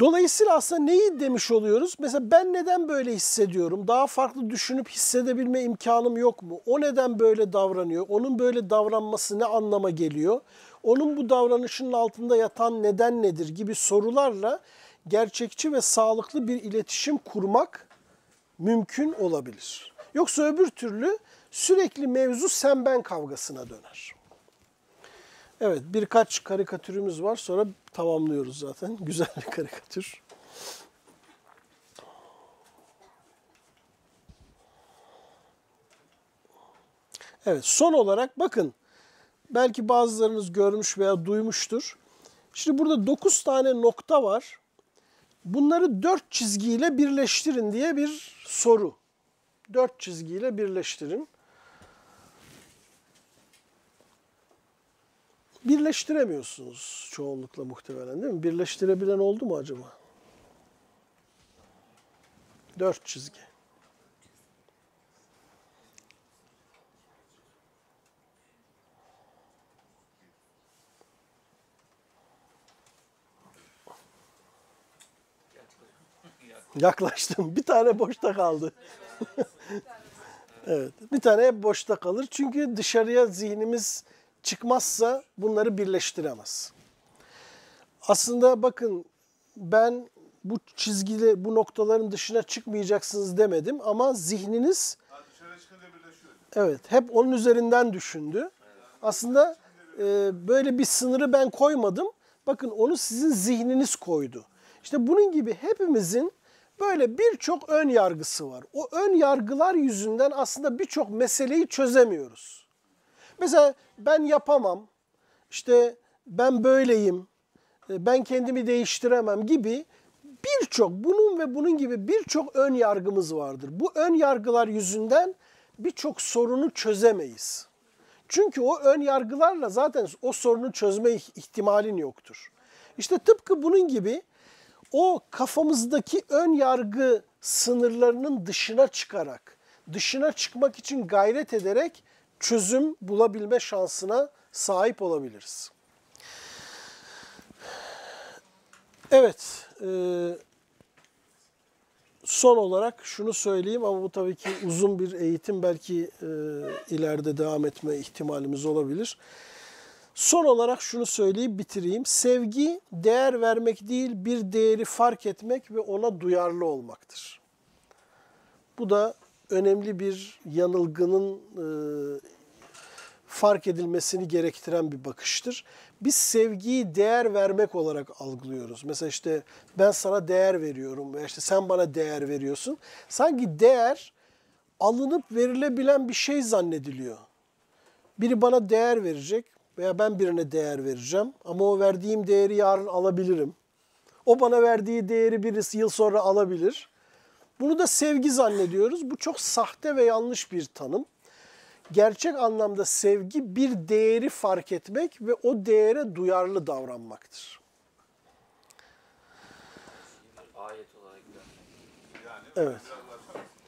Dolayısıyla aslında neyi demiş oluyoruz? Mesela ben neden böyle hissediyorum? Daha farklı düşünüp hissedebilme imkanım yok mu? O neden böyle davranıyor? Onun böyle davranması ne anlama geliyor? Onun bu davranışının altında yatan neden nedir gibi sorularla gerçekçi ve sağlıklı bir iletişim kurmak mümkün olabilir. Yoksa öbür türlü sürekli mevzu sen ben kavgasına döner. Evet birkaç karikatürümüz var sonra tamamlıyoruz zaten. Güzel bir karikatür. Evet son olarak bakın belki bazılarınız görmüş veya duymuştur. Şimdi burada 9 tane nokta var. Bunları 4 çizgiyle birleştirin diye bir soru. 4 çizgiyle birleştirin. Birleştiremiyorsunuz çoğunlukla muhtemelen değil mi? Birleştirebilen oldu mu acaba? Dört çizgi. Yaklaştım. Bir tane boşta kaldı. evet. Bir tane hep boşta kalır. Çünkü dışarıya zihnimiz çıkmazsa bunları birleştiremez. Aslında bakın ben bu çizgili bu noktaların dışına çıkmayacaksınız demedim ama zihniniz Ha evet hep onun üzerinden düşündü. Aslında e, böyle bir sınırı ben koymadım. Bakın onu sizin zihniniz koydu. İşte bunun gibi hepimizin böyle birçok ön yargısı var. O ön yargılar yüzünden aslında birçok meseleyi çözemiyoruz. Mesela ben yapamam, işte ben böyleyim, e, ben kendimi değiştiremem gibi birçok bunun ve bunun gibi birçok ön yargımız vardır. Bu ön yargılar yüzünden birçok sorunu çözemeyiz. Çünkü o ön yargılarla zaten o sorunu çözme ihtimalin yoktur. İşte tıpkı bunun gibi o kafamızdaki ön yargı sınırlarının dışına çıkarak, dışına çıkmak için gayret ederek çözüm bulabilme şansına sahip olabiliriz. Evet, e, son olarak şunu söyleyeyim ama bu tabii ki uzun bir eğitim belki e, ileride devam etme ihtimalimiz olabilir. Son olarak şunu söyleyip bitireyim. Sevgi değer vermek değil, bir değeri fark etmek ve ona duyarlı olmaktır. Bu da önemli bir yanılgının e, fark edilmesini gerektiren bir bakıştır. Biz sevgiyi değer vermek olarak algılıyoruz. Mesela işte ben sana değer veriyorum veya işte sen bana değer veriyorsun. Sanki değer alınıp verilebilen bir şey zannediliyor. Biri bana değer verecek veya ben birine değer vereceğim ama o verdiğim değeri yarın alabilirim. O bana verdiği değeri birisi yıl sonra alabilir. Bunu da sevgi zannediyoruz. Bu çok sahte ve yanlış bir tanım. gerçek anlamda sevgi bir değeri fark etmek ve o değere duyarlı davranmaktır. Evet.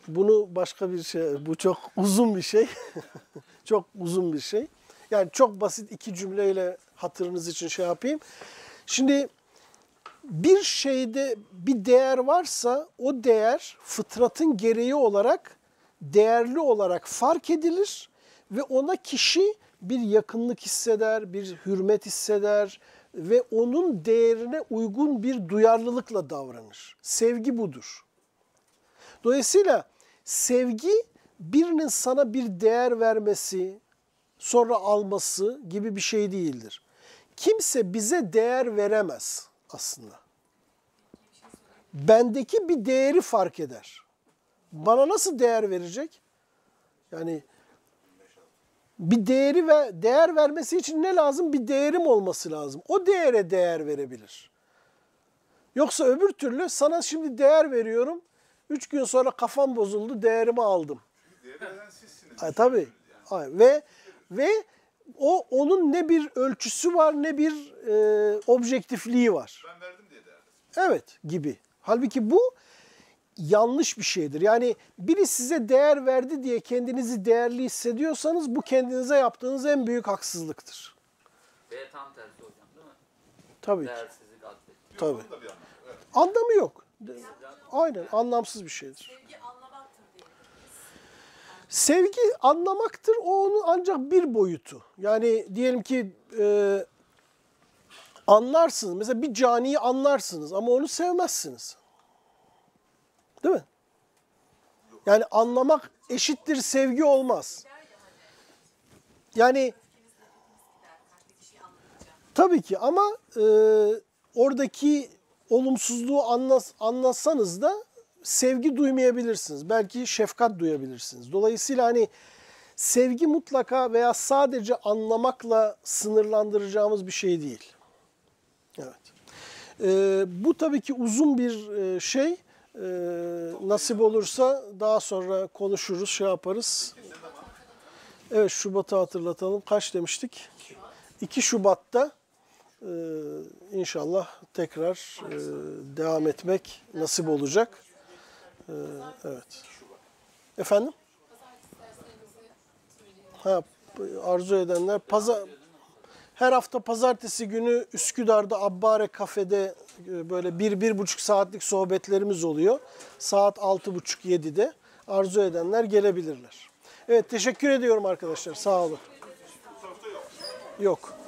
Bunu başka bir şey, bu çok uzun bir şey. çok uzun bir şey. Yani çok basit iki cümleyle hatırınız için şey yapayım. Şimdi bir şeyde bir değer varsa o değer fıtratın gereği olarak değerli olarak fark edilir ve ona kişi bir yakınlık hisseder, bir hürmet hisseder ve onun değerine uygun bir duyarlılıkla davranır. Sevgi budur. Dolayısıyla sevgi birinin sana bir değer vermesi, sonra alması gibi bir şey değildir. Kimse bize değer veremez aslında. Bendeki bir değeri fark eder. Bana nasıl değer verecek? Yani bir değeri ve değer vermesi için ne lazım? Bir değerim olması lazım. O değere değer verebilir. Yoksa öbür türlü sana şimdi değer veriyorum. Üç gün sonra kafam bozuldu, değerimi aldım. değeri veren sizsiniz. Ha, tabii. Ay, Ve ve o onun ne bir ölçüsü var ne bir e, objektifliği var. Ben verdim diye derdim. Evet gibi. Halbuki bu yanlış bir şeydir. Yani biri size değer verdi diye kendinizi değerli hissediyorsanız bu kendinize yaptığınız en büyük haksızlıktır. Ve tam tersi hocam değil mi? Tabii ki. Değersizlik atfetmek. Tabii. Anlamı. Evet. Anlamı yok. Aynen anlamsız bir şeydir. Sevgi. Sevgi anlamaktır. O onun ancak bir boyutu. Yani diyelim ki e, anlarsınız. Mesela bir caniyi anlarsınız ama onu sevmezsiniz. Değil mi? Yani anlamak eşittir sevgi olmaz. Yani tabii ki ama e, oradaki olumsuzluğu anlas, anlatsanız da sevgi duymayabilirsiniz. Belki şefkat duyabilirsiniz. Dolayısıyla hani sevgi mutlaka veya sadece anlamakla sınırlandıracağımız bir şey değil. Evet. E, bu tabii ki uzun bir e, şey. E, nasip olursa daha sonra konuşuruz, şey yaparız. Evet Şubat'ı hatırlatalım. Kaç demiştik? 2 Şubat'ta e, inşallah tekrar e, devam etmek nasip olacak. E, evet. Efendim? Ha, arzu edenler pazar her hafta pazartesi günü Üsküdar'da Abbare kafede e, böyle bir, bir buçuk saatlik sohbetlerimiz oluyor. Saat altı buçuk yedide. Arzu edenler gelebilirler. Evet teşekkür ediyorum arkadaşlar. Sağ olun. Yok.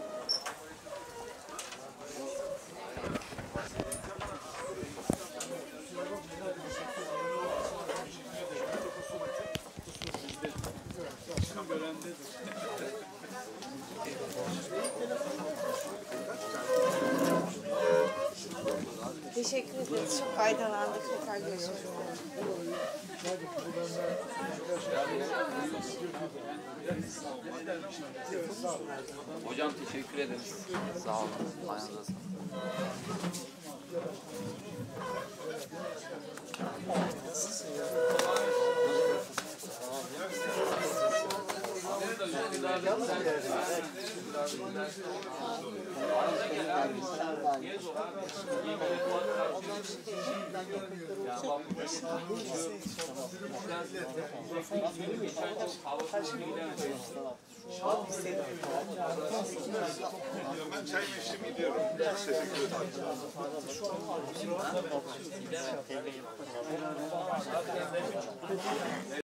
Teşekkür ederiz. Çok faydalandık. Tekrar görüşmek. Hocam teşekkür ederiz. Sağ olun. Ayağınıza sağlık. Ben çay içtim gidiyorum. Teşekkür ederim.